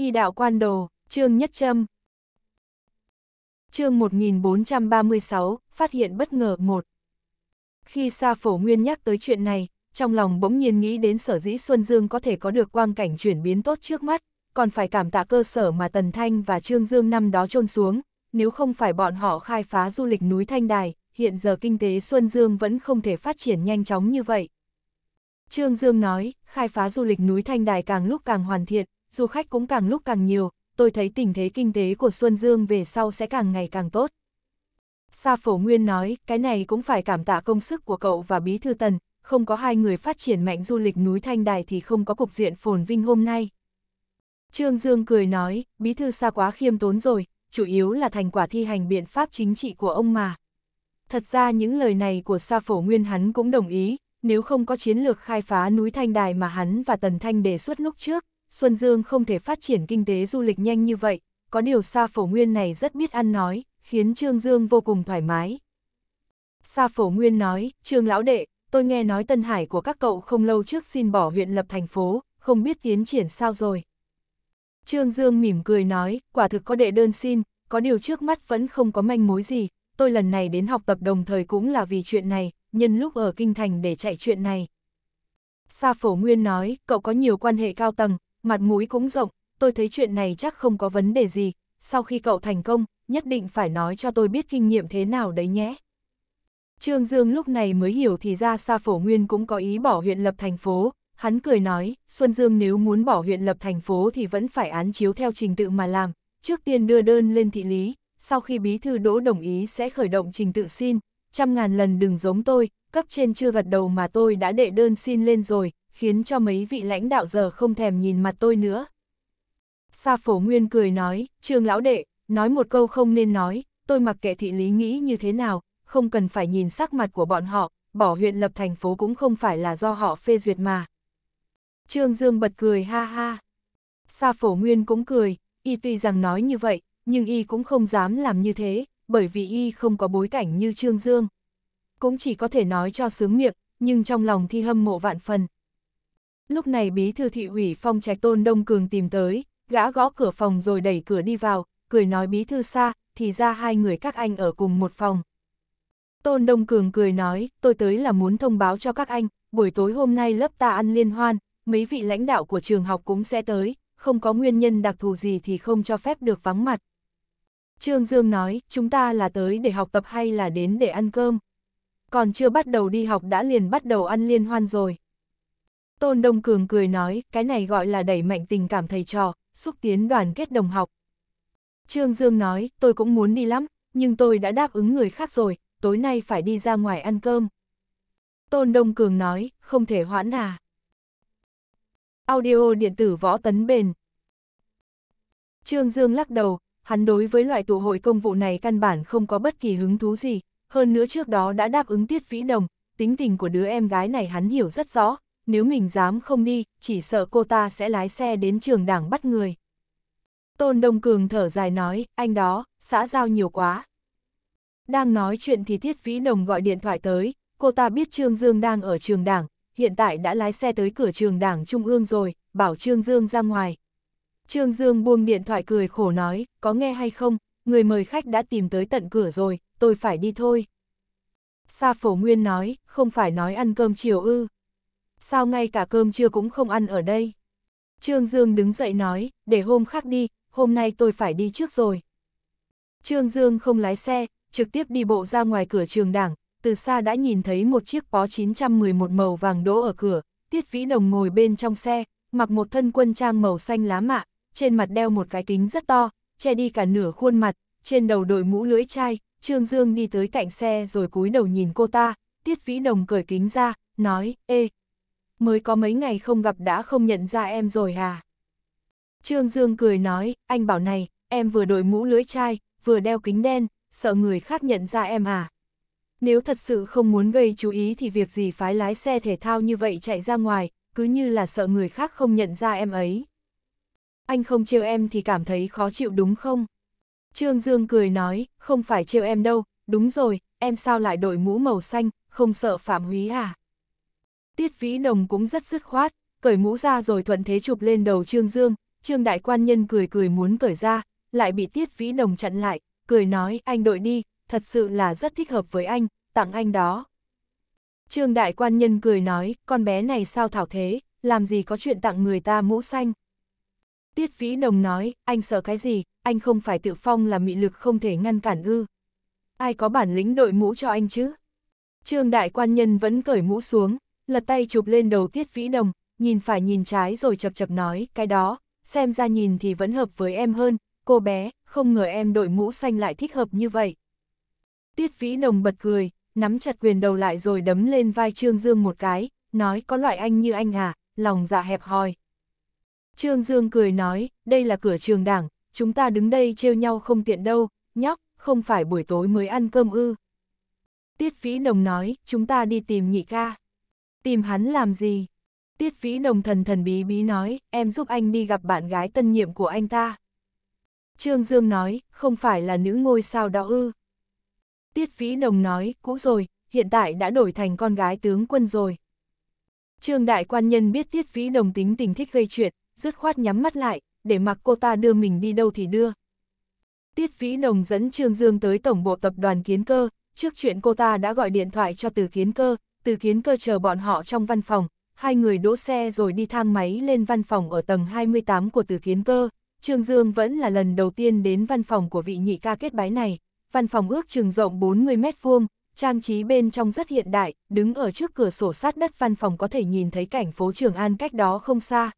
Y đạo quan đồ, Trương Nhất Trâm. chương 1436, phát hiện bất ngờ một. Khi Sa Phổ Nguyên nhắc tới chuyện này, trong lòng bỗng nhiên nghĩ đến sở dĩ Xuân Dương có thể có được quang cảnh chuyển biến tốt trước mắt, còn phải cảm tạ cơ sở mà Tần Thanh và Trương Dương năm đó trôn xuống, nếu không phải bọn họ khai phá du lịch núi Thanh Đài, hiện giờ kinh tế Xuân Dương vẫn không thể phát triển nhanh chóng như vậy. Trương Dương nói, khai phá du lịch núi Thanh Đài càng lúc càng hoàn thiện, du khách cũng càng lúc càng nhiều, tôi thấy tình thế kinh tế của Xuân Dương về sau sẽ càng ngày càng tốt. Sa Phổ Nguyên nói, cái này cũng phải cảm tạ công sức của cậu và Bí Thư Tần, không có hai người phát triển mạnh du lịch núi Thanh Đài thì không có cục diện phồn vinh hôm nay. Trương Dương cười nói, Bí Thư Sa quá khiêm tốn rồi, chủ yếu là thành quả thi hành biện pháp chính trị của ông mà. Thật ra những lời này của Sa Phổ Nguyên hắn cũng đồng ý, nếu không có chiến lược khai phá núi Thanh Đài mà hắn và Tần Thanh đề xuất lúc trước, Xuân Dương không thể phát triển kinh tế du lịch nhanh như vậy, có điều Sa Phổ Nguyên này rất biết ăn nói, khiến Trương Dương vô cùng thoải mái. Sa Phổ Nguyên nói, Trương Lão Đệ, tôi nghe nói Tân Hải của các cậu không lâu trước xin bỏ huyện lập thành phố, không biết tiến triển sao rồi. Trương Dương mỉm cười nói, quả thực có đệ đơn xin, có điều trước mắt vẫn không có manh mối gì, tôi lần này đến học tập đồng thời cũng là vì chuyện này, nhân lúc ở Kinh Thành để chạy chuyện này. Sa Phổ Nguyên nói, cậu có nhiều quan hệ cao tầng, mặt mũi cũng rộng, tôi thấy chuyện này chắc không có vấn đề gì, sau khi cậu thành công, nhất định phải nói cho tôi biết kinh nghiệm thế nào đấy nhé. Trương Dương lúc này mới hiểu thì ra Sa Phổ Nguyên cũng có ý bỏ huyện lập thành phố, hắn cười nói, Xuân Dương nếu muốn bỏ huyện lập thành phố thì vẫn phải án chiếu theo trình tự mà làm, trước tiên đưa đơn lên thị lý, sau khi bí thư đỗ đồng ý sẽ khởi động trình tự xin, trăm ngàn lần đừng giống tôi, cấp trên chưa gật đầu mà tôi đã đệ đơn xin lên rồi, khiến cho mấy vị lãnh đạo giờ không thèm nhìn mặt tôi nữa. Sa phổ nguyên cười nói, trương lão đệ, nói một câu không nên nói, tôi mặc kệ thị lý nghĩ như thế nào, không cần phải nhìn sắc mặt của bọn họ, bỏ huyện lập thành phố cũng không phải là do họ phê duyệt mà. Trương Dương bật cười ha ha. Sa phổ nguyên cũng cười, y tuy rằng nói như vậy, nhưng y cũng không dám làm như thế, bởi vì y không có bối cảnh như Trương Dương. Cũng chỉ có thể nói cho sướng miệng, nhưng trong lòng thi hâm mộ vạn phần. Lúc này bí thư thị ủy phong trạch tôn Đông Cường tìm tới, gã gõ cửa phòng rồi đẩy cửa đi vào, cười nói bí thư xa, thì ra hai người các anh ở cùng một phòng. Tôn Đông Cường cười nói, tôi tới là muốn thông báo cho các anh, buổi tối hôm nay lớp ta ăn liên hoan, mấy vị lãnh đạo của trường học cũng sẽ tới, không có nguyên nhân đặc thù gì thì không cho phép được vắng mặt. Trương Dương nói, chúng ta là tới để học tập hay là đến để ăn cơm? Còn chưa bắt đầu đi học đã liền bắt đầu ăn liên hoan rồi. Tôn Đông Cường cười nói, cái này gọi là đẩy mạnh tình cảm thầy trò, xúc tiến đoàn kết đồng học. Trương Dương nói, tôi cũng muốn đi lắm, nhưng tôi đã đáp ứng người khác rồi, tối nay phải đi ra ngoài ăn cơm. Tôn Đông Cường nói, không thể hoãn à. Audio điện tử võ tấn bền. Trương Dương lắc đầu, hắn đối với loại tụ hội công vụ này căn bản không có bất kỳ hứng thú gì, hơn nữa trước đó đã đáp ứng tiết vĩ đồng, tính tình của đứa em gái này hắn hiểu rất rõ, nếu mình dám không đi, chỉ sợ cô ta sẽ lái xe đến trường đảng bắt người. Tôn Đông Cường thở dài nói, anh đó, xã giao nhiều quá. Đang nói chuyện thì thiết Vĩ Đồng gọi điện thoại tới, cô ta biết Trương Dương đang ở trường đảng, hiện tại đã lái xe tới cửa trường đảng Trung ương rồi, bảo Trương Dương ra ngoài. Trương Dương buông điện thoại cười khổ nói, có nghe hay không, người mời khách đã tìm tới tận cửa rồi, tôi phải đi thôi. Sa Phổ Nguyên nói, không phải nói ăn cơm chiều ư. Sao ngay cả cơm trưa cũng không ăn ở đây? Trương Dương đứng dậy nói, để hôm khác đi, hôm nay tôi phải đi trước rồi. Trương Dương không lái xe, trực tiếp đi bộ ra ngoài cửa trường đảng, từ xa đã nhìn thấy một chiếc bó 911 màu vàng đỗ ở cửa, Tiết Vĩ Đồng ngồi bên trong xe, mặc một thân quân trang màu xanh lá mạ, trên mặt đeo một cái kính rất to, che đi cả nửa khuôn mặt, trên đầu đội mũ lưỡi chai, Trương Dương đi tới cạnh xe rồi cúi đầu nhìn cô ta, Tiết Vĩ Đồng cởi kính ra, nói, ê, mới có mấy ngày không gặp đã không nhận ra em rồi à? Trương Dương cười nói, anh bảo này, em vừa đội mũ lưỡi chai, vừa đeo kính đen, sợ người khác nhận ra em à? Nếu thật sự không muốn gây chú ý thì việc gì phái lái xe thể thao như vậy chạy ra ngoài, cứ như là sợ người khác không nhận ra em ấy. Anh không trêu em thì cảm thấy khó chịu đúng không? Trương Dương cười nói, không phải trêu em đâu, đúng rồi, em sao lại đội mũ màu xanh, không sợ phạm húy à? Tiết Vĩ Đồng cũng rất dứt khoát, cởi mũ ra rồi thuận thế chụp lên đầu Trương Dương, Trương Đại Quan Nhân cười cười muốn cởi ra, lại bị Tiết Vĩ Đồng chặn lại, cười nói anh đội đi, thật sự là rất thích hợp với anh, tặng anh đó. Trương Đại Quan Nhân cười nói, con bé này sao thảo thế, làm gì có chuyện tặng người ta mũ xanh. Tiết Vĩ Đồng nói, anh sợ cái gì, anh không phải tự phong là mị lực không thể ngăn cản ư. Ai có bản lĩnh đội mũ cho anh chứ? Trương Đại Quan Nhân vẫn cởi mũ xuống, lật tay chụp lên đầu Tiết Vĩ Đồng, nhìn phải nhìn trái rồi chập chập nói, cái đó, xem ra nhìn thì vẫn hợp với em hơn, cô bé, không ngờ em đội mũ xanh lại thích hợp như vậy. Tiết Vĩ Đồng bật cười, nắm chặt quyền đầu lại rồi đấm lên vai Trương Dương một cái, nói có loại anh như anh à, lòng dạ hẹp hòi. Trương Dương cười nói, đây là cửa trường đảng, chúng ta đứng đây trêu nhau không tiện đâu, nhóc, không phải buổi tối mới ăn cơm ư. Tiết Vĩ Đồng nói, chúng ta đi tìm nhị ca. Tìm hắn làm gì? Tiết Vĩ Đồng thần thần bí bí nói, em giúp anh đi gặp bạn gái tân nhiệm của anh ta. Trương Dương nói, không phải là nữ ngôi sao đó ư. Tiết Vĩ Đồng nói, cũ rồi, hiện tại đã đổi thành con gái tướng quân rồi. Trương Đại Quan Nhân biết Tiết Vĩ Đồng tính tình thích gây chuyện, dứt khoát nhắm mắt lại, để mặc cô ta đưa mình đi đâu thì đưa. Tiết Vĩ Đồng dẫn Trương Dương tới tổng bộ tập đoàn Kiến Cơ, trước chuyện cô ta đã gọi điện thoại cho Từ Kiến Cơ, từ Kiến Cơ chờ bọn họ trong văn phòng, hai người đỗ xe rồi đi thang máy lên văn phòng ở tầng 28 của Từ Kiến Cơ. Trương Dương vẫn là lần đầu tiên đến văn phòng của vị nhị ca kết bái này, văn phòng ước chừng rộng 40 mét vuông, trang trí bên trong rất hiện đại, đứng ở trước cửa sổ sát đất văn phòng có thể nhìn thấy cảnh phố Trường An cách đó không xa.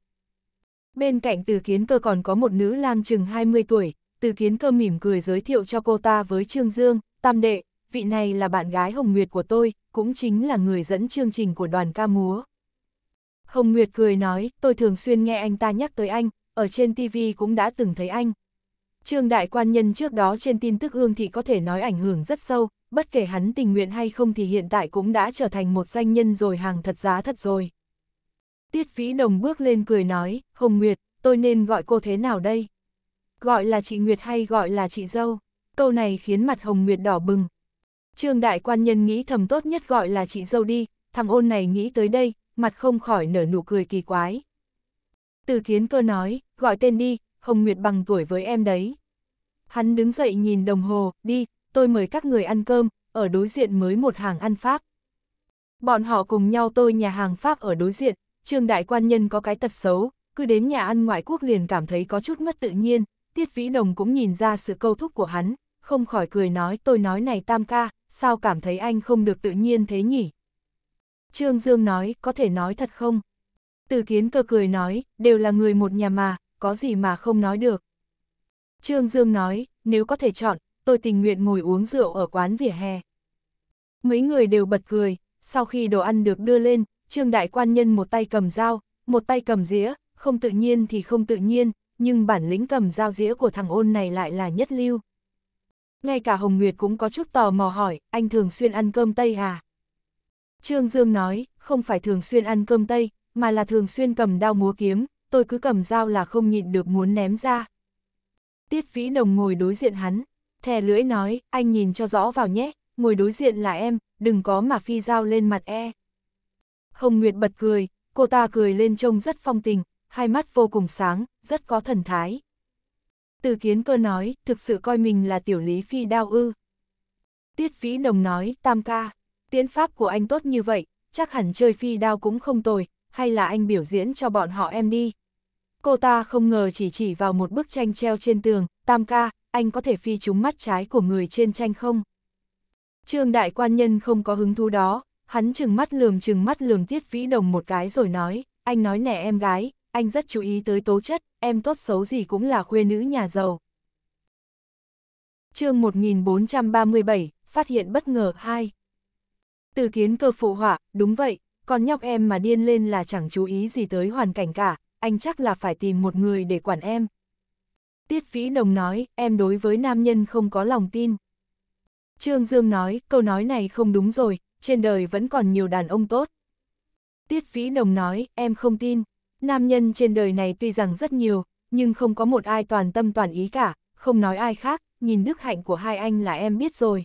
Bên cạnh từ kiến cơ còn có một nữ lang chừng 20 tuổi, từ kiến cơ mỉm cười giới thiệu cho cô ta với Trương Dương, tam đệ, vị này là bạn gái Hồng Nguyệt của tôi, cũng chính là người dẫn chương trình của đoàn ca múa. Hồng Nguyệt cười nói, tôi thường xuyên nghe anh ta nhắc tới anh, ở trên TV cũng đã từng thấy anh. Trương Đại Quan Nhân trước đó trên tin tức ương thì có thể nói ảnh hưởng rất sâu, bất kể hắn tình nguyện hay không thì hiện tại cũng đã trở thành một danh nhân rồi hàng thật giá thật rồi. Tiết Vĩ Đồng bước lên cười nói, Hồng Nguyệt, tôi nên gọi cô thế nào đây? Gọi là chị Nguyệt hay gọi là chị dâu? Câu này khiến mặt Hồng Nguyệt đỏ bừng. Trương Đại Quan Nhân nghĩ thầm tốt nhất gọi là chị dâu đi, thằng ôn này nghĩ tới đây, mặt không khỏi nở nụ cười kỳ quái. Từ kiến cơ nói, gọi tên đi, Hồng Nguyệt bằng tuổi với em đấy. Hắn đứng dậy nhìn đồng hồ, đi, tôi mời các người ăn cơm, ở đối diện mới một hàng ăn Pháp. Bọn họ cùng nhau tôi nhà hàng Pháp ở đối diện, Trương Đại Quan Nhân có cái tật xấu, cứ đến nhà ăn ngoại quốc liền cảm thấy có chút mất tự nhiên, Tiết Vĩ Đồng cũng nhìn ra sự câu thúc của hắn, không khỏi cười nói tôi nói này tam ca, sao cảm thấy anh không được tự nhiên thế nhỉ? Trương Dương nói, có thể nói thật không? Từ kiến cơ cười nói, đều là người một nhà mà, có gì mà không nói được. Trương Dương nói, nếu có thể chọn, tôi tình nguyện ngồi uống rượu ở quán vỉa hè. Mấy người đều bật cười, sau khi đồ ăn được đưa lên, Trương Đại Quan Nhân một tay cầm dao, một tay cầm dĩa, không tự nhiên thì không tự nhiên, nhưng bản lĩnh cầm dao dĩa của thằng ôn này lại là nhất lưu. Ngay cả Hồng Nguyệt cũng có chút tò mò hỏi, anh thường xuyên ăn cơm Tây à? Trương Dương nói, không phải thường xuyên ăn cơm Tây, mà là thường xuyên cầm đao múa kiếm, tôi cứ cầm dao là không nhịn được muốn ném ra. Tiết Vĩ Đồng ngồi đối diện hắn, thè lưỡi nói, anh nhìn cho rõ vào nhé, ngồi đối diện là em, đừng có mà phi dao lên mặt e. Hồng Nguyệt bật cười, cô ta cười lên trông rất phong tình, hai mắt vô cùng sáng, rất có thần thái. Từ kiến cơ nói, thực sự coi mình là tiểu lý phi đao ư. Tiết Vĩ Đồng nói, tam ca, tiến pháp của anh tốt như vậy, chắc hẳn chơi phi đao cũng không tồi, hay là anh biểu diễn cho bọn họ em đi. Cô ta không ngờ chỉ chỉ vào một bức tranh treo trên tường, tam ca, anh có thể phi trúng mắt trái của người trên tranh không? Trương đại quan nhân không có hứng thú đó, hắn chừng mắt lườm chừng mắt lườm tiết vĩ đồng một cái rồi nói, anh nói nẻ em gái, anh rất chú ý tới tố chất, em tốt xấu gì cũng là khuê nữ nhà giàu. chương 1437, phát hiện bất ngờ 2. Từ kiến cơ phụ họa, đúng vậy, con nhóc em mà điên lên là chẳng chú ý gì tới hoàn cảnh cả, anh chắc là phải tìm một người để quản em. Tiết Vĩ Đồng nói, em đối với nam nhân không có lòng tin. Trương Dương nói, câu nói này không đúng rồi, trên đời vẫn còn nhiều đàn ông tốt. Tiết Vĩ Đồng nói, em không tin, nam nhân trên đời này tuy rằng rất nhiều, nhưng không có một ai toàn tâm toàn ý cả, không nói ai khác, nhìn đức hạnh của hai anh là em biết rồi.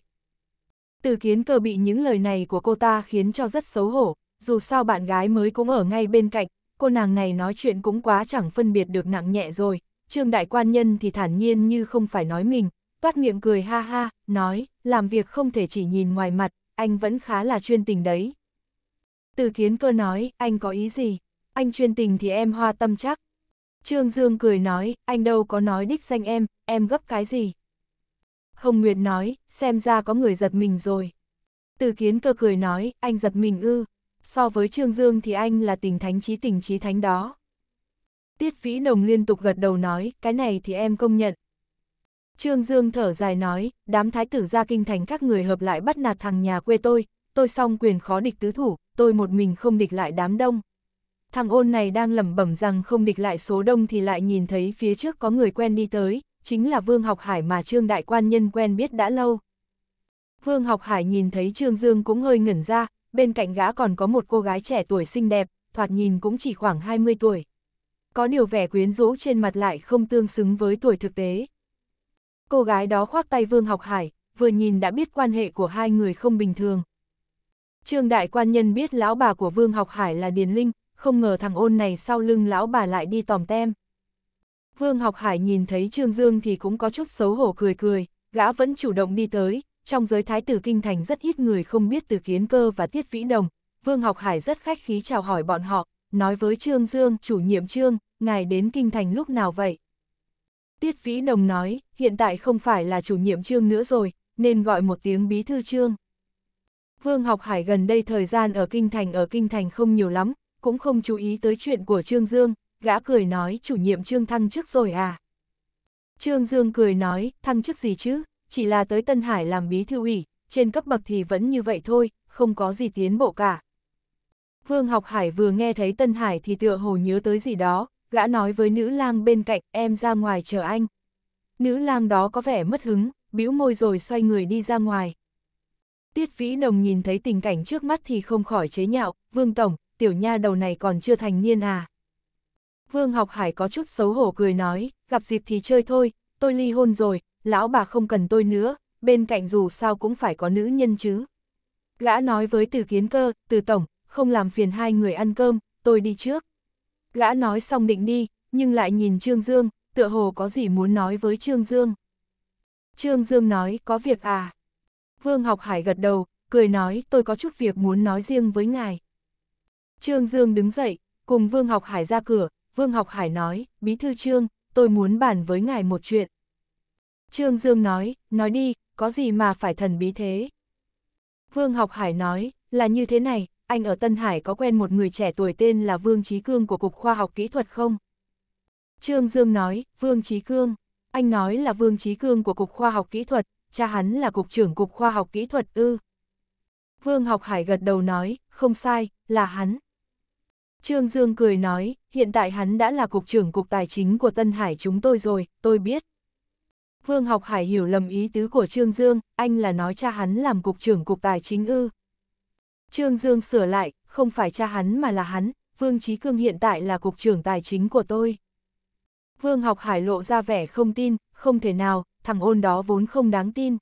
Từ kiến cơ bị những lời này của cô ta khiến cho rất xấu hổ, dù sao bạn gái mới cũng ở ngay bên cạnh, cô nàng này nói chuyện cũng quá chẳng phân biệt được nặng nhẹ rồi, Trương Đại Quan Nhân thì thản nhiên như không phải nói mình, toát miệng cười ha ha, nói, làm việc không thể chỉ nhìn ngoài mặt, anh vẫn khá là chuyên tình đấy. Từ kiến cơ nói, anh có ý gì? Anh chuyên tình thì em hoa tâm chắc. Trương Dương cười nói, anh đâu có nói đích danh em, em gấp cái gì? Hồng Nguyệt nói, xem ra có người giật mình rồi. Từ kiến cơ cười nói, anh giật mình ư, so với Trương Dương thì anh là tình thánh trí tình trí thánh đó. Tiết Vĩ Đồng liên tục gật đầu nói, cái này thì em công nhận. Trương Dương thở dài nói, đám thái tử ra kinh thành các người hợp lại bắt nạt thằng nhà quê tôi, tôi xong quyền khó địch tứ thủ, tôi một mình không địch lại đám đông. Thằng ôn này đang lẩm bẩm rằng không địch lại số đông thì lại nhìn thấy phía trước có người quen đi tới, chính là Vương Học Hải mà Trương Đại Quan Nhân quen biết đã lâu. Vương Học Hải nhìn thấy Trương Dương cũng hơi ngẩn ra, bên cạnh gã còn có một cô gái trẻ tuổi xinh đẹp, thoạt nhìn cũng chỉ khoảng 20 tuổi. Có điều vẻ quyến rũ trên mặt lại không tương xứng với tuổi thực tế. Cô gái đó khoác tay Vương Học Hải, vừa nhìn đã biết quan hệ của hai người không bình thường. Trương Đại Quan Nhân biết lão bà của Vương Học Hải là Điền Linh, không ngờ thằng ôn này sau lưng lão bà lại đi tòm tem. Vương Học Hải nhìn thấy Trương Dương thì cũng có chút xấu hổ cười cười, gã vẫn chủ động đi tới, trong giới thái tử kinh thành rất ít người không biết từ kiến cơ và tiết vĩ đồng. Vương Học Hải rất khách khí chào hỏi bọn họ, nói với Trương Dương, chủ nhiệm Trương, ngài đến kinh thành lúc nào vậy? Tiết Vĩ Đồng nói, hiện tại không phải là chủ nhiệm Trương nữa rồi, nên gọi một tiếng bí thư Trương. Vương Học Hải gần đây thời gian ở kinh thành ở kinh thành không nhiều lắm, cũng không chú ý tới chuyện của Trương Dương, gã cười nói chủ nhiệm Trương thăng chức rồi à? Trương Dương cười nói, thăng chức gì chứ, chỉ là tới Tân Hải làm bí thư ủy, trên cấp bậc thì vẫn như vậy thôi, không có gì tiến bộ cả. Vương Học Hải vừa nghe thấy Tân Hải thì tựa hồ nhớ tới gì đó, gã nói với nữ lang bên cạnh, em ra ngoài chờ anh. Nữ lang đó có vẻ mất hứng, bĩu môi rồi xoay người đi ra ngoài. Tiết Vĩ Đồng nhìn thấy tình cảnh trước mắt thì không khỏi chế nhạo, Vương Tổng, tiểu nha đầu này còn chưa thành niên à. Vương Học Hải có chút xấu hổ cười nói, gặp dịp thì chơi thôi, tôi ly hôn rồi, lão bà không cần tôi nữa, bên cạnh dù sao cũng phải có nữ nhân chứ. Gã nói với từ kiến cơ, từ tổng, không làm phiền hai người ăn cơm, tôi đi trước. Gã nói xong định đi, nhưng lại nhìn Trương Dương, tựa hồ có gì muốn nói với Trương Dương. Trương Dương nói, có việc à? Vương Học Hải gật đầu, cười nói, tôi có chút việc muốn nói riêng với ngài. Trương Dương đứng dậy, cùng Vương Học Hải ra cửa, Vương Học Hải nói, Bí thư Trương, tôi muốn bàn với ngài một chuyện. Trương Dương nói, nói đi, có gì mà phải thần bí thế? Vương Học Hải nói, là như thế này, anh ở Tân Hải có quen một người trẻ tuổi tên là Vương Trí Cương của Cục Khoa học Kỹ thuật không? Trương Dương nói, Vương Trí Cương, anh nói là Vương Trí Cương của Cục Khoa học Kỹ thuật, cha hắn là Cục trưởng Cục Khoa học Kỹ thuật ư. Vương Học Hải gật đầu nói, không sai, là hắn. Trương Dương cười nói, hiện tại hắn đã là Cục trưởng Cục Tài chính của Tân Hải chúng tôi rồi, tôi biết. Vương Học Hải hiểu lầm ý tứ của Trương Dương, anh là nói cha hắn làm Cục trưởng Cục Tài chính ư. Trương Dương sửa lại, không phải cha hắn mà là hắn, Vương Trí Cương hiện tại là cục trưởng tài chính của tôi. Vương học hải lộ ra vẻ không tin, không thể nào, thằng ôn đó vốn không đáng tin.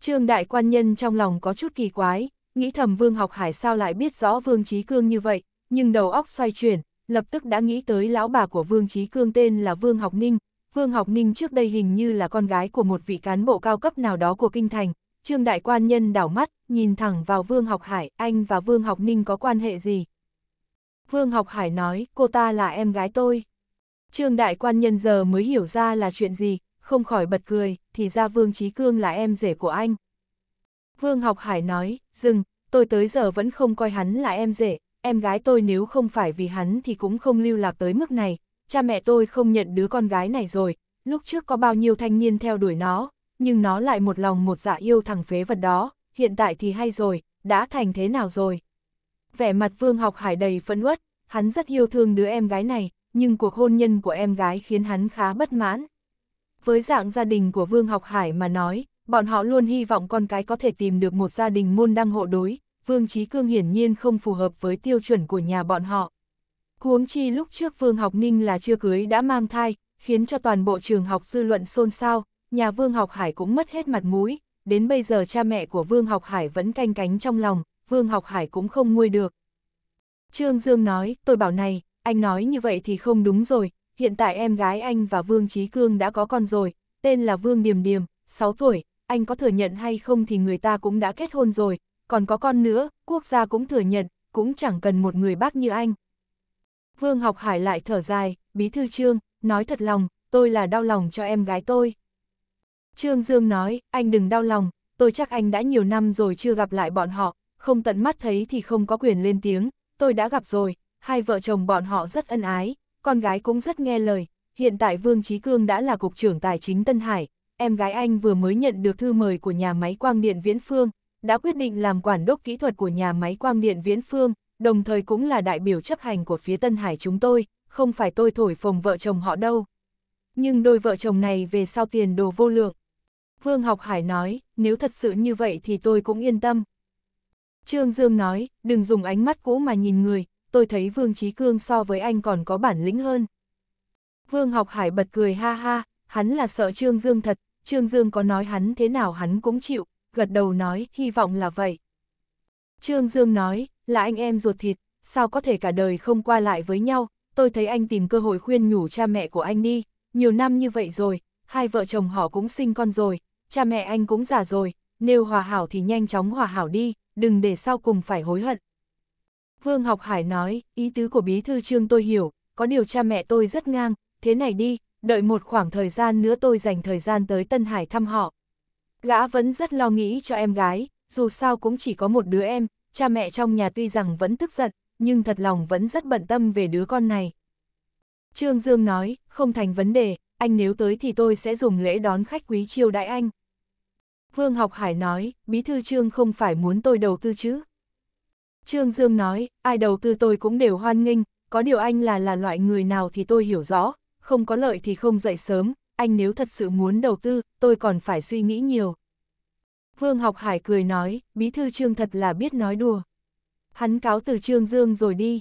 Trương đại quan nhân trong lòng có chút kỳ quái, nghĩ thầm Vương học hải sao lại biết rõ Vương Trí Cương như vậy, nhưng đầu óc xoay chuyển, lập tức đã nghĩ tới lão bà của Vương Trí Cương tên là Vương Học Ninh. Vương Học Ninh trước đây hình như là con gái của một vị cán bộ cao cấp nào đó của Kinh Thành, Trương Đại Quan Nhân đảo mắt, nhìn thẳng vào Vương Học Hải, anh và Vương Học Ninh có quan hệ gì? Vương Học Hải nói, cô ta là em gái tôi. Trương Đại Quan Nhân giờ mới hiểu ra là chuyện gì, không khỏi bật cười, thì ra Vương Trí Cương là em rể của anh. Vương Học Hải nói, dừng, tôi tới giờ vẫn không coi hắn là em rể, em gái tôi nếu không phải vì hắn thì cũng không lưu lạc tới mức này, cha mẹ tôi không nhận đứa con gái này rồi, lúc trước có bao nhiêu thanh niên theo đuổi nó, nhưng nó lại một lòng một dạ yêu thằng phế vật đó, hiện tại thì hay rồi, đã thành thế nào rồi. Vẻ mặt Vương Học Hải đầy phẫn uất, hắn rất yêu thương đứa em gái này, nhưng cuộc hôn nhân của em gái khiến hắn khá bất mãn. Với dạng gia đình của Vương Học Hải mà nói, bọn họ luôn hy vọng con cái có thể tìm được một gia đình môn đăng hộ đối, Vương Trí Cương hiển nhiên không phù hợp với tiêu chuẩn của nhà bọn họ. Huống chi lúc trước Vương Học Ninh là chưa cưới đã mang thai, khiến cho toàn bộ trường học dư luận xôn xao, nhà Vương Học Hải cũng mất hết mặt mũi, đến bây giờ cha mẹ của Vương Học Hải vẫn canh cánh trong lòng, Vương Học Hải cũng không nguôi được. Trương Dương nói, tôi bảo này, anh nói như vậy thì không đúng rồi, hiện tại em gái anh và Vương Trí Cương đã có con rồi, tên là Vương Điềm Điềm, 6 tuổi, anh có thừa nhận hay không thì người ta cũng đã kết hôn rồi, còn có con nữa, quốc gia cũng thừa nhận, cũng chẳng cần một người bác như anh. Vương Học Hải lại thở dài, bí thư trương, nói thật lòng, tôi là đau lòng cho em gái tôi. Trương Dương nói, anh đừng đau lòng, tôi chắc anh đã nhiều năm rồi chưa gặp lại bọn họ, không tận mắt thấy thì không có quyền lên tiếng, tôi đã gặp rồi, hai vợ chồng bọn họ rất ân ái, con gái cũng rất nghe lời, hiện tại Vương Trí Cương đã là Cục trưởng Tài chính Tân Hải, em gái anh vừa mới nhận được thư mời của nhà máy quang điện Viễn Phương, đã quyết định làm quản đốc kỹ thuật của nhà máy quang điện Viễn Phương, đồng thời cũng là đại biểu chấp hành của phía Tân Hải chúng tôi, không phải tôi thổi phồng vợ chồng họ đâu. Nhưng đôi vợ chồng này về sau tiền đồ vô lượng. Vương Học Hải nói, nếu thật sự như vậy thì tôi cũng yên tâm. Trương Dương nói, đừng dùng ánh mắt cũ mà nhìn người, tôi thấy Vương Trí Cương so với anh còn có bản lĩnh hơn. Vương Học Hải bật cười ha ha, hắn là sợ Trương Dương thật, Trương Dương có nói hắn thế nào hắn cũng chịu, gật đầu nói, hy vọng là vậy. Trương Dương nói, là anh em ruột thịt, sao có thể cả đời không qua lại với nhau, tôi thấy anh tìm cơ hội khuyên nhủ cha mẹ của anh đi, nhiều năm như vậy rồi, hai vợ chồng họ cũng sinh con rồi, cha mẹ anh cũng già rồi, nếu hòa hảo thì nhanh chóng hòa hảo đi, đừng để sau cùng phải hối hận. Vương Học Hải nói, ý tứ của bí thư trương tôi hiểu, có điều cha mẹ tôi rất ngang, thế này đi, đợi một khoảng thời gian nữa tôi dành thời gian tới Tân Hải thăm họ. Gã vẫn rất lo nghĩ cho em gái, dù sao cũng chỉ có một đứa em, cha mẹ trong nhà tuy rằng vẫn tức giận, nhưng thật lòng vẫn rất bận tâm về đứa con này. Trương Dương nói, không thành vấn đề, anh nếu tới thì tôi sẽ dùng lễ đón khách quý chiêu đãi anh. Vương Học Hải nói, bí thư Trương không phải muốn tôi đầu tư chứ. Trương Dương nói, ai đầu tư tôi cũng đều hoan nghênh, có điều anh là là loại người nào thì tôi hiểu rõ, không có lợi thì không dậy sớm, anh nếu thật sự muốn đầu tư, tôi còn phải suy nghĩ nhiều. Vương Học Hải cười nói, bí thư Trương thật là biết nói đùa. Hắn cáo từ Trương Dương rồi đi.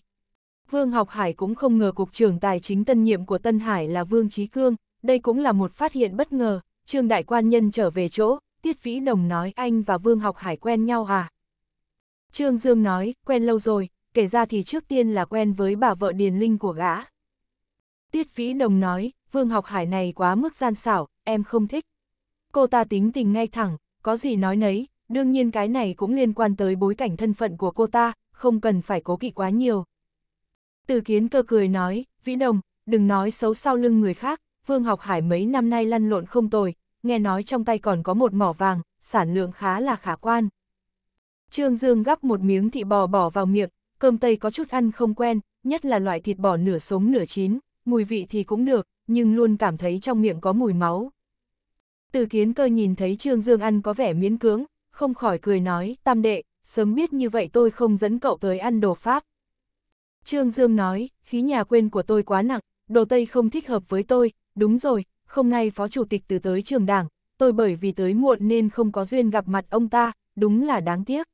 Vương Học Hải cũng không ngờ cục trưởng tài chính tân nhiệm của Tân Hải là Vương Trí Cương, đây cũng là một phát hiện bất ngờ, Trương Đại Quan Nhân trở về chỗ, Tiết Vĩ Đồng nói anh và Vương Học Hải quen nhau à? Trương Dương nói, quen lâu rồi, kể ra thì trước tiên là quen với bà vợ Điền Linh của gã. Tiết Vĩ Đồng nói, Vương Học Hải này quá mức gian xảo, em không thích. Cô ta tính tình ngay thẳng, có gì nói nấy, đương nhiên cái này cũng liên quan tới bối cảnh thân phận của cô ta, không cần phải cố kỵ quá nhiều. Từ kiến cơ cười nói, Vĩ Đồng, đừng nói xấu sau lưng người khác, Vương Học Hải mấy năm nay lăn lộn không tồi, nghe nói trong tay còn có một mỏ vàng, sản lượng khá là khả quan. Trương Dương gắp một miếng thịt bò bỏ vào miệng, cơm tây có chút ăn không quen, nhất là loại thịt bò nửa sống nửa chín, mùi vị thì cũng được, nhưng luôn cảm thấy trong miệng có mùi máu. Từ kiến cơ nhìn thấy Trương Dương ăn có vẻ miễn cưỡng, không khỏi cười nói, tam đệ, sớm biết như vậy tôi không dẫn cậu tới ăn đồ Pháp. Trương Dương nói, khí nhà quên của tôi quá nặng, đồ Tây không thích hợp với tôi, đúng rồi, hôm nay phó chủ tịch từ tới trường đảng, tôi bởi vì tới muộn nên không có duyên gặp mặt ông ta, đúng là đáng tiếc.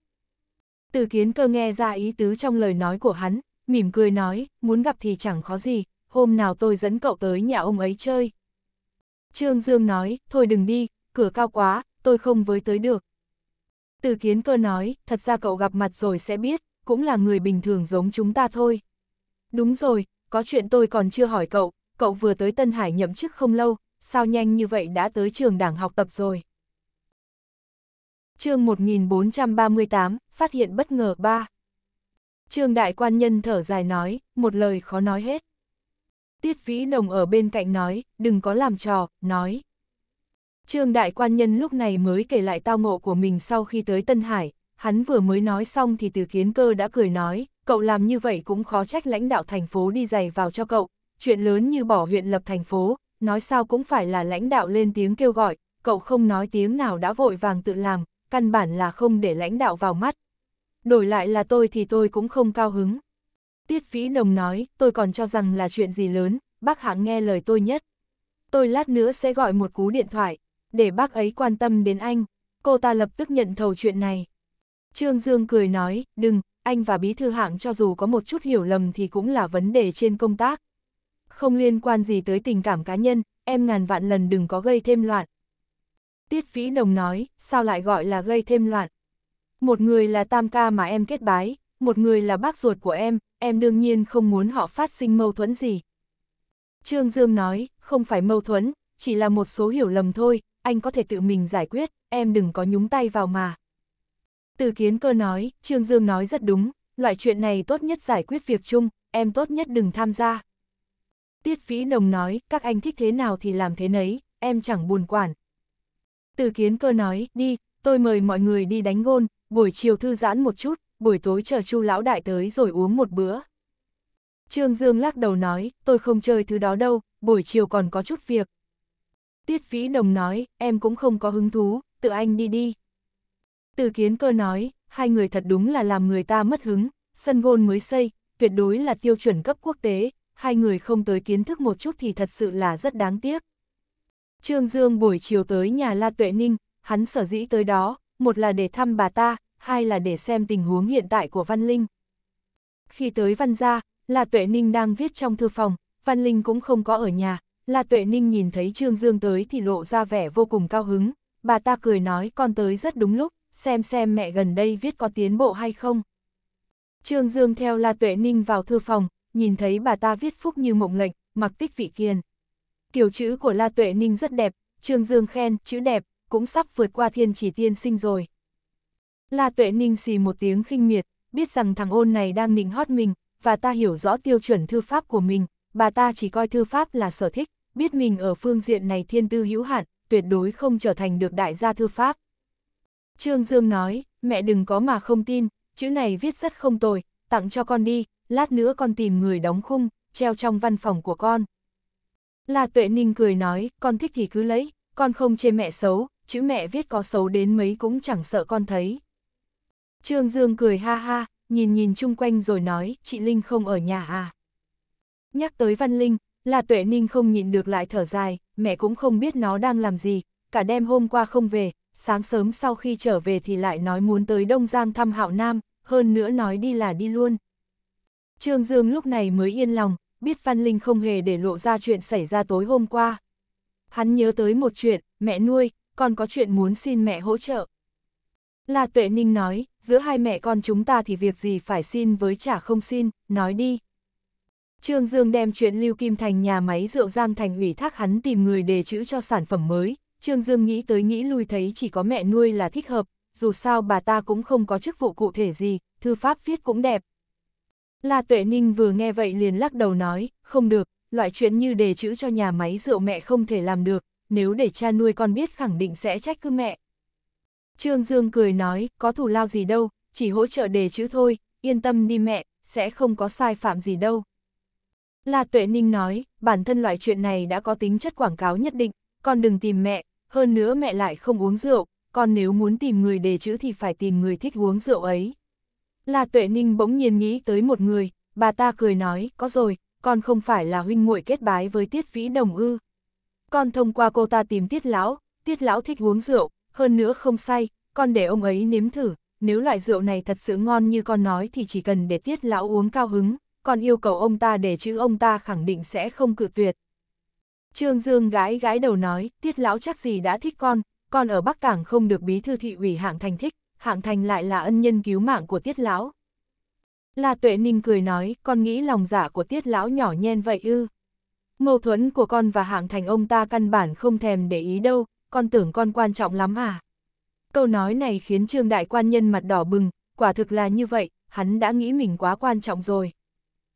Từ kiến cơ nghe ra ý tứ trong lời nói của hắn, mỉm cười nói, muốn gặp thì chẳng khó gì, hôm nào tôi dẫn cậu tới nhà ông ấy chơi. Trương Dương nói, thôi đừng đi, cửa cao quá, tôi không với tới được. Từ kiến cơ nói, thật ra cậu gặp mặt rồi sẽ biết, cũng là người bình thường giống chúng ta thôi. Đúng rồi, có chuyện tôi còn chưa hỏi cậu, cậu vừa tới Tân Hải nhậm chức không lâu, sao nhanh như vậy đã tới trường đảng học tập rồi. chương 1438, phát hiện bất ngờ 3. Trương đại quan nhân thở dài nói, một lời khó nói hết. Tiết Vĩ Đồng ở bên cạnh nói, đừng có làm trò, nói. Trương đại quan nhân lúc này mới kể lại tao ngộ của mình sau khi tới Tân Hải, hắn vừa mới nói xong thì từ kiến cơ đã cười nói, cậu làm như vậy cũng khó trách lãnh đạo thành phố đi giày vào cho cậu, chuyện lớn như bỏ huyện lập thành phố, nói sao cũng phải là lãnh đạo lên tiếng kêu gọi, cậu không nói tiếng nào đã vội vàng tự làm, căn bản là không để lãnh đạo vào mắt. Đổi lại là tôi thì tôi cũng không cao hứng. Tiết Vĩ Đồng nói, tôi còn cho rằng là chuyện gì lớn, bác hãng nghe lời tôi nhất. Tôi lát nữa sẽ gọi một cú điện thoại, để bác ấy quan tâm đến anh. Cô ta lập tức nhận thầu chuyện này. Trương Dương cười nói, đừng, anh và bí thư hạng cho dù có một chút hiểu lầm thì cũng là vấn đề trên công tác. Không liên quan gì tới tình cảm cá nhân, em ngàn vạn lần đừng có gây thêm loạn. Tiết Vĩ Đồng nói, sao lại gọi là gây thêm loạn? Một người là tam ca mà em kết bái, một người là bác ruột của em, em đương nhiên không muốn họ phát sinh mâu thuẫn gì. Trương Dương nói, không phải mâu thuẫn, chỉ là một số hiểu lầm thôi, anh có thể tự mình giải quyết, em đừng có nhúng tay vào mà. Từ kiến cơ nói, Trương Dương nói rất đúng, loại chuyện này tốt nhất giải quyết việc chung, em tốt nhất đừng tham gia. Tiết Vĩ Đồng nói, các anh thích thế nào thì làm thế nấy, em chẳng buồn quản. Từ kiến cơ nói, đi, tôi mời mọi người đi đánh gôn, buổi chiều thư giãn một chút, buổi tối chờ chu lão đại tới rồi uống một bữa. Trương Dương lắc đầu nói, tôi không chơi thứ đó đâu, buổi chiều còn có chút việc. Tiết Vĩ Đồng nói, em cũng không có hứng thú, tự anh đi đi. Từ kiến cơ nói, hai người thật đúng là làm người ta mất hứng, sân gôn mới xây, tuyệt đối là tiêu chuẩn cấp quốc tế, hai người không tới kiến thức một chút thì thật sự là rất đáng tiếc. Trương Dương buổi chiều tới nhà La Tuệ Ninh, hắn sở dĩ tới đó, một là để thăm bà ta, hai là để xem tình huống hiện tại của Văn Linh. Khi tới Văn gia, La Tuệ Ninh đang viết trong thư phòng, Văn Linh cũng không có ở nhà, La Tuệ Ninh nhìn thấy Trương Dương tới thì lộ ra vẻ vô cùng cao hứng, bà ta cười nói con tới rất đúng lúc, xem xem mẹ gần đây viết có tiến bộ hay không. Trương Dương theo La Tuệ Ninh vào thư phòng, nhìn thấy bà ta viết phúc như mộng lệnh, mặc tích vị kiền. Kiểu chữ của La Tuệ Ninh rất đẹp, Trương Dương khen, chữ đẹp, cũng sắp vượt qua thiên chỉ tiên sinh rồi. La Tuệ Ninh xì một tiếng khinh miệt, biết rằng thằng ôn này đang nịnh hót mình, và ta hiểu rõ tiêu chuẩn thư pháp của mình, bà ta chỉ coi thư pháp là sở thích, biết mình ở phương diện này thiên tư hữu hạn, tuyệt đối không trở thành được đại gia thư pháp. Trương Dương nói, mẹ đừng có mà không tin, chữ này viết rất không tồi, tặng cho con đi, lát nữa con tìm người đóng khung, treo trong văn phòng của con. La Tuệ Ninh cười nói, con thích thì cứ lấy, con không chê mẹ xấu, chữ mẹ viết có xấu đến mấy cũng chẳng sợ con thấy. Trương Dương cười ha ha, nhìn nhìn chung quanh rồi nói, chị Linh không ở nhà à. Nhắc tới Văn Linh, là Tuệ Ninh không nhịn được lại thở dài, mẹ cũng không biết nó đang làm gì, cả đêm hôm qua không về, sáng sớm sau khi trở về thì lại nói muốn tới Đông Giang thăm Hạo Nam, hơn nữa nói đi là đi luôn. Trương Dương lúc này mới yên lòng, biết Văn Linh không hề để lộ ra chuyện xảy ra tối hôm qua. Hắn nhớ tới một chuyện, mẹ nuôi, còn có chuyện muốn xin mẹ hỗ trợ. La Tuệ Ninh nói, giữa hai mẹ con chúng ta thì việc gì phải xin với trả không xin, nói đi. Trương Dương đem chuyện Lưu Kim Thành nhà máy rượu Giang Thành ủy thác hắn tìm người đề chữ cho sản phẩm mới. Trương Dương nghĩ tới nghĩ lui thấy chỉ có mẹ nuôi là thích hợp, dù sao bà ta cũng không có chức vụ cụ thể gì, thư pháp viết cũng đẹp. La Tuệ Ninh vừa nghe vậy liền lắc đầu nói, không được, loại chuyện như đề chữ cho nhà máy rượu mẹ không thể làm được, nếu để cha nuôi con biết khẳng định sẽ trách cứ mẹ. Trương Dương cười nói, có thủ lao gì đâu, chỉ hỗ trợ đề chữ thôi, yên tâm đi mẹ, sẽ không có sai phạm gì đâu. La Tuệ Ninh nói, bản thân loại chuyện này đã có tính chất quảng cáo nhất định, con đừng tìm mẹ, hơn nữa mẹ lại không uống rượu, con nếu muốn tìm người đề chữ thì phải tìm người thích uống rượu ấy. La Tuệ Ninh bỗng nhiên nghĩ tới một người, bà ta cười nói, có rồi, con không phải là huynh muội kết bái với Tiết Vĩ Đồng ư. Con thông qua cô ta tìm Tiết Lão, Tiết Lão thích uống rượu, hơn nữa không say, con để ông ấy nếm thử, nếu loại rượu này thật sự ngon như con nói thì chỉ cần để Tiết Lão uống cao hứng, còn yêu cầu ông ta để chữ ông ta khẳng định sẽ không cự tuyệt. Trương Dương gái gái đầu nói, Tiết Lão chắc gì đã thích con, con ở Bắc Cảng không được bí thư thị ủy hạng thành thích, hạng thành lại là ân nhân cứu mạng của Tiết Lão. La Tuệ Ninh cười nói, con nghĩ lòng giả của Tiết Lão nhỏ nhen vậy ư. Mâu thuẫn của con và hạng thành ông ta căn bản không thèm để ý đâu, con tưởng con quan trọng lắm à. Câu nói này khiến Trương Đại Quan Nhân mặt đỏ bừng, quả thực là như vậy, hắn đã nghĩ mình quá quan trọng rồi.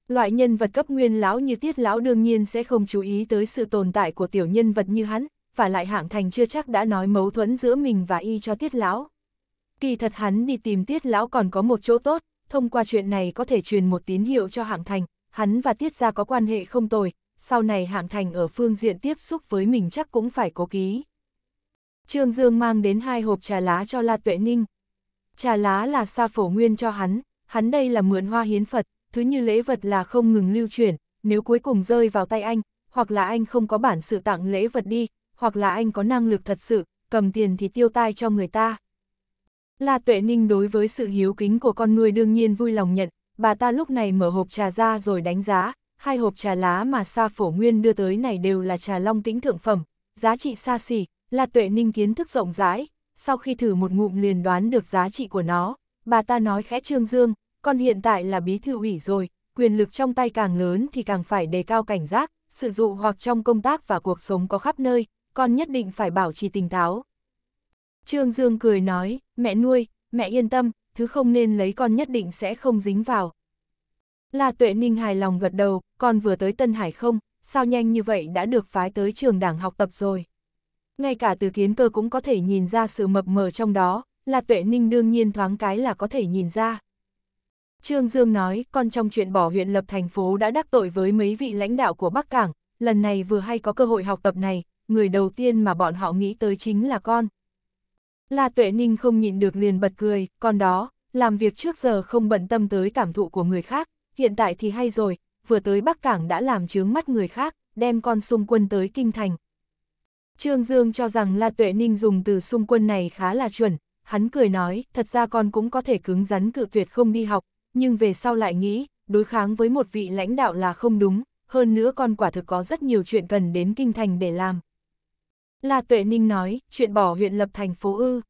Loại nhân vật cấp nguyên lão như tiết lão đương nhiên sẽ không chú ý tới sự tồn tại của tiểu nhân vật như hắn, và lại hạng thành chưa chắc đã nói mâu thuẫn giữa mình và y cho tiết lão. Kỳ thật hắn đi tìm tiết lão còn có một chỗ tốt, thông qua chuyện này có thể truyền một tín hiệu cho hạng thành, hắn và tiết gia có quan hệ không tồi, sau này hạng thành ở phương diện tiếp xúc với mình chắc cũng phải cố ký. Trương Dương mang đến hai hộp trà lá cho La Tuệ Ninh. Trà lá là sa phổ nguyên cho hắn, hắn đây là mượn hoa hiến Phật, thứ như lễ vật là không ngừng lưu chuyển, nếu cuối cùng rơi vào tay anh, hoặc là anh không có bản sự tặng lễ vật đi, hoặc là anh có năng lực thật sự, cầm tiền thì tiêu tai cho người ta. La Tuệ Ninh đối với sự hiếu kính của con nuôi đương nhiên vui lòng nhận, bà ta lúc này mở hộp trà ra rồi đánh giá, hai hộp trà lá mà Sa Phổ Nguyên đưa tới này đều là trà long tĩnh thượng phẩm, giá trị xa xỉ, La Tuệ Ninh kiến thức rộng rãi, sau khi thử một ngụm liền đoán được giá trị của nó, bà ta nói khẽ Trương Dương, con hiện tại là bí thư ủy rồi, quyền lực trong tay càng lớn thì càng phải đề cao cảnh giác, sự dụ hoặc trong công tác và cuộc sống có khắp nơi, con nhất định phải bảo trì tỉnh táo. Trương Dương cười nói, mẹ nuôi, mẹ yên tâm, thứ không nên lấy con nhất định sẽ không dính vào. La Tuệ Ninh hài lòng gật đầu, con vừa tới Tân Hải không, sao nhanh như vậy đã được phái tới trường đảng học tập rồi. Ngay cả từ kiến cơ cũng có thể nhìn ra sự mập mờ trong đó, là Tuệ Ninh đương nhiên thoáng cái là có thể nhìn ra. Trương Dương nói, con trong chuyện bỏ huyện lập thành phố đã đắc tội với mấy vị lãnh đạo của Bắc Cảng, lần này vừa hay có cơ hội học tập này, người đầu tiên mà bọn họ nghĩ tới chính là con. La Tuệ Ninh không nhịn được liền bật cười, con đó, làm việc trước giờ không bận tâm tới cảm thụ của người khác, hiện tại thì hay rồi, vừa tới Bắc Cảng đã làm chướng mắt người khác, đem con xung quân tới Kinh Thành. Trương Dương cho rằng La Tuệ Ninh dùng từ xung quân này khá là chuẩn, hắn cười nói, thật ra con cũng có thể cứng rắn cự tuyệt không đi học, nhưng về sau lại nghĩ, đối kháng với một vị lãnh đạo là không đúng, hơn nữa con quả thực có rất nhiều chuyện cần đến Kinh Thành để làm. La Tuệ Ninh nói, chuyện bỏ huyện lập thành phố ư.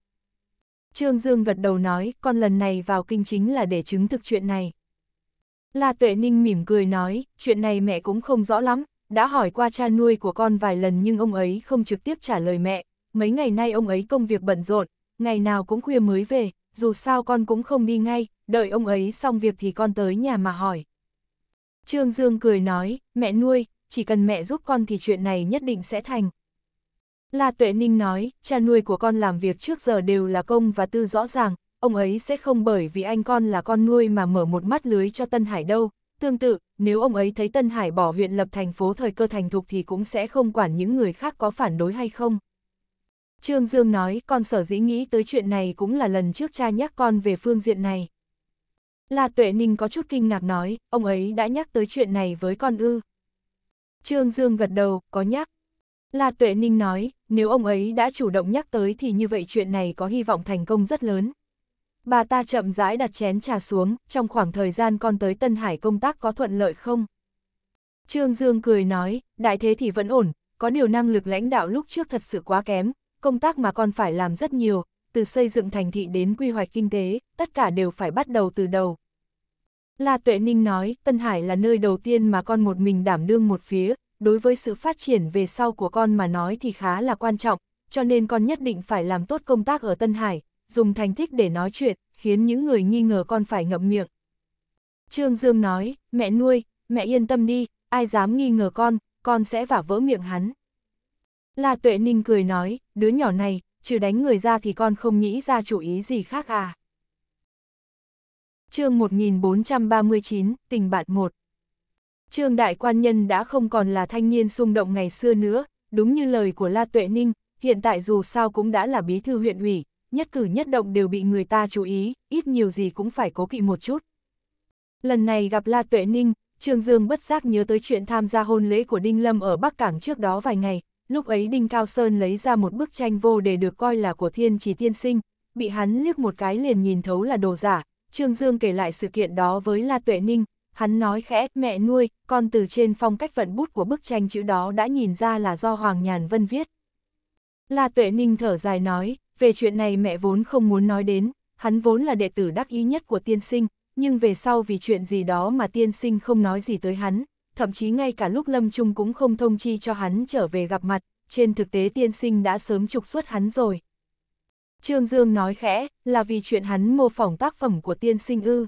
Trương Dương gật đầu nói, con lần này vào kinh chính là để chứng thực chuyện này. La Tuệ Ninh mỉm cười nói, chuyện này mẹ cũng không rõ lắm, đã hỏi qua cha nuôi của con vài lần nhưng ông ấy không trực tiếp trả lời mẹ, mấy ngày nay ông ấy công việc bận rộn, ngày nào cũng khuya mới về, dù sao con cũng không đi ngay, đợi ông ấy xong việc thì con tới nhà mà hỏi. Trương Dương cười nói, mẹ nuôi, chỉ cần mẹ giúp con thì chuyện này nhất định sẽ thành. La Tuệ Ninh nói, cha nuôi của con làm việc trước giờ đều là công và tư rõ ràng, ông ấy sẽ không bởi vì anh con là con nuôi mà mở một mắt lưới cho Tân Hải đâu. Tương tự, nếu ông ấy thấy Tân Hải bỏ huyện lập thành phố thời cơ thành thục thì cũng sẽ không quản những người khác có phản đối hay không. Trương Dương nói, con sở dĩ nghĩ tới chuyện này cũng là lần trước cha nhắc con về phương diện này. La Tuệ Ninh có chút kinh ngạc nói, ông ấy đã nhắc tới chuyện này với con ư. Trương Dương gật đầu, có nhắc. La Tuệ Ninh nói, nếu ông ấy đã chủ động nhắc tới thì như vậy chuyện này có hy vọng thành công rất lớn. Bà ta chậm rãi đặt chén trà xuống, trong khoảng thời gian con tới Tân Hải công tác có thuận lợi không? Trương Dương cười nói, đại thế thì vẫn ổn, có điều năng lực lãnh đạo lúc trước thật sự quá kém, công tác mà con phải làm rất nhiều, từ xây dựng thành thị đến quy hoạch kinh tế, tất cả đều phải bắt đầu từ đầu. La Tuệ Ninh nói, Tân Hải là nơi đầu tiên mà con một mình đảm đương một phía, đối với sự phát triển về sau của con mà nói thì khá là quan trọng, cho nên con nhất định phải làm tốt công tác ở Tân Hải, dùng thành tích để nói chuyện, khiến những người nghi ngờ con phải ngậm miệng. Trương Dương nói, mẹ nuôi, mẹ yên tâm đi, ai dám nghi ngờ con, con sẽ vả vỡ miệng hắn. La Tuệ Ninh cười nói, đứa nhỏ này, trừ đánh người ra thì con không nghĩ ra chủ ý gì khác à. chương 1439, tình bạn 1 Trương Đại Quan Nhân đã không còn là thanh niên xung động ngày xưa nữa, đúng như lời của La Tuệ Ninh, hiện tại dù sao cũng đã là bí thư huyện ủy, nhất cử nhất động đều bị người ta chú ý, ít nhiều gì cũng phải cố kỵ một chút. Lần này gặp La Tuệ Ninh, Trương Dương bất giác nhớ tới chuyện tham gia hôn lễ của Đinh Lâm ở Bắc Cảng trước đó vài ngày, lúc ấy Đinh Cao Sơn lấy ra một bức tranh vô để được coi là của thiên chỉ tiên sinh, bị hắn liếc một cái liền nhìn thấu là đồ giả, Trương Dương kể lại sự kiện đó với La Tuệ Ninh, hắn nói khẽ, mẹ nuôi, con từ trên phong cách vận bút của bức tranh chữ đó đã nhìn ra là do Hoàng Nhàn Vân viết. La Tuệ Ninh thở dài nói, về chuyện này mẹ vốn không muốn nói đến, hắn vốn là đệ tử đắc ý nhất của tiên sinh, nhưng về sau vì chuyện gì đó mà tiên sinh không nói gì tới hắn, thậm chí ngay cả lúc Lâm Trung cũng không thông chi cho hắn trở về gặp mặt, trên thực tế tiên sinh đã sớm trục xuất hắn rồi. Trương Dương nói khẽ, là vì chuyện hắn mô phỏng tác phẩm của tiên sinh ư.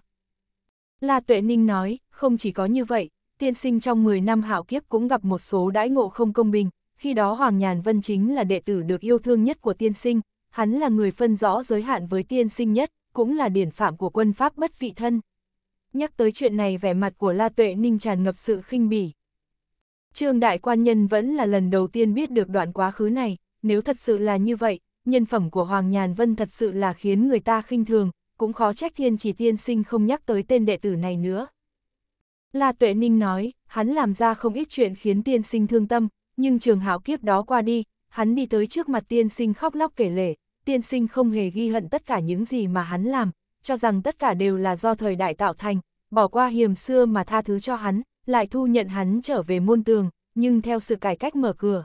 La Tuệ Ninh nói, không chỉ có như vậy, tiên sinh trong 10 năm hạo kiếp cũng gặp một số đãi ngộ không công bình, khi đó Hoàng Nhàn Vân chính là đệ tử được yêu thương nhất của tiên sinh, hắn là người phân rõ giới hạn với tiên sinh nhất, cũng là điển phạm của quân Pháp bất vị thân. Nhắc tới chuyện này vẻ mặt của La Tuệ Ninh tràn ngập sự khinh bỉ. Trương Đại Quan Nhân vẫn là lần đầu tiên biết được đoạn quá khứ này, nếu thật sự là như vậy, nhân phẩm của Hoàng Nhàn Vân thật sự là khiến người ta khinh thường, cũng khó trách thiên chỉ tiên sinh không nhắc tới tên đệ tử này nữa. La Tuệ Ninh nói, hắn làm ra không ít chuyện khiến tiên sinh thương tâm, nhưng trường hảo kiếp đó qua đi, hắn đi tới trước mặt tiên sinh khóc lóc kể lể, tiên sinh không hề ghi hận tất cả những gì mà hắn làm, cho rằng tất cả đều là do thời đại tạo thành, bỏ qua hiềm xưa mà tha thứ cho hắn, lại thu nhận hắn trở về môn tường, nhưng theo sự cải cách mở cửa.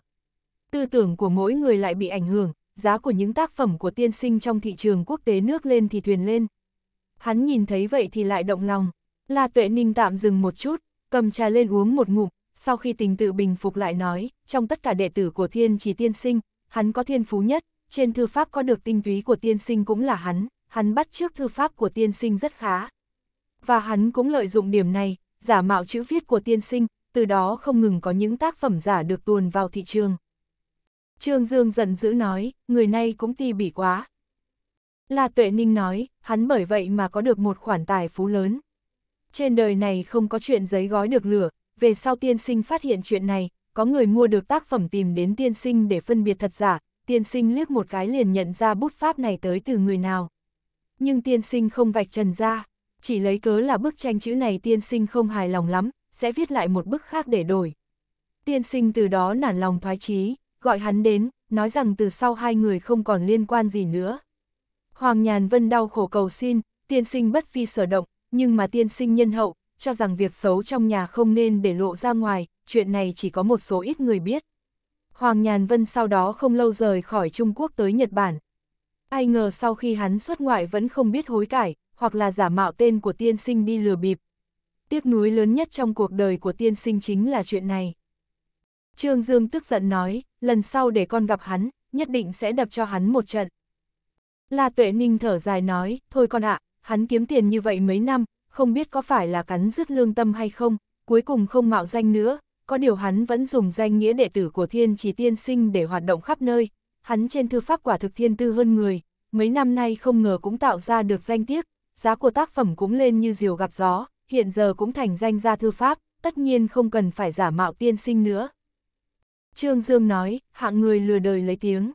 Tư tưởng của mỗi người lại bị ảnh hưởng, giá của những tác phẩm của tiên sinh trong thị trường quốc tế nước lên thì thuyền lên. Hắn nhìn thấy vậy thì lại động lòng. La Tuệ Ninh tạm dừng một chút, cầm trà lên uống một ngụm, sau khi tình tự bình phục lại nói, trong tất cả đệ tử của thiên chỉ tiên sinh, hắn có thiên phú nhất, trên thư pháp có được tinh túy của tiên sinh cũng là hắn, hắn bắt trước thư pháp của tiên sinh rất khá. Và hắn cũng lợi dụng điểm này, giả mạo chữ viết của tiên sinh, từ đó không ngừng có những tác phẩm giả được tuồn vào thị trường. Trương Dương giận dữ nói, người này cũng ti bỉ quá. La Tuệ Ninh nói, hắn bởi vậy mà có được một khoản tài phú lớn. Trên đời này không có chuyện giấy gói được lửa, về sau tiên sinh phát hiện chuyện này, có người mua được tác phẩm tìm đến tiên sinh để phân biệt thật giả, tiên sinh liếc một cái liền nhận ra bút pháp này tới từ người nào. Nhưng tiên sinh không vạch trần ra, chỉ lấy cớ là bức tranh chữ này tiên sinh không hài lòng lắm, sẽ viết lại một bức khác để đổi. Tiên sinh từ đó nản lòng thoái chí, gọi hắn đến, nói rằng từ sau hai người không còn liên quan gì nữa. Hoàng Nhàn Vân đau khổ cầu xin, tiên sinh bất phi sở động, nhưng mà tiên sinh nhân hậu, cho rằng việc xấu trong nhà không nên để lộ ra ngoài, chuyện này chỉ có một số ít người biết. Hoàng Nhàn Vân sau đó không lâu rời khỏi Trung Quốc tới Nhật Bản. Ai ngờ sau khi hắn xuất ngoại vẫn không biết hối cải, hoặc là giả mạo tên của tiên sinh đi lừa bịp. Tiếc nuối lớn nhất trong cuộc đời của tiên sinh chính là chuyện này. Trương Dương tức giận nói, lần sau để con gặp hắn, nhất định sẽ đập cho hắn một trận. La Tuệ Ninh thở dài nói, thôi con ạ, hắn kiếm tiền như vậy mấy năm, không biết có phải là cắn rứt lương tâm hay không, cuối cùng không mạo danh nữa, có điều hắn vẫn dùng danh nghĩa đệ tử của thiên chỉ tiên sinh để hoạt động khắp nơi, hắn trên thư pháp quả thực thiên tư hơn người, mấy năm nay không ngờ cũng tạo ra được danh tiếc, giá của tác phẩm cũng lên như diều gặp gió, hiện giờ cũng thành danh gia thư pháp, tất nhiên không cần phải giả mạo tiên sinh nữa. Trương Dương nói, hạng người lừa đời lấy tiếng.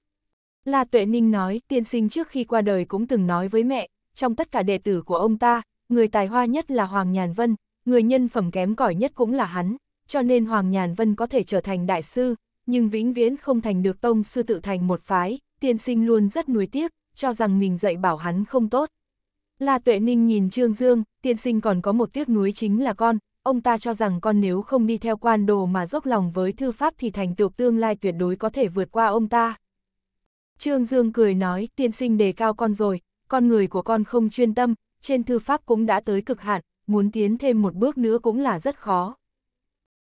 La Tuệ Ninh nói, tiên sinh trước khi qua đời cũng từng nói với mẹ, trong tất cả đệ tử của ông ta, người tài hoa nhất là Hoàng Nhàn Vân, người nhân phẩm kém cỏi nhất cũng là hắn, cho nên Hoàng Nhàn Vân có thể trở thành đại sư, nhưng vĩnh viễn không thành được tông sư tự thành một phái, tiên sinh luôn rất nuối tiếc, cho rằng mình dạy bảo hắn không tốt. La Tuệ Ninh nhìn Trương Dương, tiên sinh còn có một tiếc nuối chính là con, ông ta cho rằng con nếu không đi theo quan đồ mà dốc lòng với thư pháp thì thành tựu tương lai tuyệt đối có thể vượt qua ông ta. Trương Dương cười nói, tiên sinh đề cao con rồi, con người của con không chuyên tâm, trên thư pháp cũng đã tới cực hạn, muốn tiến thêm một bước nữa cũng là rất khó.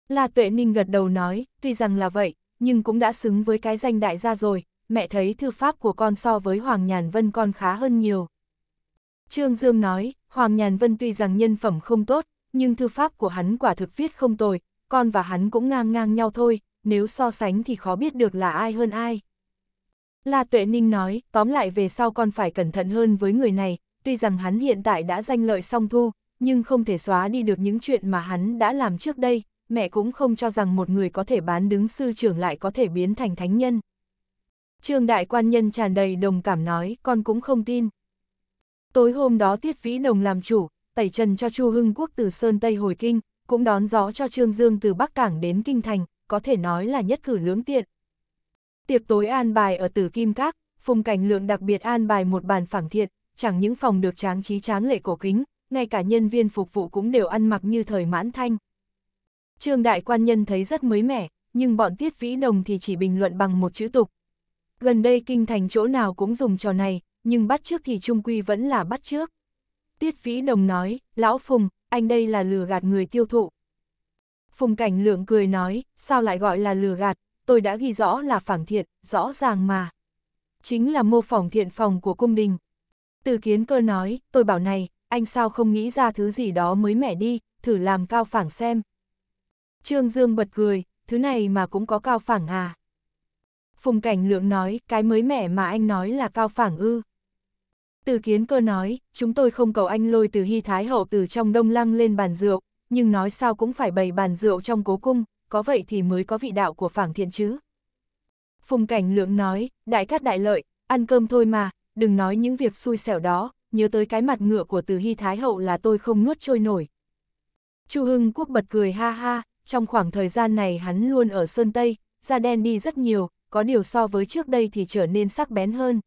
La Tuệ Ninh gật đầu nói, tuy rằng là vậy, nhưng cũng đã xứng với cái danh đại gia rồi, mẹ thấy thư pháp của con so với Hoàng Nhàn Vân con khá hơn nhiều. Trương Dương nói, Hoàng Nhàn Vân tuy rằng nhân phẩm không tốt, nhưng thư pháp của hắn quả thực viết không tồi, con và hắn cũng ngang ngang nhau thôi, nếu so sánh thì khó biết được là ai hơn ai. La Tuệ Ninh nói, tóm lại về sau con phải cẩn thận hơn với người này, tuy rằng hắn hiện tại đã danh lợi song thu, nhưng không thể xóa đi được những chuyện mà hắn đã làm trước đây, mẹ cũng không cho rằng một người có thể bán đứng sư trưởng lại có thể biến thành thánh nhân. Trương đại quan nhân tràn đầy đồng cảm nói, con cũng không tin. Tối hôm đó Tiết Vĩ Đồng làm chủ, tẩy trần cho Chu Hưng Quốc từ Sơn Tây hồi kinh, cũng đón gió cho Trương Dương từ Bắc Cảng đến Kinh Thành, có thể nói là nhất cử lưỡng tiện. Tiệc tối an bài ở Tử Kim Các, Phùng Cảnh Lượng đặc biệt an bài một bàn phẳng thiện, chẳng những phòng được tráng trí tráng lệ cổ kính, ngay cả nhân viên phục vụ cũng đều ăn mặc như thời mãn thanh. Trương đại quan nhân thấy rất mới mẻ, nhưng bọn tiết vĩ đồng thì chỉ bình luận bằng một chữ tục. Gần đây kinh thành chỗ nào cũng dùng trò này, nhưng bắt trước thì trung quy vẫn là bắt trước. Tiết vĩ đồng nói, lão Phùng, anh đây là lừa gạt người tiêu thụ. Phùng cảnh lượng cười nói, sao lại gọi là lừa gạt, tôi đã ghi rõ là phản thiện, rõ ràng mà. Chính là mô phỏng thiện phòng của cung đình. Từ kiến cơ nói, tôi bảo này, anh sao không nghĩ ra thứ gì đó mới mẻ đi, thử làm cao phẳng xem. Trương Dương bật cười, thứ này mà cũng có cao phẳng à. Phùng Cảnh Lượng nói, cái mới mẻ mà anh nói là cao phẳng ư. Từ kiến cơ nói, chúng tôi không cầu anh lôi từ hy thái hậu từ trong đông lăng lên bàn rượu, nhưng nói sao cũng phải bày bàn rượu trong cố cung, có vậy thì mới có vị đạo của phảng thiện chứ. Phùng Cảnh Lượng nói, đại cát đại lợi, ăn cơm thôi mà, đừng nói những việc xui xẻo đó, nhớ tới cái mặt ngựa của từ hy thái hậu là tôi không nuốt trôi nổi. Chu Hưng Quốc bật cười ha ha, trong khoảng thời gian này hắn luôn ở Sơn Tây, da đen đi rất nhiều, có điều so với trước đây thì trở nên sắc bén hơn.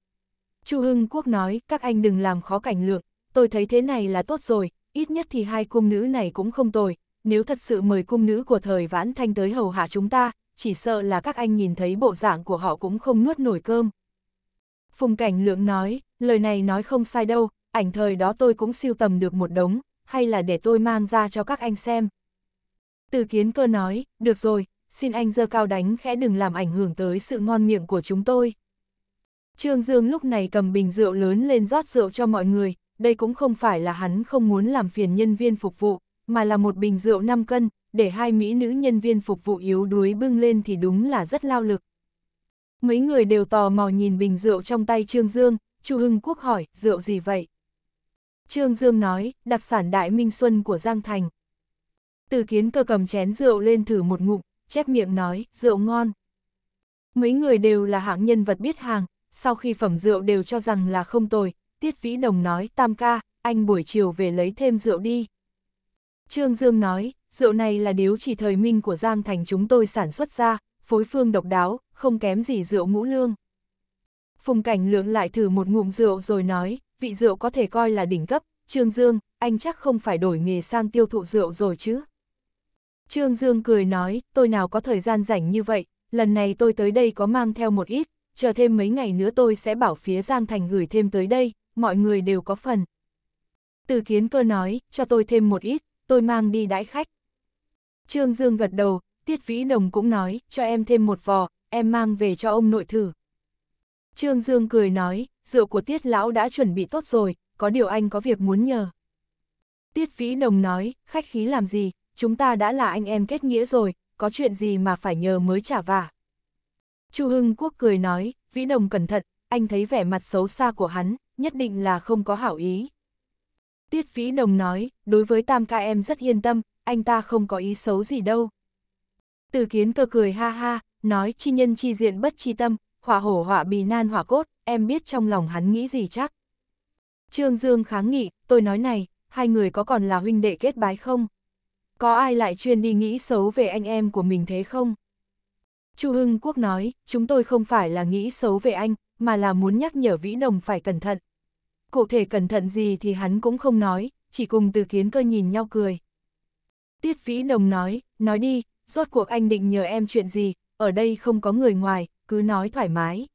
Chu Hưng Quốc nói, các anh đừng làm khó cảnh lượng, tôi thấy thế này là tốt rồi, ít nhất thì hai cung nữ này cũng không tồi, nếu thật sự mời cung nữ của thời vãn thanh tới hầu hạ chúng ta, chỉ sợ là các anh nhìn thấy bộ dạng của họ cũng không nuốt nổi cơm. Phùng Cảnh Lượng nói, lời này nói không sai đâu, ảnh thời đó tôi cũng siêu tầm được một đống, hay là để tôi mang ra cho các anh xem. Từ kiến cơ nói, được rồi, xin anh dơ cao đánh khẽ đừng làm ảnh hưởng tới sự ngon miệng của chúng tôi. Trương Dương lúc này cầm bình rượu lớn lên rót rượu cho mọi người, đây cũng không phải là hắn không muốn làm phiền nhân viên phục vụ, mà là một bình rượu 5 cân, để hai mỹ nữ nhân viên phục vụ yếu đuối bưng lên thì đúng là rất lao lực. Mấy người đều tò mò nhìn bình rượu trong tay Trương Dương, Chu Hưng Quốc hỏi, rượu gì vậy? Trương Dương nói, đặc sản Đại Minh Xuân của Giang Thành. Từ kiến cơ cầm chén rượu lên thử một ngụm, chép miệng nói, rượu ngon. Mấy người đều là hạng nhân vật biết hàng, sau khi phẩm rượu đều cho rằng là không tồi, Tiết Vĩ Đồng nói, tam ca, anh buổi chiều về lấy thêm rượu đi. Trương Dương nói, rượu này là điếu chỉ thời minh của Giang Thành chúng tôi sản xuất ra, phối phương độc đáo, không kém gì rượu ngũ lương. Phùng Cảnh Lượng lại thử một ngụm rượu rồi nói, vị rượu có thể coi là đỉnh cấp, Trương Dương, anh chắc không phải đổi nghề sang tiêu thụ rượu rồi chứ. Trương Dương cười nói, tôi nào có thời gian rảnh như vậy, lần này tôi tới đây có mang theo một ít, chờ thêm mấy ngày nữa tôi sẽ bảo phía Giang Thành gửi thêm tới đây, mọi người đều có phần. Từ kiến cơ nói, cho tôi thêm một ít, tôi mang đi đãi khách. Trương Dương gật đầu, Tiết Vĩ Đồng cũng nói, cho em thêm một vò, em mang về cho ông nội thử. Trương Dương cười nói, rượu của Tiết Lão đã chuẩn bị tốt rồi, có điều anh có việc muốn nhờ. Tiết Vĩ Đồng nói, khách khí làm gì, chúng ta đã là anh em kết nghĩa rồi, có chuyện gì mà phải nhờ mới trả vả. Chu Hưng Quốc cười nói, Vĩ Đồng cẩn thận, anh thấy vẻ mặt xấu xa của hắn, nhất định là không có hảo ý. Tiết Vĩ Đồng nói, đối với tam ca em rất yên tâm, anh ta không có ý xấu gì đâu. Từ kiến cơ cười ha ha, nói chi nhân chi diện bất chi tâm, hỏa hổ hỏa bì nan hỏa cốt, em biết trong lòng hắn nghĩ gì chắc. Trương Dương kháng nghị, tôi nói này, hai người có còn là huynh đệ kết bái không? Có ai lại chuyên đi nghĩ xấu về anh em của mình thế không? Chu Hưng Quốc nói, chúng tôi không phải là nghĩ xấu về anh, mà là muốn nhắc nhở Vĩ Đồng phải cẩn thận. Cụ thể cẩn thận gì thì hắn cũng không nói, chỉ cùng từ kiến cơ nhìn nhau cười. Tiết Vĩ Đồng nói, nói đi, rốt cuộc anh định nhờ em chuyện gì, ở đây không có người ngoài, cứ nói thoải mái.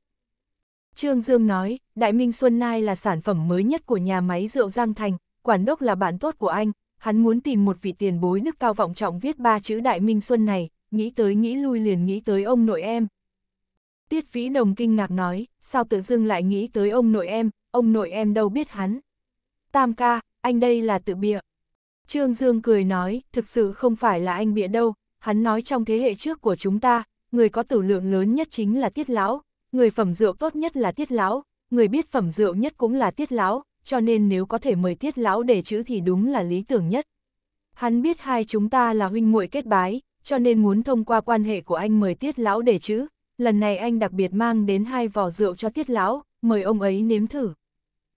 Trương Dương nói, Đại Minh Xuân Nai là sản phẩm mới nhất của nhà máy rượu Giang Thành, quản đốc là bạn tốt của anh, hắn muốn tìm một vị tiền bối đức cao vọng trọng viết ba chữ Đại Minh Xuân này, nghĩ tới nghĩ lui liền nghĩ tới ông nội em. Tiết Vĩ Đồng kinh ngạc nói, sao tự dưng lại nghĩ tới ông nội em, ông nội em đâu biết hắn. Tam ca, anh đây là tự bịa. Trương Dương cười nói, thực sự không phải là anh bịa đâu, hắn nói trong thế hệ trước của chúng ta, người có tử lượng lớn nhất chính là Tiết Lão, người phẩm rượu tốt nhất là Tiết Lão, người biết phẩm rượu nhất cũng là Tiết Lão, cho nên nếu có thể mời Tiết Lão để chữ thì đúng là lý tưởng nhất. Hắn biết hai chúng ta là huynh muội kết bái, cho nên muốn thông qua quan hệ của anh mời Tiết Lão để chữ, lần này anh đặc biệt mang đến hai vỏ rượu cho Tiết Lão, mời ông ấy nếm thử.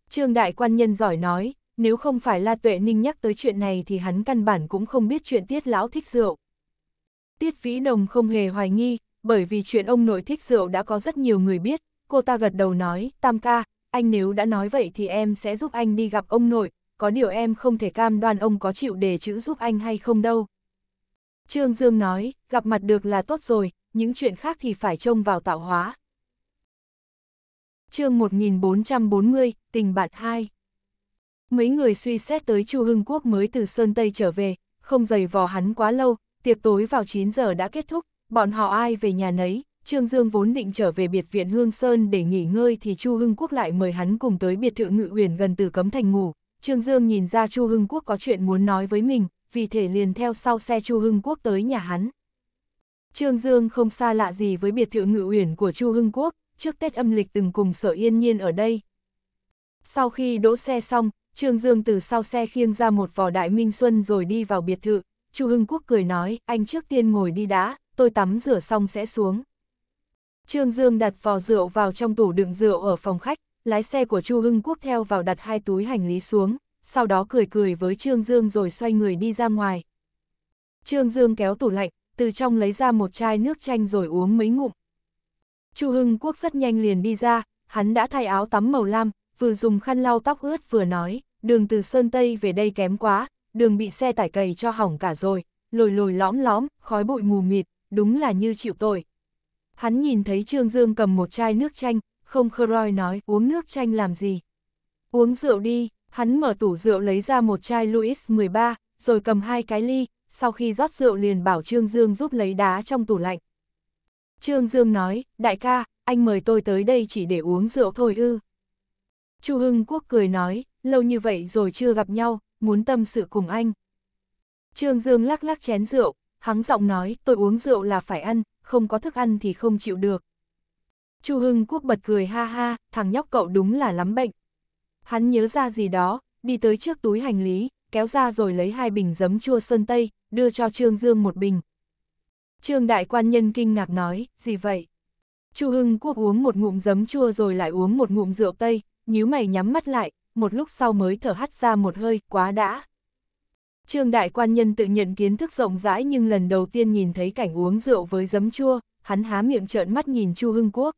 Trương Đại Quan Nhân giỏi nói, nếu không phải La Tuệ Ninh nhắc tới chuyện này thì hắn căn bản cũng không biết chuyện Tiết Lão thích rượu. Tiết Vĩ Đồng không hề hoài nghi, bởi vì chuyện ông nội thích rượu đã có rất nhiều người biết, cô ta gật đầu nói, Tam ca, anh nếu đã nói vậy thì em sẽ giúp anh đi gặp ông nội, có điều em không thể cam đoan ông có chịu đề chữ giúp anh hay không đâu. Trương Dương nói, gặp mặt được là tốt rồi, những chuyện khác thì phải trông vào tạo hóa. chương 1440, tình bạn 2 Mấy người suy xét tới Chu Hưng Quốc mới từ Sơn Tây trở về, không dày vò hắn quá lâu, tiệc tối vào 9 giờ đã kết thúc, bọn họ ai về nhà nấy, Trương Dương vốn định trở về biệt viện Hương Sơn để nghỉ ngơi thì Chu Hưng Quốc lại mời hắn cùng tới biệt thự ngự huyền gần từ cấm thành ngủ. Trương Dương nhìn ra Chu Hưng Quốc có chuyện muốn nói với mình, vì thể liền theo sau xe Chu Hưng Quốc tới nhà hắn. Trương Dương không xa lạ gì với biệt thự ngự uyển của Chu Hưng Quốc, trước Tết âm lịch từng cùng sở yên nhiên ở đây. Sau khi đỗ xe xong, Trương Dương từ sau xe khiêng ra một vò đại minh xuân rồi đi vào biệt thự, Chu Hưng Quốc cười nói, anh trước tiên ngồi đi đã, tôi tắm rửa xong sẽ xuống. Trương Dương đặt vò rượu vào trong tủ đựng rượu ở phòng khách, lái xe của Chu Hưng Quốc theo vào đặt hai túi hành lý xuống, sau đó cười cười với Trương Dương rồi xoay người đi ra ngoài. Trương Dương kéo tủ lạnh, từ trong lấy ra một chai nước chanh rồi uống mấy ngụm. Chu Hưng Quốc rất nhanh liền đi ra, hắn đã thay áo tắm màu lam, vừa dùng khăn lau tóc ướt vừa nói, đường từ Sơn Tây về đây kém quá, đường bị xe tải cầy cho hỏng cả rồi, lồi lồi lõm lõm, khói bụi mù mịt, đúng là như chịu tội. Hắn nhìn thấy Trương Dương cầm một chai nước chanh, không khơ roi nói uống nước chanh làm gì. Uống rượu đi, Hắn mở tủ rượu lấy ra một chai Louis 13, rồi cầm hai cái ly, sau khi rót rượu liền bảo Trương Dương giúp lấy đá trong tủ lạnh. Trương Dương nói, đại ca, anh mời tôi tới đây chỉ để uống rượu thôi ư. Chu Hưng Quốc cười nói, lâu như vậy rồi chưa gặp nhau, muốn tâm sự cùng anh. Trương Dương lắc lắc chén rượu, hắng giọng nói, tôi uống rượu là phải ăn, không có thức ăn thì không chịu được. Chu Hưng Quốc bật cười ha ha, thằng nhóc cậu đúng là lắm bệnh. Hắn nhớ ra gì đó, đi tới trước túi hành lý, kéo ra rồi lấy hai bình giấm chua sơn tây, đưa cho Trương Dương một bình. Trương đại quan nhân kinh ngạc nói, gì vậy? Chu Hưng Quốc uống một ngụm giấm chua rồi lại uống một ngụm rượu tây, nhíu mày nhắm mắt lại, một lúc sau mới thở hắt ra một hơi, quá đã. Trương đại quan nhân tự nhận kiến thức rộng rãi nhưng lần đầu tiên nhìn thấy cảnh uống rượu với giấm chua, hắn há miệng trợn mắt nhìn Chu Hưng Quốc.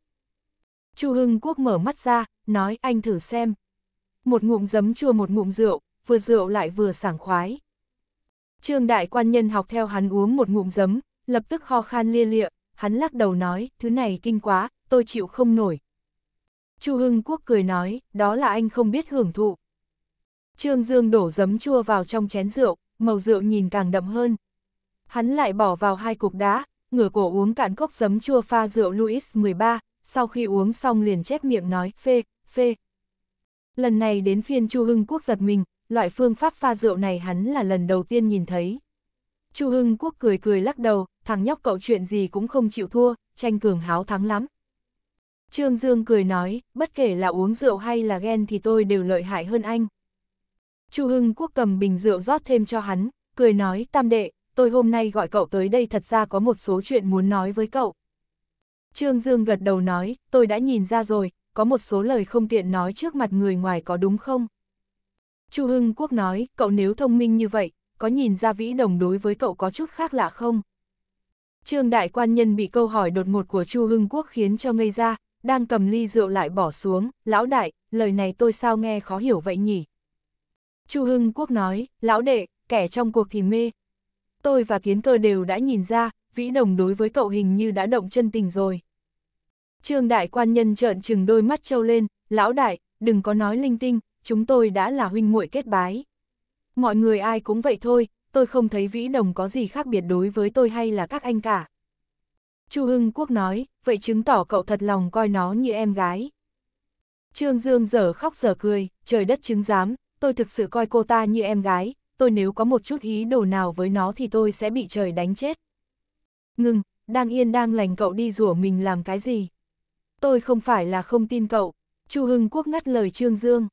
Chu Hưng Quốc mở mắt ra, nói anh thử xem. Một ngụm giấm chua một ngụm rượu, vừa rượu lại vừa sảng khoái. Trương đại quan nhân học theo hắn uống một ngụm giấm, lập tức ho khan lia lịa, hắn lắc đầu nói, thứ này kinh quá, tôi chịu không nổi. Chu Hưng Quốc cười nói, đó là anh không biết hưởng thụ. Trương Dương đổ giấm chua vào trong chén rượu, màu rượu nhìn càng đậm hơn. Hắn lại bỏ vào hai cục đá, ngửa cổ uống cạn cốc giấm chua pha rượu Louis 13, sau khi uống xong liền chép miệng nói, phê, phê. Lần này đến phiên Chu Hưng Quốc giật mình, loại phương pháp pha rượu này hắn là lần đầu tiên nhìn thấy. Chu Hưng Quốc cười cười lắc đầu, thằng nhóc cậu chuyện gì cũng không chịu thua, tranh cường háo thắng lắm. Trương Dương cười nói, bất kể là uống rượu hay là ghen thì tôi đều lợi hại hơn anh. Chu Hưng Quốc cầm bình rượu rót thêm cho hắn, cười nói, tam đệ, tôi hôm nay gọi cậu tới đây thật ra có một số chuyện muốn nói với cậu. Trương Dương gật đầu nói, tôi đã nhìn ra rồi, có một số lời không tiện nói trước mặt người ngoài có đúng không? Chu Hưng Quốc nói, cậu nếu thông minh như vậy, có nhìn ra vĩ đồng đối với cậu có chút khác lạ không? Trương đại quan nhân bị câu hỏi đột ngột của Chu Hưng Quốc khiến cho ngây ra, đang cầm ly rượu lại bỏ xuống, lão đại, lời này tôi sao nghe khó hiểu vậy nhỉ? Chu Hưng Quốc nói, lão đệ, kẻ trong cuộc thì mê. Tôi và kiến cơ đều đã nhìn ra, vĩ đồng đối với cậu hình như đã động chân tình rồi. Trương đại quan nhân trợn trừng đôi mắt trâu lên, lão đại, đừng có nói linh tinh, chúng tôi đã là huynh muội kết bái. Mọi người ai cũng vậy thôi, tôi không thấy vĩ đồng có gì khác biệt đối với tôi hay là các anh cả. Chu Hưng Quốc nói, vậy chứng tỏ cậu thật lòng coi nó như em gái. Trương Dương giờ khóc giờ cười, trời đất chứng giám, tôi thực sự coi cô ta như em gái, tôi nếu có một chút ý đồ nào với nó thì tôi sẽ bị trời đánh chết. Ngừng, đang yên đang lành cậu đi rủa mình làm cái gì? Tôi không phải là không tin cậu, Chu Hưng Quốc ngắt lời Trương Dương.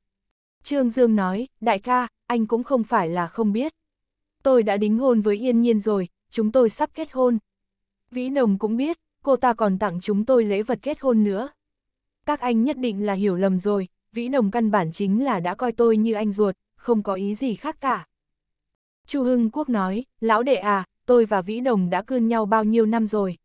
Trương Dương nói, đại ca, anh cũng không phải là không biết. Tôi đã đính hôn với Yên Nhiên rồi, chúng tôi sắp kết hôn. Vĩ Đồng cũng biết, cô ta còn tặng chúng tôi lễ vật kết hôn nữa. Các anh nhất định là hiểu lầm rồi, Vĩ Đồng căn bản chính là đã coi tôi như anh ruột, không có ý gì khác cả. Chu Hưng Quốc nói, lão đệ à, tôi và Vĩ Đồng đã cương nhau bao nhiêu năm rồi.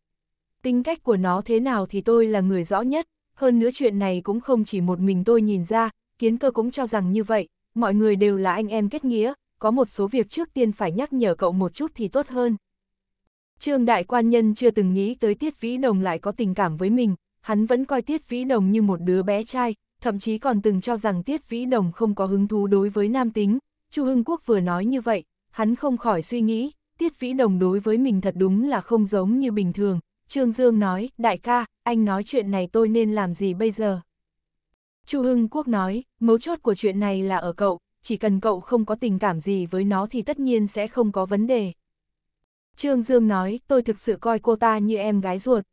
Tính cách của nó thế nào thì tôi là người rõ nhất, hơn nữa chuyện này cũng không chỉ một mình tôi nhìn ra, kiến cơ cũng cho rằng như vậy, mọi người đều là anh em kết nghĩa, có một số việc trước tiên phải nhắc nhở cậu một chút thì tốt hơn. Trương đại quan nhân chưa từng nghĩ tới Tiết Vĩ Đồng lại có tình cảm với mình, hắn vẫn coi Tiết Vĩ Đồng như một đứa bé trai, thậm chí còn từng cho rằng Tiết Vĩ Đồng không có hứng thú đối với nam tính. Chu Hưng Quốc vừa nói như vậy, hắn không khỏi suy nghĩ, Tiết Vĩ Đồng đối với mình thật đúng là không giống như bình thường. Trương Dương nói, đại ca, anh nói chuyện này tôi nên làm gì bây giờ? Chu Hưng Quốc nói, mấu chốt của chuyện này là ở cậu, chỉ cần cậu không có tình cảm gì với nó thì tất nhiên sẽ không có vấn đề. Trương Dương nói, tôi thực sự coi cô ta như em gái ruột.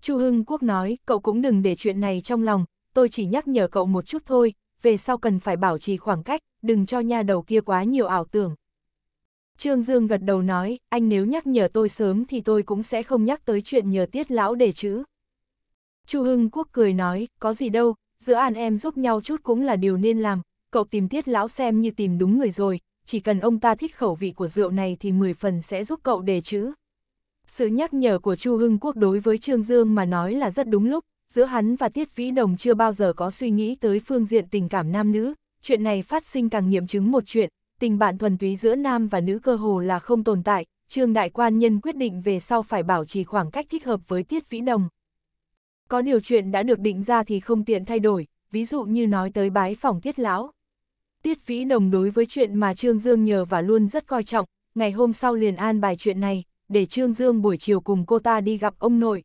Chu Hưng Quốc nói, cậu cũng đừng để chuyện này trong lòng, tôi chỉ nhắc nhở cậu một chút thôi, về sau cần phải bảo trì khoảng cách, đừng cho nha đầu kia quá nhiều ảo tưởng. Trương Dương gật đầu nói, anh nếu nhắc nhở tôi sớm thì tôi cũng sẽ không nhắc tới chuyện nhờ tiết lão để chữ. Chu Hưng Quốc cười nói, có gì đâu, giữa anh em giúp nhau chút cũng là điều nên làm, cậu tìm tiết lão xem như tìm đúng người rồi, chỉ cần ông ta thích khẩu vị của rượu này thì 10 phần sẽ giúp cậu đề chữ. Sự nhắc nhở của Chu Hưng Quốc đối với Trương Dương mà nói là rất đúng lúc, giữa hắn và Tiết Vĩ Đồng chưa bao giờ có suy nghĩ tới phương diện tình cảm nam nữ, chuyện này phát sinh càng nghiệm chứng một chuyện, tình bạn thuần túy giữa nam và nữ cơ hồ là không tồn tại, Trương Đại Quan Nhân quyết định về sau phải bảo trì khoảng cách thích hợp với Tiết Vĩ Đồng. Có điều chuyện đã được định ra thì không tiện thay đổi, ví dụ như nói tới bái phòng Tiết Lão. Tiết Vĩ Đồng đối với chuyện mà Trương Dương nhờ và luôn rất coi trọng, ngày hôm sau liền an bài chuyện này, để Trương Dương buổi chiều cùng cô ta đi gặp ông nội.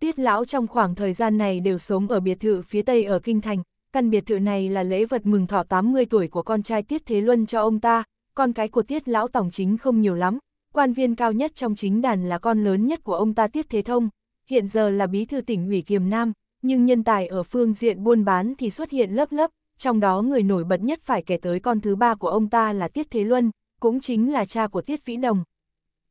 Tiết Lão trong khoảng thời gian này đều sống ở biệt thự phía Tây ở Kinh Thành, căn biệt thự này là lễ vật mừng thọ 80 tuổi của con trai Tiết Thế Luân cho ông ta, con cái của Tiết Lão Tổng chính không nhiều lắm, quan viên cao nhất trong chính đàn là con lớn nhất của ông ta Tiết Thế Thông, hiện giờ là bí thư tỉnh ủy Kiềm Nam, nhưng nhân tài ở phương diện buôn bán thì xuất hiện lớp lớp, trong đó người nổi bật nhất phải kể tới con thứ ba của ông ta là Tiết Thế Luân, cũng chính là cha của Tiết Vĩ Đồng.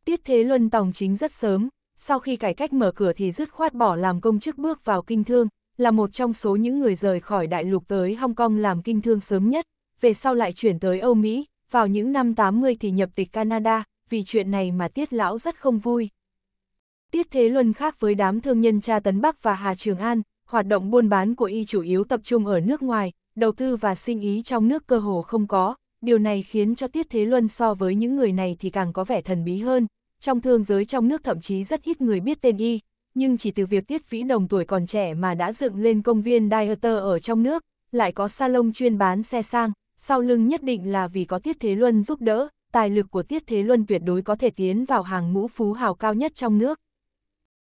Tiết Thế Luân tổng chính rất sớm, sau khi cải cách mở cửa thì dứt khoát bỏ làm công chức bước vào kinh thương, là một trong số những người rời khỏi đại lục tới Hong Kong làm kinh thương sớm nhất, về sau lại chuyển tới Âu Mỹ, vào những năm 80 thì nhập tịch Canada, vì chuyện này mà Tiết Lão rất không vui. Tiết Thế Luân khác với đám thương nhân cha Tấn Bắc và Hà Trường An, hoạt động buôn bán của y chủ yếu tập trung ở nước ngoài, đầu tư và sinh ý trong nước cơ hồ không có, điều này khiến cho Tiết Thế Luân so với những người này thì càng có vẻ thần bí hơn, trong thương giới trong nước thậm chí rất ít người biết tên y, nhưng chỉ từ việc Tiết Vĩ Đồng tuổi còn trẻ mà đã dựng lên công viên Dieter ở trong nước, lại có salon chuyên bán xe sang, sau lưng nhất định là vì có Tiết Thế Luân giúp đỡ, tài lực của Tiết Thế Luân tuyệt đối có thể tiến vào hàng ngũ phú hào cao nhất trong nước.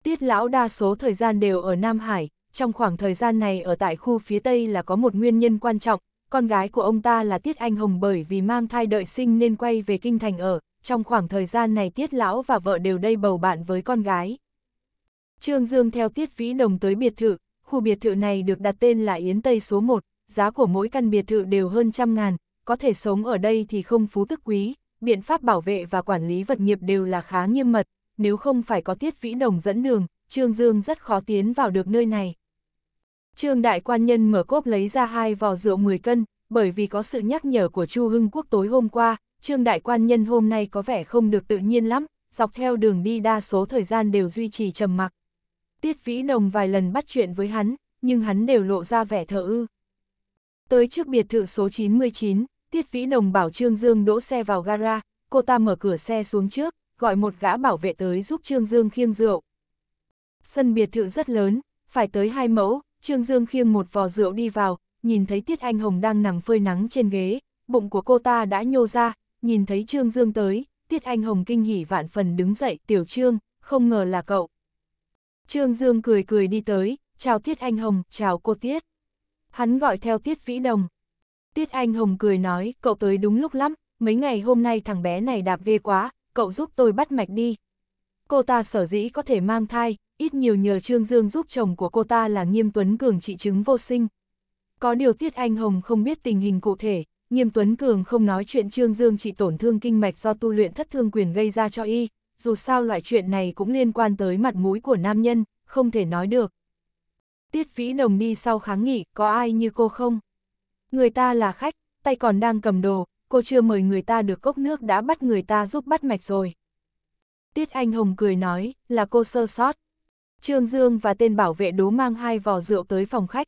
Tiết lão đa số thời gian đều ở Nam Hải, trong khoảng thời gian này ở tại khu phía Tây là có một nguyên nhân quan trọng, con gái của ông ta là Tiết Anh Hồng bởi vì mang thai đợi sinh nên quay về Kinh Thành ở, trong khoảng thời gian này Tiết Lão và vợ đều đây bầu bạn với con gái. Trương Dương theo Tiết Vĩ Đồng tới biệt thự, khu biệt thự này được đặt tên là Yến Tây số 1, giá của mỗi căn biệt thự đều hơn trăm ngàn, có thể sống ở đây thì không phú tức quý, biện pháp bảo vệ và quản lý vật nghiệp đều là khá nghiêm mật, nếu không phải có Tiết Vĩ Đồng dẫn đường, Trương Dương rất khó tiến vào được nơi này. Trương Đại Quan Nhân mở cốp lấy ra hai vò rượu 10 cân, bởi vì có sự nhắc nhở của Chu Hưng Quốc tối hôm qua, Trương Đại Quan Nhân hôm nay có vẻ không được tự nhiên lắm, dọc theo đường đi đa số thời gian đều duy trì trầm mặc. Tiết Vĩ Đồng vài lần bắt chuyện với hắn, nhưng hắn đều lộ ra vẻ thờ ư. Tới trước biệt thự số 99, Tiết Vĩ Đồng bảo Trương Dương đỗ xe vào gara, cô ta mở cửa xe xuống trước, gọi một gã bảo vệ tới giúp Trương Dương khiêng rượu. Sân biệt thự rất lớn, phải tới hai mẫu, Trương Dương khiêng một vò rượu đi vào, nhìn thấy Tiết Anh Hồng đang nằm phơi nắng trên ghế, bụng của cô ta đã nhô ra, nhìn thấy Trương Dương tới, Tiết Anh Hồng kinh hỉ vạn phần đứng dậy, tiểu Trương, không ngờ là cậu. Trương Dương cười cười đi tới, chào Tiết Anh Hồng, chào cô Tiết. Hắn gọi theo Tiết Vĩ Đồng. Tiết Anh Hồng cười nói, cậu tới đúng lúc lắm, mấy ngày hôm nay thằng bé này đạp ghê quá, cậu giúp tôi bắt mạch đi. Cô ta sở dĩ có thể mang thai, ít nhiều nhờ Trương Dương giúp chồng của cô ta là Nghiêm Tuấn Cường trị chứng vô sinh. Có điều Tiết Anh Hồng không biết tình hình cụ thể, Nghiêm Tuấn Cường không nói chuyện Trương Dương chỉ tổn thương kinh mạch do tu luyện thất thương quyền gây ra cho y, dù sao loại chuyện này cũng liên quan tới mặt mũi của nam nhân, không thể nói được. Tiết Vĩ Đồng đi sau kháng nghị, có ai như cô không? Người ta là khách, tay còn đang cầm đồ, cô chưa mời người ta được cốc nước đã bắt người ta giúp bắt mạch rồi. Tiết Anh Hồng cười nói, là cô sơ sót. Trương Dương và tên bảo vệ đố mang hai vò rượu tới phòng khách.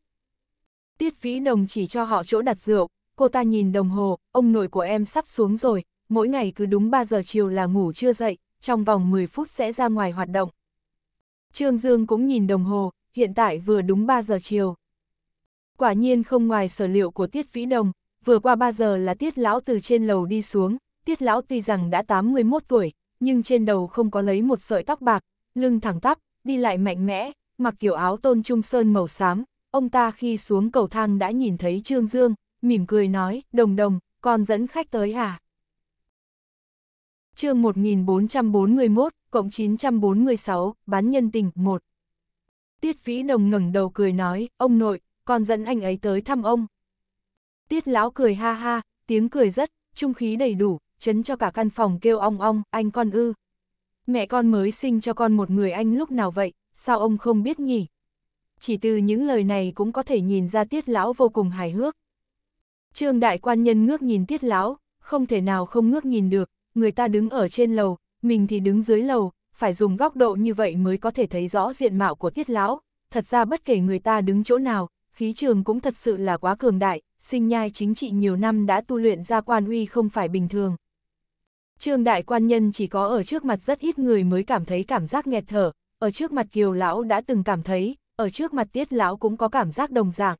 Tiết Vĩ Đồng chỉ cho họ chỗ đặt rượu, cô ta nhìn đồng hồ, ông nội của em sắp xuống rồi, mỗi ngày cứ đúng 3 giờ chiều là ngủ chưa dậy, trong vòng 10 phút sẽ ra ngoài hoạt động. Trương Dương cũng nhìn đồng hồ, hiện tại vừa đúng 3 giờ chiều. Quả nhiên không ngoài sở liệu của Tiết Vĩ Đồng, vừa qua 3 giờ là Tiết Lão từ trên lầu đi xuống, Tiết Lão tuy rằng đã 81 tuổi, nhưng trên đầu không có lấy một sợi tóc bạc, lưng thẳng tắp, đi lại mạnh mẽ, mặc kiểu áo tôn trung sơn màu xám, ông ta khi xuống cầu thang đã nhìn thấy Trương Dương, mỉm cười nói, đồng đồng, con dẫn khách tới hả? chương 1441, cộng 946, bán nhân tình, 1. Tiết Vĩ Đồng ngẩng đầu cười nói, ông nội, con dẫn anh ấy tới thăm ông. Tiết Lão cười ha ha, tiếng cười rất, trung khí đầy đủ, chấn cho cả căn phòng kêu ong ong, anh con ư. Mẹ con mới sinh cho con một người anh lúc nào vậy, sao ông không biết nhỉ? Chỉ từ những lời này cũng có thể nhìn ra Tiết Lão vô cùng hài hước. Trương đại quan nhân ngước nhìn Tiết Lão, không thể nào không ngước nhìn được, người ta đứng ở trên lầu, mình thì đứng dưới lầu, phải dùng góc độ như vậy mới có thể thấy rõ diện mạo của Tiết Lão. Thật ra bất kể người ta đứng chỗ nào, khí trường cũng thật sự là quá cường đại, sinh nhai chính trị nhiều năm đã tu luyện ra quan uy không phải bình thường. Trương đại quan nhân chỉ có ở trước mặt rất ít người mới cảm thấy cảm giác nghẹt thở, ở trước mặt kiều lão đã từng cảm thấy, ở trước mặt tiết lão cũng có cảm giác đồng dạng.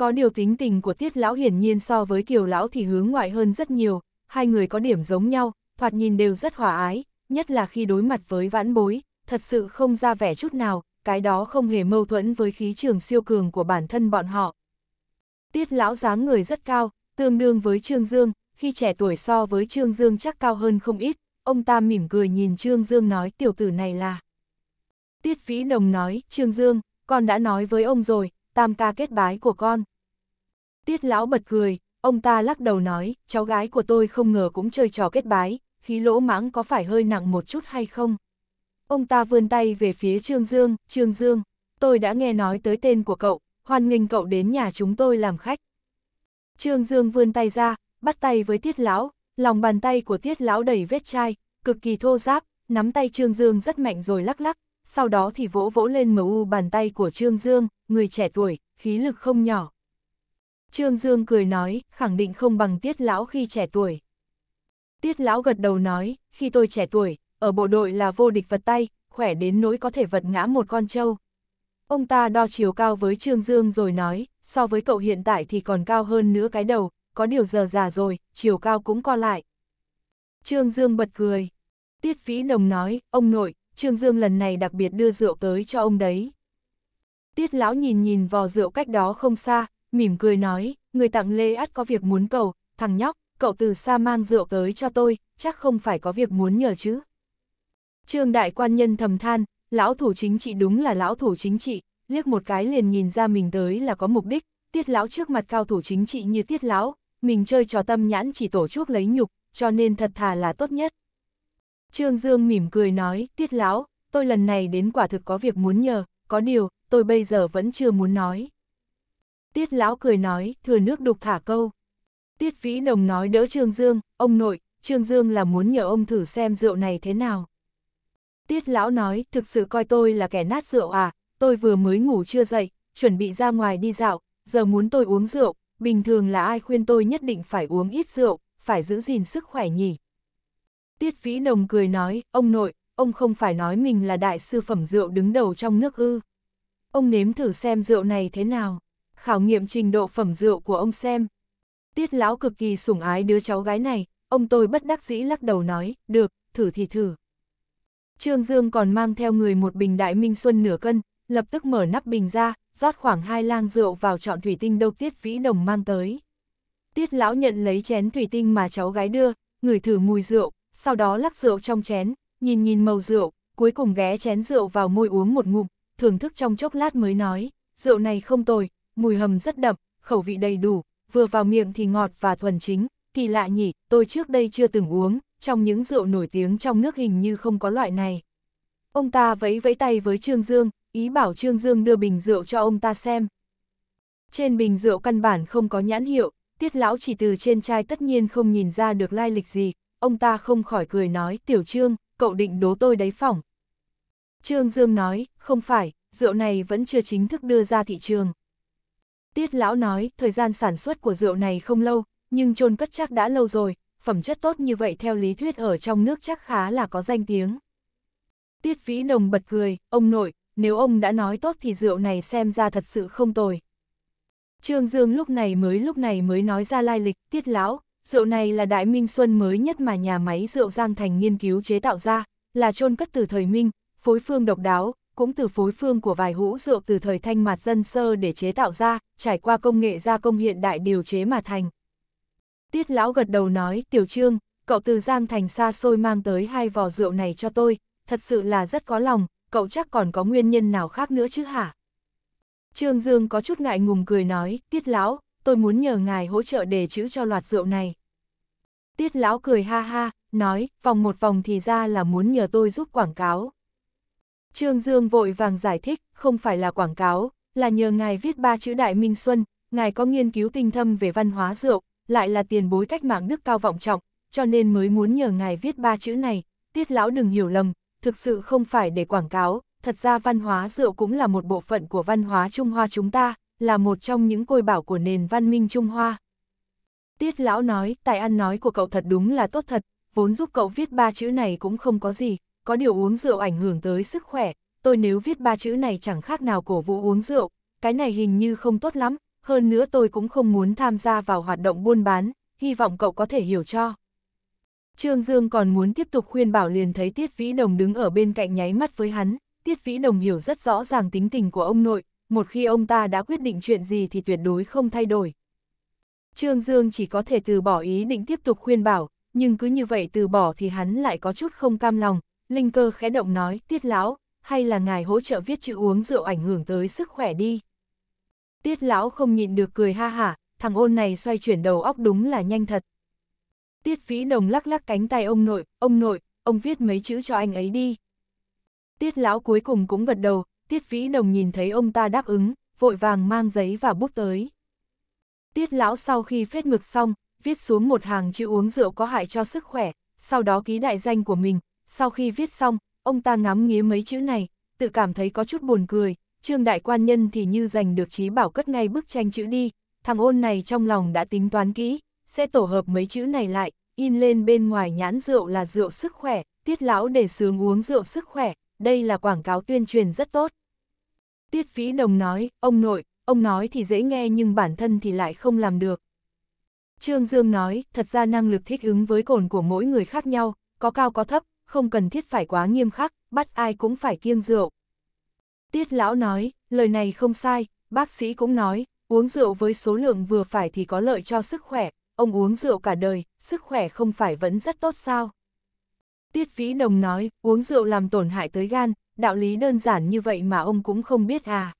Có điều tính tình của tiết lão hiển nhiên so với kiều lão thì hướng ngoại hơn rất nhiều, hai người có điểm giống nhau, thoạt nhìn đều rất hòa ái, nhất là khi đối mặt với vãn bối, thật sự không ra vẻ chút nào, cái đó không hề mâu thuẫn với khí trường siêu cường của bản thân bọn họ. Tiết lão dáng người rất cao, tương đương với Trương Dương, khi trẻ tuổi so với Trương Dương chắc cao hơn không ít, ông ta mỉm cười nhìn Trương Dương nói tiểu tử này là. Tiết Vĩ Đồng nói, Trương Dương, con đã nói với ông rồi, tam ca kết bái của con. Tiết lão bật cười, ông ta lắc đầu nói, cháu gái của tôi không ngờ cũng chơi trò kết bái, khí lỗ mãng có phải hơi nặng một chút hay không? Ông ta vươn tay về phía Trương Dương, Trương Dương, tôi đã nghe nói tới tên của cậu, hoan nghênh cậu đến nhà chúng tôi làm khách. Trương Dương vươn tay ra, bắt tay với Tiết Lão, lòng bàn tay của Tiết Lão đầy vết chai, cực kỳ thô ráp, nắm tay Trương Dương rất mạnh rồi lắc lắc, sau đó thì vỗ vỗ lên mu u bàn tay của Trương Dương, người trẻ tuổi, khí lực không nhỏ. Trương Dương cười nói, khẳng định không bằng Tiết Lão khi trẻ tuổi. Tiết Lão gật đầu nói, khi tôi trẻ tuổi, ở bộ đội là vô địch vật tay, khỏe đến nỗi có thể vật ngã một con trâu. Ông ta đo chiều cao với Trương Dương rồi nói, so với cậu hiện tại thì còn cao hơn nữa cái đầu, có điều giờ già rồi, chiều cao cũng co lại. Trương Dương bật cười. Tiết Vĩ Đồng nói, ông nội, Trương Dương lần này đặc biệt đưa rượu tới cho ông đấy. Tiết Lão nhìn nhìn vò rượu cách đó không xa, mỉm cười nói, người tặng Lê Át có việc muốn cầu, thằng nhóc, cậu từ xa mang rượu tới cho tôi, chắc không phải có việc muốn nhờ chứ. Trương đại quan nhân thầm than, lão thủ chính trị đúng là lão thủ chính trị, liếc một cái liền nhìn ra mình tới là có mục đích, tiết lão trước mặt cao thủ chính trị như tiết lão, mình chơi trò tâm nhãn chỉ tổ chuốc lấy nhục, cho nên thật thà là tốt nhất. Trương Dương mỉm cười nói, tiết lão, tôi lần này đến quả thực có việc muốn nhờ, có điều, tôi bây giờ vẫn chưa muốn nói. Tiết lão cười nói, thừa nước đục thả câu. Tiết Vĩ Đồng nói đỡ Trương Dương, ông nội, Trương Dương là muốn nhờ ông thử xem rượu này thế nào. Tiết lão nói, thực sự coi tôi là kẻ nát rượu à, tôi vừa mới ngủ chưa dậy, chuẩn bị ra ngoài đi dạo, giờ muốn tôi uống rượu, bình thường là ai khuyên tôi nhất định phải uống ít rượu, phải giữ gìn sức khỏe nhỉ. Tiết Vĩ Đồng cười nói, ông nội, ông không phải nói mình là đại sư phẩm rượu đứng đầu trong nước ư. Ông nếm thử xem rượu này thế nào, khảo nghiệm trình độ phẩm rượu của ông xem. Tiết lão cực kỳ sủng ái đứa cháu gái này, ông tôi bất đắc dĩ lắc đầu nói, được, thử thì thử. Trương Dương còn mang theo người một bình đại minh xuân nửa cân, lập tức mở nắp bình ra, rót khoảng hai lang rượu vào chọn thủy tinh đâu Tiết Vĩ Đồng mang tới. Tiết lão nhận lấy chén thủy tinh mà cháu gái đưa, ngửi thử mùi rượu, sau đó lắc rượu trong chén, nhìn nhìn màu rượu, cuối cùng ghé chén rượu vào môi uống một ngụm, thưởng thức trong chốc lát mới nói, rượu này không tồi, mùi hầm rất đậm, khẩu vị đầy đủ, vừa vào miệng thì ngọt và thuần chính, kỳ lạ nhỉ, tôi trước đây chưa từng uống, trong những rượu nổi tiếng trong nước hình như không có loại này. Ông ta vẫy vẫy tay với Trương Dương, ý bảo Trương Dương đưa bình rượu cho ông ta xem. Trên bình rượu căn bản không có nhãn hiệu, tiết lão chỉ từ trên chai tất nhiên không nhìn ra được lai lịch gì, ông ta không khỏi cười nói, tiểu trương, cậu định đố tôi đấy phỏng. Trương Dương nói, không phải, rượu này vẫn chưa chính thức đưa ra thị trường. Tiết lão nói, thời gian sản xuất của rượu này không lâu, nhưng chôn cất chắc đã lâu rồi, phẩm chất tốt như vậy theo lý thuyết ở trong nước chắc khá là có danh tiếng. Tiết Vĩ Đồng bật cười, ông nội, nếu ông đã nói tốt thì rượu này xem ra thật sự không tồi. Trương Dương lúc này mới lúc này mới nói ra lai lịch, tiết lão, rượu này là đại minh xuân mới nhất mà nhà máy rượu Giang Thành nghiên cứu chế tạo ra, là chôn cất từ thời Minh, phối phương độc đáo, cũng từ phối phương của vài hũ rượu từ thời thanh mạt dân sơ để chế tạo ra, trải qua công nghệ gia công hiện đại điều chế mà thành. Tiết lão gật đầu nói, tiểu trương, cậu từ Giang Thành xa xôi mang tới hai vò rượu này cho tôi, thật sự là rất có lòng, cậu chắc còn có nguyên nhân nào khác nữa chứ hả? Trương Dương có chút ngại ngùng cười nói, Tiết Lão, tôi muốn nhờ ngài hỗ trợ đề chữ cho loạt rượu này. Tiết Lão cười ha ha, nói, vòng một vòng thì ra là muốn nhờ tôi giúp quảng cáo. Trương Dương vội vàng giải thích, không phải là quảng cáo, là nhờ ngài viết ba chữ Đại Minh Xuân, ngài có nghiên cứu tinh thâm về văn hóa rượu, lại là tiền bối cách mạng đức cao vọng trọng, cho nên mới muốn nhờ ngài viết ba chữ này, tiết lão đừng hiểu lầm, thực sự không phải để quảng cáo, thật ra văn hóa rượu cũng là một bộ phận của văn hóa Trung Hoa chúng ta, là một trong những côi bảo của nền văn minh Trung Hoa. Tiết lão nói, tài ăn nói của cậu thật đúng là tốt thật, vốn giúp cậu viết ba chữ này cũng không có gì, có điều uống rượu ảnh hưởng tới sức khỏe, tôi nếu viết ba chữ này chẳng khác nào cổ vũ uống rượu, cái này hình như không tốt lắm, hơn nữa tôi cũng không muốn tham gia vào hoạt động buôn bán, hy vọng cậu có thể hiểu cho. Trương Dương còn muốn tiếp tục khuyên bảo liền thấy Tiết Vĩ Đồng đứng ở bên cạnh nháy mắt với hắn, Tiết Vĩ Đồng hiểu rất rõ ràng tính tình của ông nội, một khi ông ta đã quyết định chuyện gì thì tuyệt đối không thay đổi. Trương Dương chỉ có thể từ bỏ ý định tiếp tục khuyên bảo, nhưng cứ như vậy từ bỏ thì hắn lại có chút không cam lòng, Linh cơ khẽ động nói, Tiết Lão, hay là ngài hỗ trợ viết chữ uống rượu ảnh hưởng tới sức khỏe đi. Tiết Lão không nhịn được cười ha hả, thằng ôn này xoay chuyển đầu óc đúng là nhanh thật. Tiết Vĩ Đồng lắc lắc cánh tay ông nội, ông nội, ông viết mấy chữ cho anh ấy đi. Tiết Lão cuối cùng cũng gật đầu, Tiết Vĩ Đồng nhìn thấy ông ta đáp ứng, vội vàng mang giấy và bút tới. Tiết Lão sau khi phết mực xong, viết xuống một hàng chữ uống rượu có hại cho sức khỏe, sau đó ký đại danh của mình, sau khi viết xong, ông ta ngắm nghía mấy chữ này, tự cảm thấy có chút buồn cười, Trương Đại Quan Nhân thì như giành được trí bảo cất ngay bức tranh chữ đi, thằng ôn này trong lòng đã tính toán kỹ, sẽ tổ hợp mấy chữ này lại, in lên bên ngoài nhãn rượu là rượu sức khỏe, tiết lão để sướng uống rượu sức khỏe, đây là quảng cáo tuyên truyền rất tốt. Tiết Vĩ Đồng nói, ông nội, ông nói thì dễ nghe nhưng bản thân thì lại không làm được. Trương Dương nói, thật ra năng lực thích ứng với cồn của mỗi người khác nhau, có cao có thấp, không cần thiết phải quá nghiêm khắc, bắt ai cũng phải kiêng rượu. Tiết lão nói, lời này không sai, bác sĩ cũng nói, uống rượu với số lượng vừa phải thì có lợi cho sức khỏe, ông uống rượu cả đời, sức khỏe không phải vẫn rất tốt sao. Tiết Vĩ Đồng nói, uống rượu làm tổn hại tới gan, đạo lý đơn giản như vậy mà ông cũng không biết à.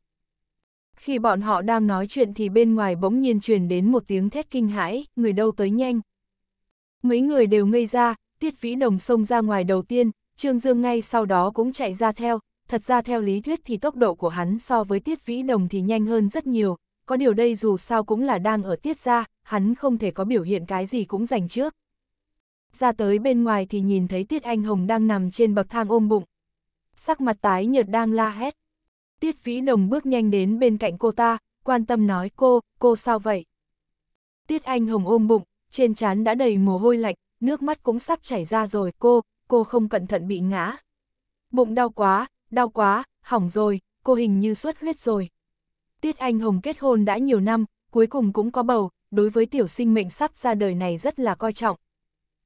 Khi bọn họ đang nói chuyện thì bên ngoài bỗng nhiên truyền đến một tiếng thét kinh hãi, người đâu tới nhanh. Mấy người đều ngây ra, Tiết Vĩ Đồng xông ra ngoài đầu tiên, Trương Dương ngay sau đó cũng chạy ra theo, thật ra theo lý thuyết thì tốc độ của hắn so với Tiết Vĩ Đồng thì nhanh hơn rất nhiều, có điều đây dù sao cũng là đang ở Tiết ra, hắn không thể có biểu hiện cái gì cũng giành trước. Ra tới bên ngoài thì nhìn thấy Tiết Anh Hồng đang nằm trên bậc thang ôm bụng. Sắc mặt tái nhợt đang la hét. Tiết Vĩ Đồng bước nhanh đến bên cạnh cô ta, quan tâm nói cô, cô sao vậy? Tiết Anh Hồng ôm bụng, trên trán đã đầy mồ hôi lạnh, nước mắt cũng sắp chảy ra rồi, cô, cô không cẩn thận bị ngã. Bụng đau quá, đau quá, hỏng rồi, cô hình như xuất huyết rồi. Tiết Anh Hồng kết hôn đã nhiều năm, cuối cùng cũng có bầu, đối với tiểu sinh mệnh sắp ra đời này rất là coi trọng.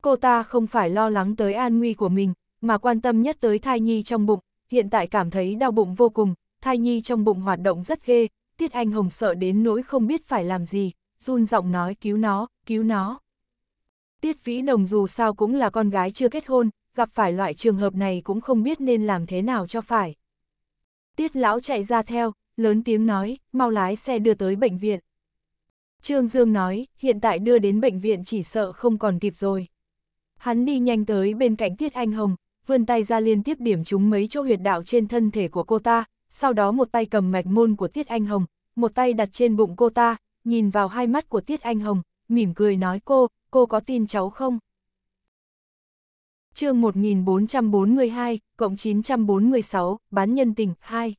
Cô ta không phải lo lắng tới an nguy của mình, mà quan tâm nhất tới thai nhi trong bụng, hiện tại cảm thấy đau bụng vô cùng, thai nhi trong bụng hoạt động rất ghê, Tiết Anh Hồng sợ đến nỗi không biết phải làm gì, run giọng nói cứu nó, cứu nó. Tiết Vĩ Đồng dù sao cũng là con gái chưa kết hôn, gặp phải loại trường hợp này cũng không biết nên làm thế nào cho phải. Tiết Lão chạy ra theo, lớn tiếng nói, mau lái xe đưa tới bệnh viện. Trương Dương nói, hiện tại đưa đến bệnh viện chỉ sợ không còn kịp rồi. Hắn đi nhanh tới bên cạnh Tiết Anh Hồng, vươn tay ra liên tiếp điểm trúng mấy chỗ huyệt đạo trên thân thể của cô ta, sau đó một tay cầm mạch môn của Tiết Anh Hồng, một tay đặt trên bụng cô ta, nhìn vào hai mắt của Tiết Anh Hồng, mỉm cười nói cô, cô có tin cháu không? chương 1442, cộng 946, bán nhân tình, 2.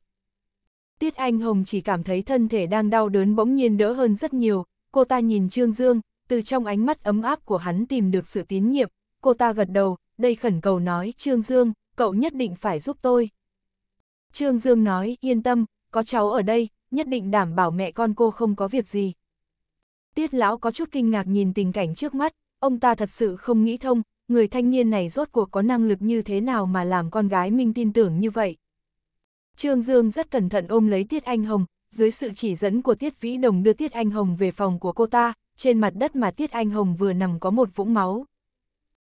Tiết Anh Hồng chỉ cảm thấy thân thể đang đau đớn bỗng nhiên đỡ hơn rất nhiều, cô ta nhìn Trương Dương, từ trong ánh mắt ấm áp của hắn tìm được sự tín nhiệm, cô ta gật đầu, đây khẩn cầu nói, Trương Dương, cậu nhất định phải giúp tôi. Trương Dương nói, yên tâm, có cháu ở đây, nhất định đảm bảo mẹ con cô không có việc gì. Tiết lão có chút kinh ngạc nhìn tình cảnh trước mắt, ông ta thật sự không nghĩ thông, người thanh niên này rốt cuộc có năng lực như thế nào mà làm con gái mình tin tưởng như vậy. Trương Dương rất cẩn thận ôm lấy Tiết Anh Hồng, dưới sự chỉ dẫn của Tiết Vĩ Đồng đưa Tiết Anh Hồng về phòng của cô ta, trên mặt đất mà Tiết Anh Hồng vừa nằm có một vũng máu.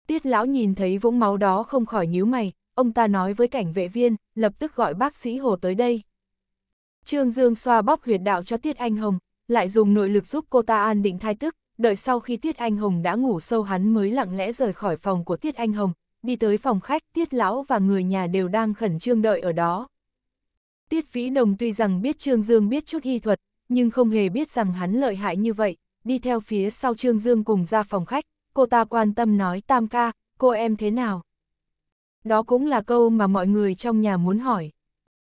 Tiết lão nhìn thấy vũng máu đó không khỏi nhíu mày, ông ta nói với cảnh vệ viên, lập tức gọi bác sĩ Hồ tới đây. Trương Dương xoa bóp huyệt đạo cho Tiết Anh Hồng, lại dùng nội lực giúp cô ta an định thai tức, đợi sau khi Tiết Anh Hồng đã ngủ sâu hắn mới lặng lẽ rời khỏi phòng của Tiết Anh Hồng, đi tới phòng khách Tiết Lão và người nhà đều đang khẩn trương đợi ở đó. Tiết Vĩ Đồng tuy rằng biết Trương Dương biết chút y thuật, nhưng không hề biết rằng hắn lợi hại như vậy, đi theo phía sau Trương Dương cùng ra phòng khách, cô ta quan tâm nói Tam ca, cô em thế nào? Đó cũng là câu mà mọi người trong nhà muốn hỏi.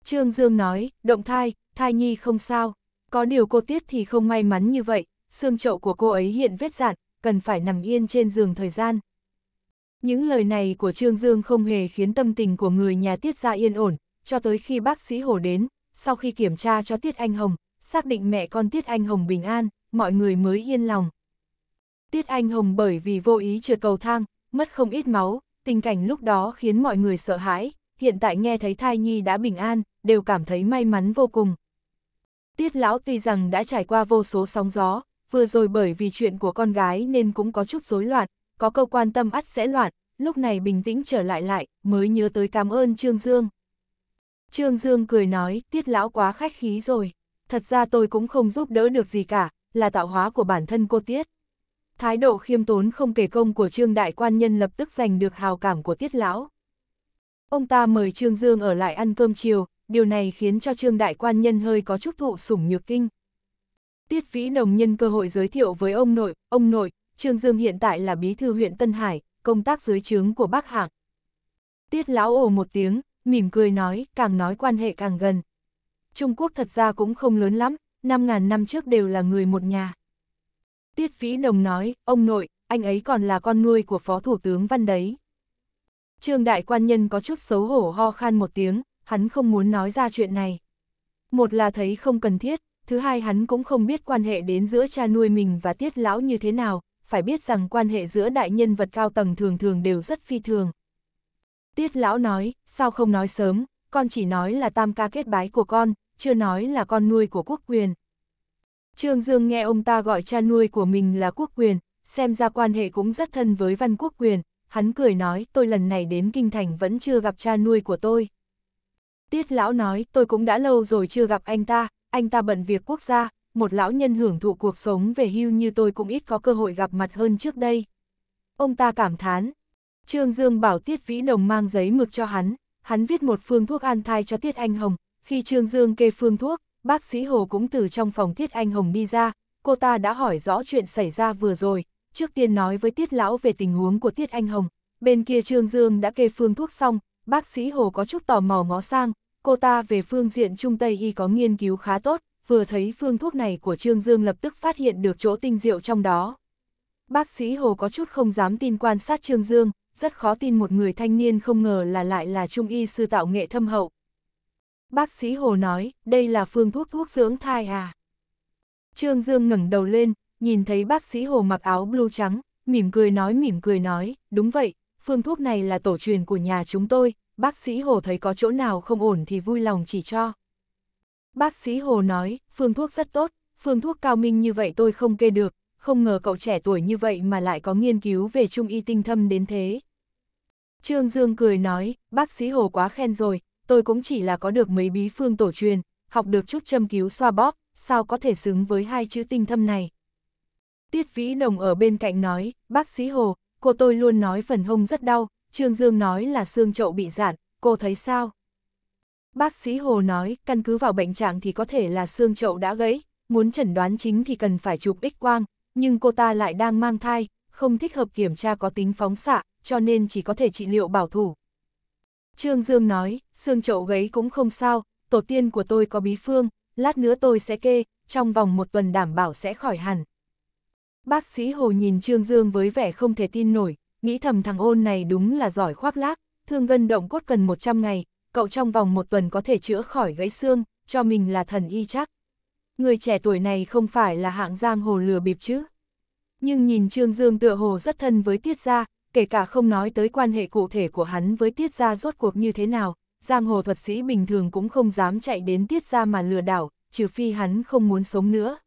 Trương Dương nói, động thai, thai nhi không sao, có điều cô Tiết thì không may mắn như vậy, xương chậu của cô ấy hiện vết dạn, cần phải nằm yên trên giường thời gian. Những lời này của Trương Dương không hề khiến tâm tình của người nhà Tiết ra yên ổn, cho tới khi bác sĩ Hồ đến, sau khi kiểm tra cho Tiết Anh Hồng, xác định mẹ con Tiết Anh Hồng bình an, mọi người mới yên lòng. Tiết Anh Hồng bởi vì vô ý trượt cầu thang, mất không ít máu, tình cảnh lúc đó khiến mọi người sợ hãi, hiện tại nghe thấy thai nhi đã bình an, đều cảm thấy may mắn vô cùng. Tiết lão tuy rằng đã trải qua vô số sóng gió, vừa rồi bởi vì chuyện của con gái nên cũng có chút rối loạn, có câu quan tâm ắt sẽ loạn, lúc này bình tĩnh trở lại lại, mới nhớ tới cảm ơn Trương Dương. Trương Dương cười nói, tiết lão quá khách khí rồi, thật ra tôi cũng không giúp đỡ được gì cả, là tạo hóa của bản thân cô Tiết. Thái độ khiêm tốn không kể công của Trương Đại Quan Nhân lập tức giành được hào cảm của Tiết Lão. Ông ta mời Trương Dương ở lại ăn cơm chiều, điều này khiến cho Trương Đại Quan Nhân hơi có chút thụ sủng nhược kinh. Tiết Vĩ Đồng nhân cơ hội giới thiệu với ông nội, ông nội, Trương Dương hiện tại là bí thư huyện Tân Hải, công tác dưới trướng của bác hạng. Tiết Lão ồ một tiếng, mỉm cười nói, càng nói quan hệ càng gần. Trung Quốc thật ra cũng không lớn lắm, 5.000 năm trước đều là người một nhà. Tiết Vĩ Đồng nói, ông nội, anh ấy còn là con nuôi của Phó Thủ tướng Văn đấy. Trương Đại Quan Nhân có chút xấu hổ ho khan một tiếng, hắn không muốn nói ra chuyện này. Một là thấy không cần thiết, thứ hai hắn cũng không biết quan hệ đến giữa cha nuôi mình và Tiết Lão như thế nào, phải biết rằng quan hệ giữa đại nhân vật cao tầng thường thường đều rất phi thường. Tiết Lão nói, sao không nói sớm, con chỉ nói là tam ca kết bái của con, chưa nói là con nuôi của quốc quyền. Trương Dương nghe ông ta gọi cha nuôi của mình là quốc quyền, xem ra quan hệ cũng rất thân với văn quốc quyền, hắn cười nói tôi lần này đến Kinh Thành vẫn chưa gặp cha nuôi của tôi. Tiết lão nói tôi cũng đã lâu rồi chưa gặp anh ta, anh ta bận việc quốc gia, một lão nhân hưởng thụ cuộc sống về hưu như tôi cũng ít có cơ hội gặp mặt hơn trước đây. Ông ta cảm thán. Trương Dương bảo Tiết Vĩ Đồng mang giấy mực cho hắn, hắn viết một phương thuốc an thai cho Tiết Anh Hồng, khi Trương Dương kê phương thuốc, bác sĩ Hồ cũng từ trong phòng Tiết Anh Hồng đi ra, cô ta đã hỏi rõ chuyện xảy ra vừa rồi, trước tiên nói với Tiết Lão về tình huống của Tiết Anh Hồng, bên kia Trương Dương đã kê phương thuốc xong, bác sĩ Hồ có chút tò mò ngó sang, cô ta về phương diện Trung Tây Y có nghiên cứu khá tốt, vừa thấy phương thuốc này của Trương Dương lập tức phát hiện được chỗ tinh diệu trong đó. Bác sĩ Hồ có chút không dám tin quan sát Trương Dương, rất khó tin một người thanh niên không ngờ là lại là Trung Y sư tạo nghệ thâm hậu, Bác sĩ Hồ nói, đây là phương thuốc thuốc dưỡng thai à? Trương Dương ngẩng đầu lên, nhìn thấy bác sĩ Hồ mặc áo blue trắng, mỉm cười nói mỉm cười nói, đúng vậy, phương thuốc này là tổ truyền của nhà chúng tôi, bác sĩ Hồ thấy có chỗ nào không ổn thì vui lòng chỉ cho. Bác sĩ Hồ nói, phương thuốc rất tốt, phương thuốc cao minh như vậy tôi không kê được, không ngờ cậu trẻ tuổi như vậy mà lại có nghiên cứu về trung y tinh thâm đến thế. Trương Dương cười nói, bác sĩ Hồ quá khen rồi, tôi cũng chỉ là có được mấy bí phương tổ truyền, học được chút châm cứu xoa bóp, sao có thể xứng với hai chữ tinh thâm này. Tiết Vĩ Đồng ở bên cạnh nói, bác sĩ Hồ, cô tôi luôn nói phần hông rất đau, Trương Dương nói là xương chậu bị giãn, cô thấy sao? Bác sĩ Hồ nói, căn cứ vào bệnh trạng thì có thể là xương chậu đã gãy, muốn chẩn đoán chính thì cần phải chụp x-quang, nhưng cô ta lại đang mang thai, không thích hợp kiểm tra có tính phóng xạ, cho nên chỉ có thể trị liệu bảo thủ. Trương Dương nói, xương chậu gấy cũng không sao, tổ tiên của tôi có bí phương, lát nữa tôi sẽ kê, trong vòng một tuần đảm bảo sẽ khỏi hẳn. Bác sĩ Hồ nhìn Trương Dương với vẻ không thể tin nổi, nghĩ thầm thằng ôn này đúng là giỏi khoác lác, thương gân động cốt cần 100 ngày, cậu trong vòng một tuần có thể chữa khỏi gãy xương, cho mình là thần y chắc. Người trẻ tuổi này không phải là hạng giang hồ lừa bịp chứ. Nhưng nhìn Trương Dương tựa hồ rất thân với Tiết Gia, kể cả không nói tới quan hệ cụ thể của hắn với tiết gia rốt cuộc như thế nào, giang hồ thuật sĩ bình thường cũng không dám chạy đến tiết gia mà lừa đảo, trừ phi hắn không muốn sống nữa.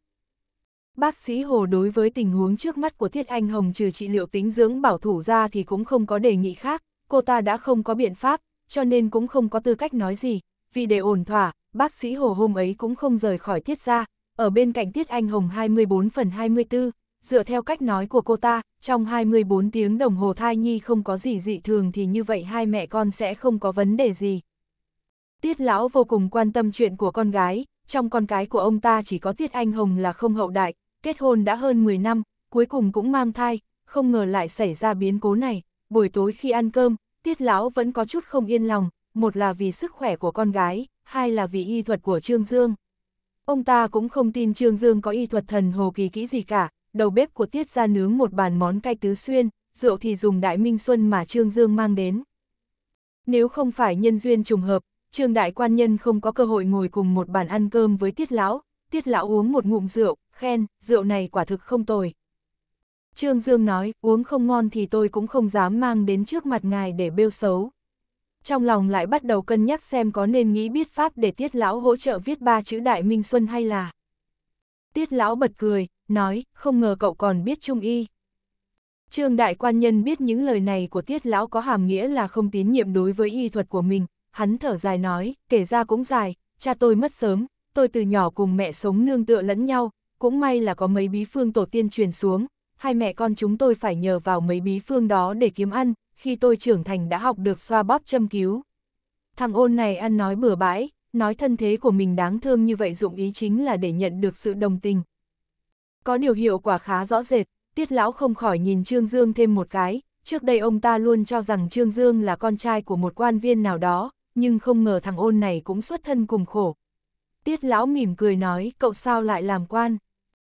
Bác sĩ Hồ đối với tình huống trước mắt của Thiết Anh Hồng trừ trị liệu tính dưỡng bảo thủ ra thì cũng không có đề nghị khác, cô ta đã không có biện pháp, cho nên cũng không có tư cách nói gì, vì để ổn thỏa, bác sĩ Hồ hôm ấy cũng không rời khỏi Thiết gia, ở bên cạnh Tiết Anh Hồng 24 phần 24, dựa theo cách nói của cô ta, trong 24 tiếng đồng hồ thai nhi không có gì dị thường thì như vậy hai mẹ con sẽ không có vấn đề gì. Tiết lão vô cùng quan tâm chuyện của con gái, trong con cái của ông ta chỉ có Tiết Anh Hồng là không hậu đại, kết hôn đã hơn 10 năm, cuối cùng cũng mang thai, không ngờ lại xảy ra biến cố này, buổi tối khi ăn cơm, Tiết lão vẫn có chút không yên lòng, một là vì sức khỏe của con gái, hai là vì y thuật của Trương Dương. Ông ta cũng không tin Trương Dương có y thuật thần hồ kỳ kỹ gì cả, đầu bếp của Tiết ra nướng một bàn món cay tứ xuyên, rượu thì dùng Đại Minh Xuân mà Trương Dương mang đến. Nếu không phải nhân duyên trùng hợp, Trương Đại Quan Nhân không có cơ hội ngồi cùng một bàn ăn cơm với Tiết Lão, tiết lão uống một ngụm rượu, khen, rượu này quả thực không tồi. Trương Dương nói, uống không ngon thì tôi cũng không dám mang đến trước mặt ngài để bêu xấu. Trong lòng lại bắt đầu cân nhắc xem có nên nghĩ biết pháp để tiết lão hỗ trợ viết ba chữ Đại Minh Xuân hay là. Tiết lão bật cười, nói, không ngờ cậu còn biết trung y. Trương đại quan nhân biết những lời này của tiết lão có hàm nghĩa là không tín nhiệm đối với y thuật của mình, hắn thở dài nói, kể ra cũng dài, cha tôi mất sớm, tôi từ nhỏ cùng mẹ sống nương tựa lẫn nhau, cũng may là có mấy bí phương tổ tiên truyền xuống, hai mẹ con chúng tôi phải nhờ vào mấy bí phương đó để kiếm ăn, khi tôi trưởng thành đã học được xoa bóp châm cứu. Thằng ôn này ăn nói bừa bãi, nói thân thế của mình đáng thương như vậy dụng ý chính là để nhận được sự đồng tình. Có điều hiệu quả khá rõ rệt, tiết lão không khỏi nhìn Trương Dương thêm một cái, trước đây ông ta luôn cho rằng Trương Dương là con trai của một quan viên nào đó, nhưng không ngờ thằng ôn này cũng xuất thân cùng khổ. Tiết lão mỉm cười nói, cậu sao lại làm quan?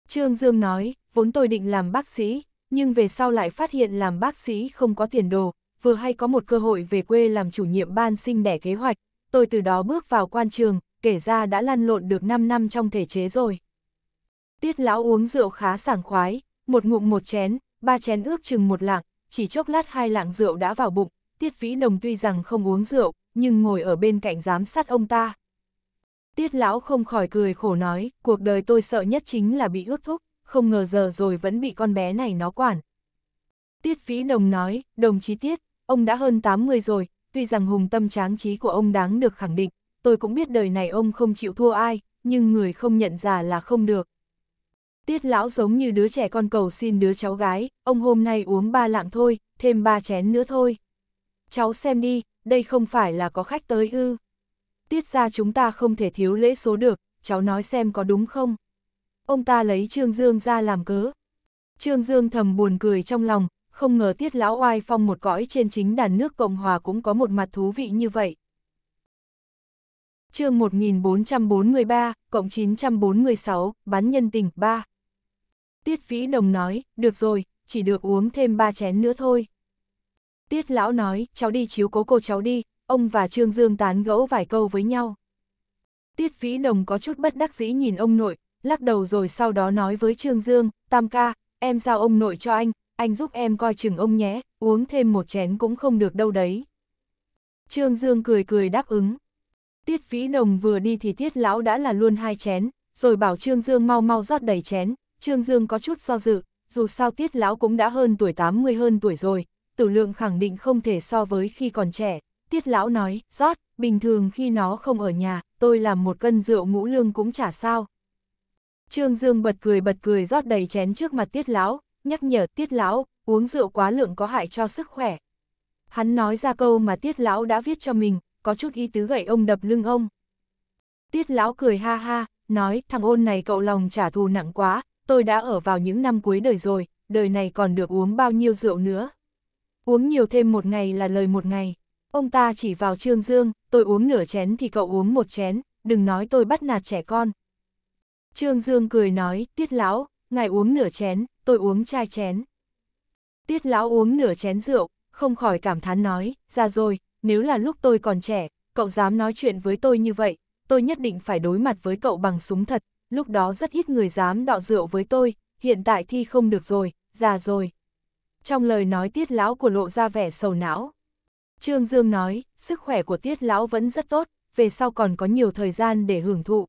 Trương Dương nói, vốn tôi định làm bác sĩ, nhưng về sau lại phát hiện làm bác sĩ không có tiền đồ, vừa hay có một cơ hội về quê làm chủ nhiệm ban sinh đẻ kế hoạch, tôi từ đó bước vào quan trường, kể ra đã lăn lộn được 5 năm trong thể chế rồi. Tiết lão uống rượu khá sảng khoái, một ngụm một chén, ba chén ước chừng một lạng, chỉ chốc lát hai lạng rượu đã vào bụng, Tiết Vĩ Đồng tuy rằng không uống rượu, nhưng ngồi ở bên cạnh giám sát ông ta. Tiết lão không khỏi cười khổ nói, cuộc đời tôi sợ nhất chính là bị ước thúc, không ngờ giờ rồi vẫn bị con bé này nó quản. Tiết phí Đồng nói, đồng chí Tiết, ông đã hơn 80 rồi, tuy rằng hùng tâm tráng trí của ông đáng được khẳng định, tôi cũng biết đời này ông không chịu thua ai, nhưng người không nhận già là không được. Tiết lão giống như đứa trẻ con cầu xin đứa cháu gái, ông hôm nay uống ba lạng thôi, thêm ba chén nữa thôi. Cháu xem đi, đây không phải là có khách tới ư. Tiết ra chúng ta không thể thiếu lễ số được, cháu nói xem có đúng không. Ông ta lấy Trương Dương ra làm cớ. Trương Dương thầm buồn cười trong lòng, không ngờ tiết lão oai phong một cõi trên chính đàn nước Cộng Hòa cũng có một mặt thú vị như vậy. chương 1443, cộng 946, bán nhân tình 3. Tiết Vĩ Đồng nói, được rồi, chỉ được uống thêm ba chén nữa thôi. Tiết Lão nói, cháu đi chiếu cố cô cháu đi, ông và Trương Dương tán gẫu vài câu với nhau. Tiết Vĩ Đồng có chút bất đắc dĩ nhìn ông nội, lắc đầu rồi sau đó nói với Trương Dương, Tam ca, em giao ông nội cho anh, anh giúp em coi chừng ông nhé, uống thêm một chén cũng không được đâu đấy. Trương Dương cười cười đáp ứng. Tiết Vĩ Đồng vừa đi thì Tiết Lão đã là luôn hai chén, rồi bảo Trương Dương mau mau rót đầy chén, Trương Dương có chút do dự, dù sao Tiết Lão cũng đã hơn tuổi 80 hơn tuổi rồi, tử lượng khẳng định không thể so với khi còn trẻ. Tiết Lão nói, rót, bình thường khi nó không ở nhà, tôi làm một cân rượu ngũ lương cũng chả sao. Trương Dương bật cười bật cười rót đầy chén trước mặt Tiết Lão, nhắc nhở Tiết Lão, uống rượu quá lượng có hại cho sức khỏe. Hắn nói ra câu mà Tiết Lão đã viết cho mình, có chút ý tứ gậy ông đập lưng ông. Tiết Lão cười ha ha, nói thằng ôn này cậu lòng trả thù nặng quá, tôi đã ở vào những năm cuối đời rồi, đời này còn được uống bao nhiêu rượu nữa. Uống nhiều thêm một ngày là lời một ngày. Ông ta chỉ vào Trương Dương, tôi uống nửa chén thì cậu uống một chén, đừng nói tôi bắt nạt trẻ con. Trương Dương cười nói, tiết lão, ngài uống nửa chén, tôi uống chai chén. Tiết lão uống nửa chén rượu, không khỏi cảm thán nói, ra rồi, nếu là lúc tôi còn trẻ, cậu dám nói chuyện với tôi như vậy, tôi nhất định phải đối mặt với cậu bằng súng thật, lúc đó rất ít người dám đọ rượu với tôi, hiện tại thì không được rồi, già rồi. Trong lời nói tiết lão của lộ ra vẻ sầu não. Trương Dương nói, sức khỏe của tiết lão vẫn rất tốt, về sau còn có nhiều thời gian để hưởng thụ.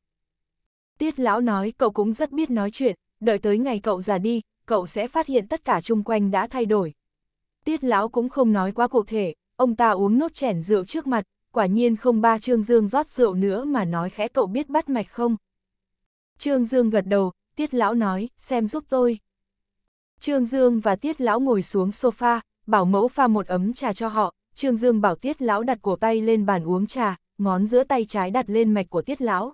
Tiết lão nói cậu cũng rất biết nói chuyện, đợi tới ngày cậu già đi, cậu sẽ phát hiện tất cả chung quanh đã thay đổi. Tiết lão cũng không nói quá cụ thể, ông ta uống nốt chén rượu trước mặt, quả nhiên không ba Trương Dương rót rượu nữa mà nói khẽ cậu biết bắt mạch không. Trương Dương gật đầu, Tiết lão nói, xem giúp tôi. Trương Dương và Tiết lão ngồi xuống sofa, bảo mẫu pha một ấm trà cho họ, Trương Dương bảo Tiết lão đặt cổ tay lên bàn uống trà, ngón giữa tay trái đặt lên mạch của Tiết lão.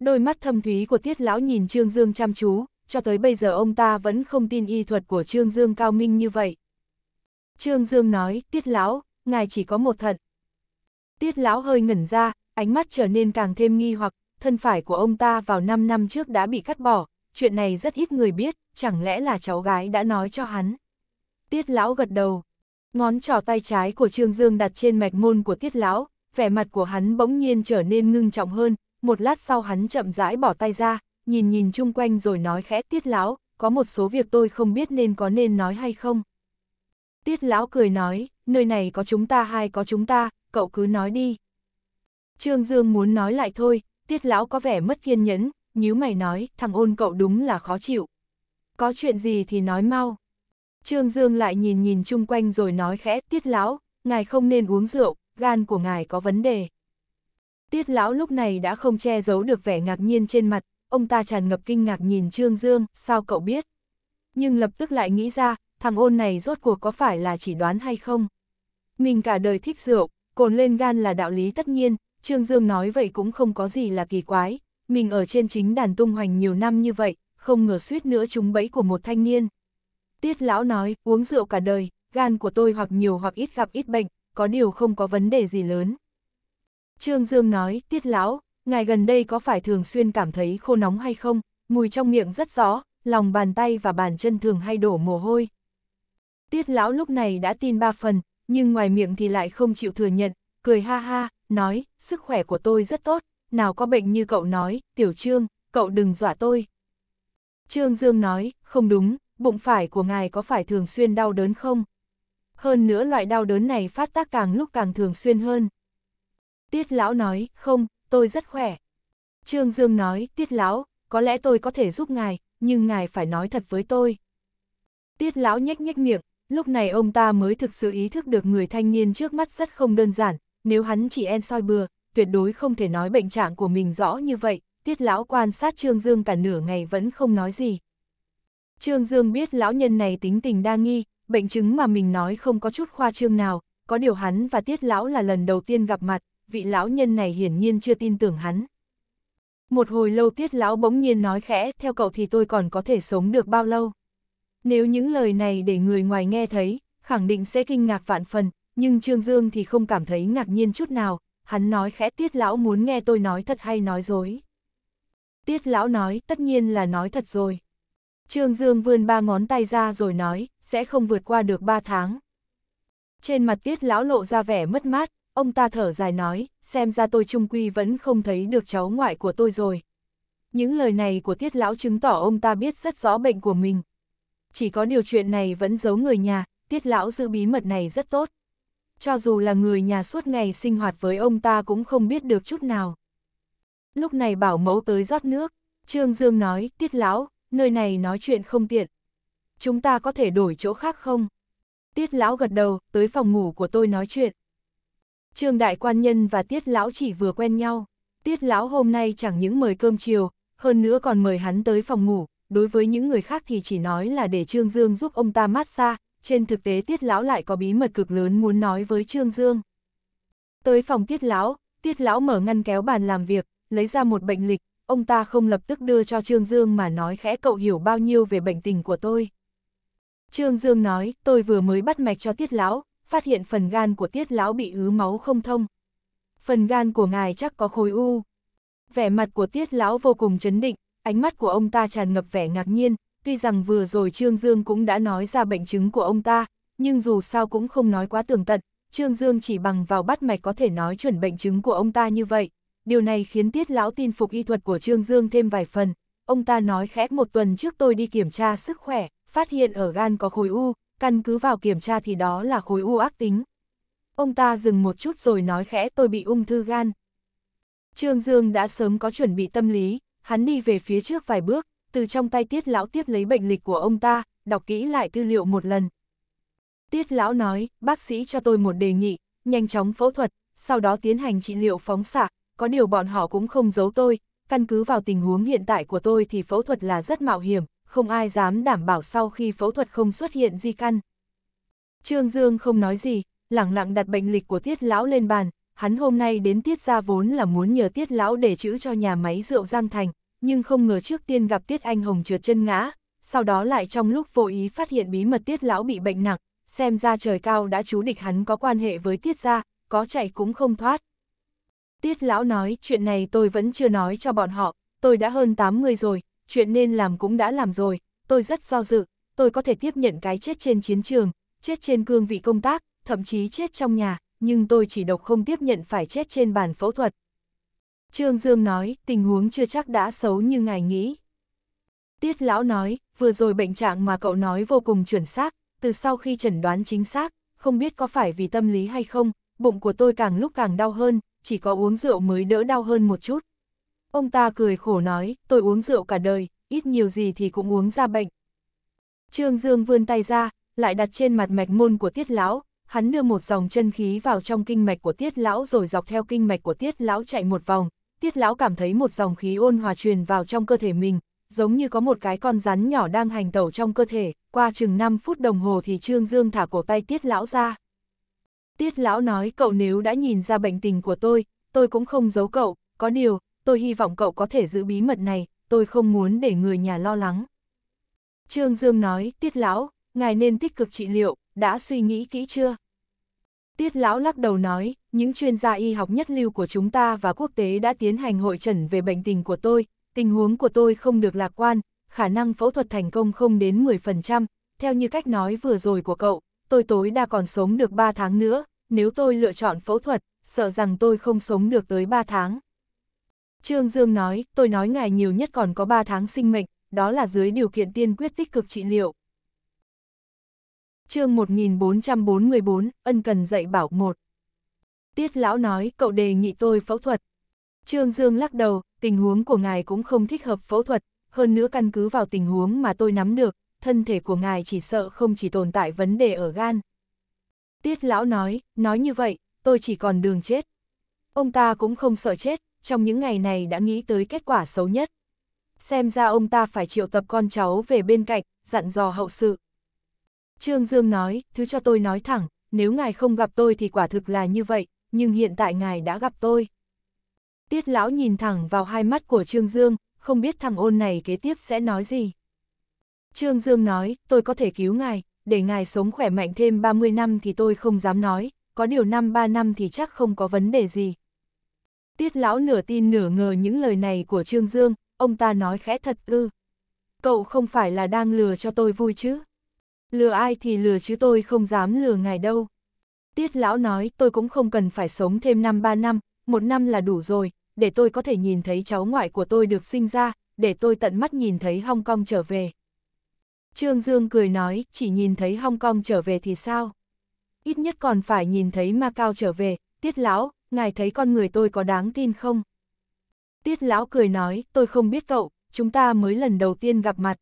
Đôi mắt thâm thúy của Tiết lão nhìn Trương Dương chăm chú, cho tới bây giờ ông ta vẫn không tin y thuật của Trương Dương cao minh như vậy. Trương Dương nói, Tiết lão, ngài chỉ có một thận. Tiết lão hơi ngẩn ra, ánh mắt trở nên càng thêm nghi hoặc, thân phải của ông ta vào 5 năm trước đã bị cắt bỏ, chuyện này rất ít người biết, chẳng lẽ là cháu gái đã nói cho hắn. Tiết lão gật đầu, ngón trỏ tay trái của Trương Dương đặt trên mạch môn của tiết lão, vẻ mặt của hắn bỗng nhiên trở nên ngưng trọng hơn, một lát sau hắn chậm rãi bỏ tay ra, nhìn nhìn chung quanh rồi nói khẽ tiết lão, có một số việc tôi không biết nên có nên nói hay không. Tiết lão cười nói, nơi này có chúng ta hay có chúng ta, cậu cứ nói đi. Trương Dương muốn nói lại thôi, tiết lão có vẻ mất kiên nhẫn, nhíu mày nói, thằng ôn cậu đúng là khó chịu. Có chuyện gì thì nói mau. Trương Dương lại nhìn nhìn chung quanh rồi nói khẽ, tiết lão, ngài không nên uống rượu, gan của ngài có vấn đề. Tiết lão lúc này đã không che giấu được vẻ ngạc nhiên trên mặt, ông ta tràn ngập kinh ngạc nhìn Trương Dương, sao cậu biết? Nhưng lập tức lại nghĩ ra, thằng ôn này rốt cuộc có phải là chỉ đoán hay không? Mình cả đời thích rượu, cồn lên gan là đạo lý tất nhiên, Trương Dương nói vậy cũng không có gì là kỳ quái, mình ở trên chính đàn tung hoành nhiều năm như vậy, không ngờ suýt nữa trúng bẫy của một thanh niên. Tiết lão nói, uống rượu cả đời, gan của tôi hoặc nhiều hoặc ít gặp ít bệnh, có điều không có vấn đề gì lớn. Trương Dương nói, tiết lão, ngài gần đây có phải thường xuyên cảm thấy khô nóng hay không, mùi trong miệng rất rõ, lòng bàn tay và bàn chân thường hay đổ mồ hôi. Tiết lão lúc này đã tin ba phần, nhưng ngoài miệng thì lại không chịu thừa nhận, cười ha ha, nói, sức khỏe của tôi rất tốt, nào có bệnh như cậu nói, tiểu trương, cậu đừng dọa tôi. Trương Dương nói, không đúng, bụng phải của ngài có phải thường xuyên đau đớn không? Hơn nữa loại đau đớn này phát tác càng lúc càng thường xuyên hơn. Tiết lão nói, không, tôi rất khỏe. Trương Dương nói, tiết lão, có lẽ tôi có thể giúp ngài, nhưng ngài phải nói thật với tôi. Tiết lão nhếch nhếch miệng, lúc này ông ta mới thực sự ý thức được người thanh niên trước mắt rất không đơn giản, nếu hắn chỉ en soi bừa, tuyệt đối không thể nói bệnh trạng của mình rõ như vậy, tiết lão quan sát Trương Dương cả nửa ngày vẫn không nói gì. Trương Dương biết lão nhân này tính tình đa nghi, bệnh chứng mà mình nói không có chút khoa trương nào, có điều hắn và tiết lão là lần đầu tiên gặp mặt, vị lão nhân này hiển nhiên chưa tin tưởng hắn. Một hồi lâu tiết lão bỗng nhiên nói khẽ, theo cậu thì tôi còn có thể sống được bao lâu? Nếu những lời này để người ngoài nghe thấy, khẳng định sẽ kinh ngạc vạn phần, nhưng Trương Dương thì không cảm thấy ngạc nhiên chút nào, hắn nói khẽ tiết lão muốn nghe tôi nói thật hay nói dối. Tiết lão nói, tất nhiên là nói thật rồi. Trương Dương vươn ba ngón tay ra rồi nói, sẽ không vượt qua được ba tháng. Trên mặt tiết lão lộ ra vẻ mất mát, ông ta thở dài nói, xem ra tôi trung quy vẫn không thấy được cháu ngoại của tôi rồi. Những lời này của tiết lão chứng tỏ ông ta biết rất rõ bệnh của mình. Chỉ có điều chuyện này vẫn giấu người nhà, tiết lão giữ bí mật này rất tốt. Cho dù là người nhà suốt ngày sinh hoạt với ông ta cũng không biết được chút nào. Lúc này bảo mẫu tới rót nước, Trương Dương nói, tiết lão, nơi này nói chuyện không tiện. Chúng ta có thể đổi chỗ khác không? Tiết lão gật đầu, tới phòng ngủ của tôi nói chuyện. Trương đại quan nhân và tiết lão chỉ vừa quen nhau. Tiết lão hôm nay chẳng những mời cơm chiều, hơn nữa còn mời hắn tới phòng ngủ, đối với những người khác thì chỉ nói là để Trương Dương giúp ông ta mát xa, trên thực tế tiết lão lại có bí mật cực lớn muốn nói với Trương Dương. Tới phòng tiết lão, tiết lão mở ngăn kéo bàn làm việc, lấy ra một bệnh lịch, ông ta không lập tức đưa cho Trương Dương mà nói khẽ cậu hiểu bao nhiêu về bệnh tình của tôi. Trương Dương nói, tôi vừa mới bắt mạch cho tiết lão, phát hiện phần gan của tiết lão bị ứ máu không thông. Phần gan của ngài chắc có khối u. Vẻ mặt của tiết lão vô cùng chấn định, ánh mắt của ông ta tràn ngập vẻ ngạc nhiên, tuy rằng vừa rồi Trương Dương cũng đã nói ra bệnh chứng của ông ta, nhưng dù sao cũng không nói quá tường tận, Trương Dương chỉ bằng vào bắt mạch có thể nói chuẩn bệnh chứng của ông ta như vậy. Điều này khiến tiết lão tin phục y thuật của Trương Dương thêm vài phần. Ông ta nói khẽ một tuần trước tôi đi kiểm tra sức khỏe, phát hiện ở gan có khối u, căn cứ vào kiểm tra thì đó là khối u ác tính. Ông ta dừng một chút rồi nói khẽ tôi bị ung thư gan. Trương Dương đã sớm có chuẩn bị tâm lý, hắn đi về phía trước vài bước, từ trong tay tiết lão tiếp lấy bệnh lịch của ông ta, đọc kỹ lại tư liệu một lần. Tiết lão nói, bác sĩ cho tôi một đề nghị, nhanh chóng phẫu thuật, sau đó tiến hành trị liệu phóng xạ, có điều bọn họ cũng không giấu tôi, căn cứ vào tình huống hiện tại của tôi thì phẫu thuật là rất mạo hiểm, không ai dám đảm bảo sau khi phẫu thuật không xuất hiện di căn. Trương Dương không nói gì, lặng lặng đặt bệnh lịch của tiết lão lên bàn, hắn hôm nay đến tiết ra vốn là muốn nhờ tiết lão để chữ cho nhà máy rượu Giang Thành, nhưng không ngờ trước tiên gặp tiết anh hồng trượt chân ngã, sau đó lại trong lúc vô ý phát hiện bí mật tiết lão bị bệnh nặng, xem ra trời cao đã chú địch hắn có quan hệ với tiết gia, có chạy cũng không thoát. Tiết lão nói, chuyện này tôi vẫn chưa nói cho bọn họ, tôi đã hơn 80 rồi, chuyện nên làm cũng đã làm rồi, tôi rất do dự, tôi có thể tiếp nhận cái chết trên chiến trường, chết trên cương vị công tác, thậm chí chết trong nhà, nhưng tôi chỉ độc không tiếp nhận phải chết trên bàn phẫu thuật. Trương Dương nói, tình huống chưa chắc đã xấu như ngài nghĩ. Tiết lão nói, vừa rồi bệnh trạng mà cậu nói vô cùng chuẩn xác, từ sau khi chẩn đoán chính xác, không biết có phải vì tâm lý hay không, bụng của tôi càng lúc càng đau hơn, chỉ có uống rượu mới đỡ đau hơn một chút. Ông ta cười khổ nói, tôi uống rượu cả đời, ít nhiều gì thì cũng uống ra bệnh. Trương Dương vươn tay ra, lại đặt trên mặt mạch môn của tiết lão, hắn đưa một dòng chân khí vào trong kinh mạch của tiết lão rồi dọc theo kinh mạch của tiết lão chạy một vòng, tiết lão cảm thấy một dòng khí ôn hòa truyền vào trong cơ thể mình, giống như có một cái con rắn nhỏ đang hành tẩu trong cơ thể, qua chừng 5 phút đồng hồ thì Trương Dương thả cổ tay tiết lão ra. Tiết lão nói cậu nếu đã nhìn ra bệnh tình của tôi, tôi cũng không giấu cậu, có điều, tôi hy vọng cậu có thể giữ bí mật này, tôi không muốn để người nhà lo lắng. Trương Dương nói, tiết lão, ngài nên tích cực trị liệu, đã suy nghĩ kỹ chưa? Tiết lão lắc đầu nói, những chuyên gia y học nhất lưu của chúng ta và quốc tế đã tiến hành hội trần về bệnh tình của tôi, tình huống của tôi không được lạc quan, khả năng phẫu thuật thành công không đến 10%, theo như cách nói vừa rồi của cậu, tôi tối đa còn sống được 3 tháng nữa, nếu tôi lựa chọn phẫu thuật, sợ rằng tôi không sống được tới 3 tháng. Trương Dương nói, tôi nói ngài nhiều nhất còn có 3 tháng sinh mệnh, đó là dưới điều kiện tiên quyết tích cực trị liệu. chương 1444, ân cần dạy bảo một. Tiết lão nói, cậu đề nghị tôi phẫu thuật. Trương Dương lắc đầu, tình huống của ngài cũng không thích hợp phẫu thuật, hơn nữa căn cứ vào tình huống mà tôi nắm được, thân thể của ngài chỉ sợ không chỉ tồn tại vấn đề ở gan. Tiết lão nói, nói như vậy, tôi chỉ còn đường chết. Ông ta cũng không sợ chết, trong những ngày này đã nghĩ tới kết quả xấu nhất. Xem ra ông ta phải triệu tập con cháu về bên cạnh, dặn dò hậu sự. Trương Dương nói, thứ cho tôi nói thẳng, nếu ngài không gặp tôi thì quả thực là như vậy, nhưng hiện tại ngài đã gặp tôi. Tiết lão nhìn thẳng vào hai mắt của Trương Dương, không biết thằng ôn này kế tiếp sẽ nói gì. Trương Dương nói, tôi có thể cứu ngài, để ngài sống khỏe mạnh thêm 30 năm thì tôi không dám nói, có điều năm 3 năm thì chắc không có vấn đề gì. Tiết lão nửa tin nửa ngờ những lời này của Trương Dương, ông ta nói khẽ thật ư. Cậu không phải là đang lừa cho tôi vui chứ? Lừa ai thì lừa chứ tôi không dám lừa ngài đâu. Tiết lão nói tôi cũng không cần phải sống thêm năm ba năm, một năm là đủ rồi, để tôi có thể nhìn thấy cháu ngoại của tôi được sinh ra, để tôi tận mắt nhìn thấy Hong Kong trở về. Trương Dương cười nói, chỉ nhìn thấy Hong Kong trở về thì sao? Ít nhất còn phải nhìn thấy Macau trở về, tiết lão, ngài thấy con người tôi có đáng tin không? Tiết lão cười nói, tôi không biết cậu, chúng ta mới lần đầu tiên gặp mặt.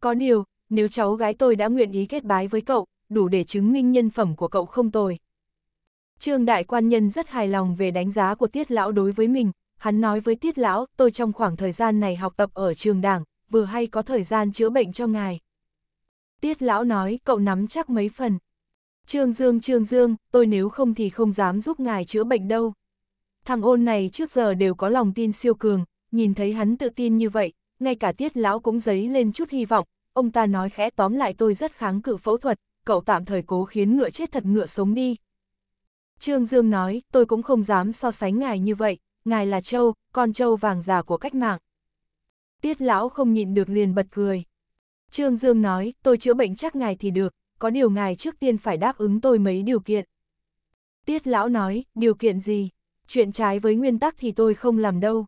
Có điều, nếu cháu gái tôi đã nguyện ý kết bái với cậu, đủ để chứng minh nhân phẩm của cậu không tồi. Trương đại quan nhân rất hài lòng về đánh giá của tiết lão đối với mình, hắn nói với tiết lão, tôi trong khoảng thời gian này học tập ở trường đảng, vừa hay có thời gian chữa bệnh cho ngài. Tiết lão nói, cậu nắm chắc mấy phần. Trương Dương Trương Dương, tôi nếu không thì không dám giúp ngài chữa bệnh đâu. Thằng ôn này trước giờ đều có lòng tin siêu cường, nhìn thấy hắn tự tin như vậy, ngay cả tiết lão cũng giấy lên chút hy vọng, ông ta nói khẽ tóm lại tôi rất kháng cự phẫu thuật, cậu tạm thời cố khiến ngựa chết thật ngựa sống đi. Trương Dương nói, tôi cũng không dám so sánh ngài như vậy, ngài là châu, con châu vàng già của cách mạng. Tiết lão không nhịn được liền bật cười. Trương Dương nói, tôi chữa bệnh chắc ngài thì được, có điều ngài trước tiên phải đáp ứng tôi mấy điều kiện. Tiết lão nói, điều kiện gì? Chuyện trái với nguyên tắc thì tôi không làm đâu.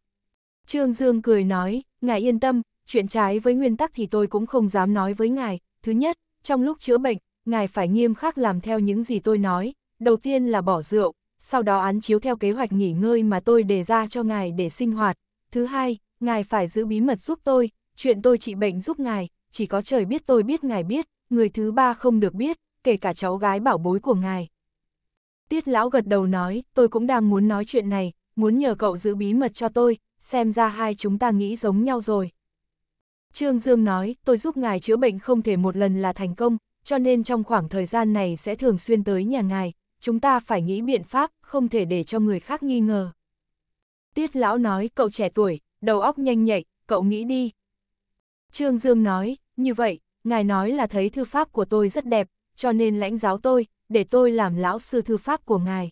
Trương Dương cười nói, ngài yên tâm, chuyện trái với nguyên tắc thì tôi cũng không dám nói với ngài. Thứ nhất, trong lúc chữa bệnh, ngài phải nghiêm khắc làm theo những gì tôi nói. Đầu tiên là bỏ rượu, sau đó án chiếu theo kế hoạch nghỉ ngơi mà tôi đề ra cho ngài để sinh hoạt. Thứ hai, ngài phải giữ bí mật giúp tôi, chuyện tôi trị bệnh giúp ngài, chỉ có trời biết tôi biết ngài biết, người thứ ba không được biết, kể cả cháu gái bảo bối của ngài. Tiết lão gật đầu nói, tôi cũng đang muốn nói chuyện này, muốn nhờ cậu giữ bí mật cho tôi, xem ra hai chúng ta nghĩ giống nhau rồi. Trương Dương nói, tôi giúp ngài chữa bệnh không thể một lần là thành công, cho nên trong khoảng thời gian này sẽ thường xuyên tới nhà ngài, chúng ta phải nghĩ biện pháp, không thể để cho người khác nghi ngờ. Tiết lão nói, cậu trẻ tuổi, đầu óc nhanh nhạy, cậu nghĩ đi. Trương Dương nói, như vậy, ngài nói là thấy thư pháp của tôi rất đẹp, cho nên lãnh giáo tôi, để tôi làm lão sư thư pháp của ngài.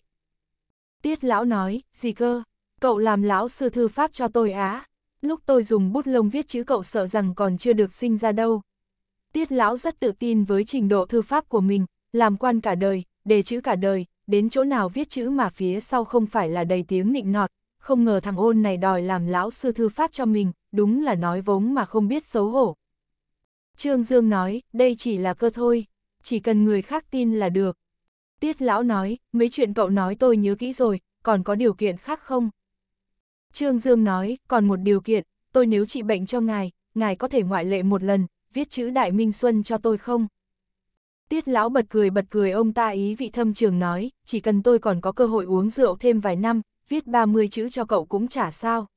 Tiết lão nói, gì cơ, cậu làm lão sư thư pháp cho tôi á, lúc tôi dùng bút lông viết chữ cậu sợ rằng còn chưa được sinh ra đâu. Tiết lão rất tự tin với trình độ thư pháp của mình, làm quan cả đời, đề chữ cả đời, đến chỗ nào viết chữ mà phía sau không phải là đầy tiếng nịnh nọt, không ngờ thằng ôn này đòi làm lão sư thư pháp cho mình, đúng là nói vống mà không biết xấu hổ. Trương Dương nói, đây chỉ là cơ thôi, chỉ cần người khác tin là được. Tiết lão nói, mấy chuyện cậu nói tôi nhớ kỹ rồi, còn có điều kiện khác không? Trương Dương nói, còn một điều kiện, tôi nếu trị bệnh cho ngài, ngài có thể ngoại lệ một lần, viết chữ Đại Minh Xuân cho tôi không? Tiết lão bật cười bật cười ông ta ý vị thâm trường nói, chỉ cần tôi còn có cơ hội uống rượu thêm vài năm, viết 30 chữ cho cậu cũng chả sao.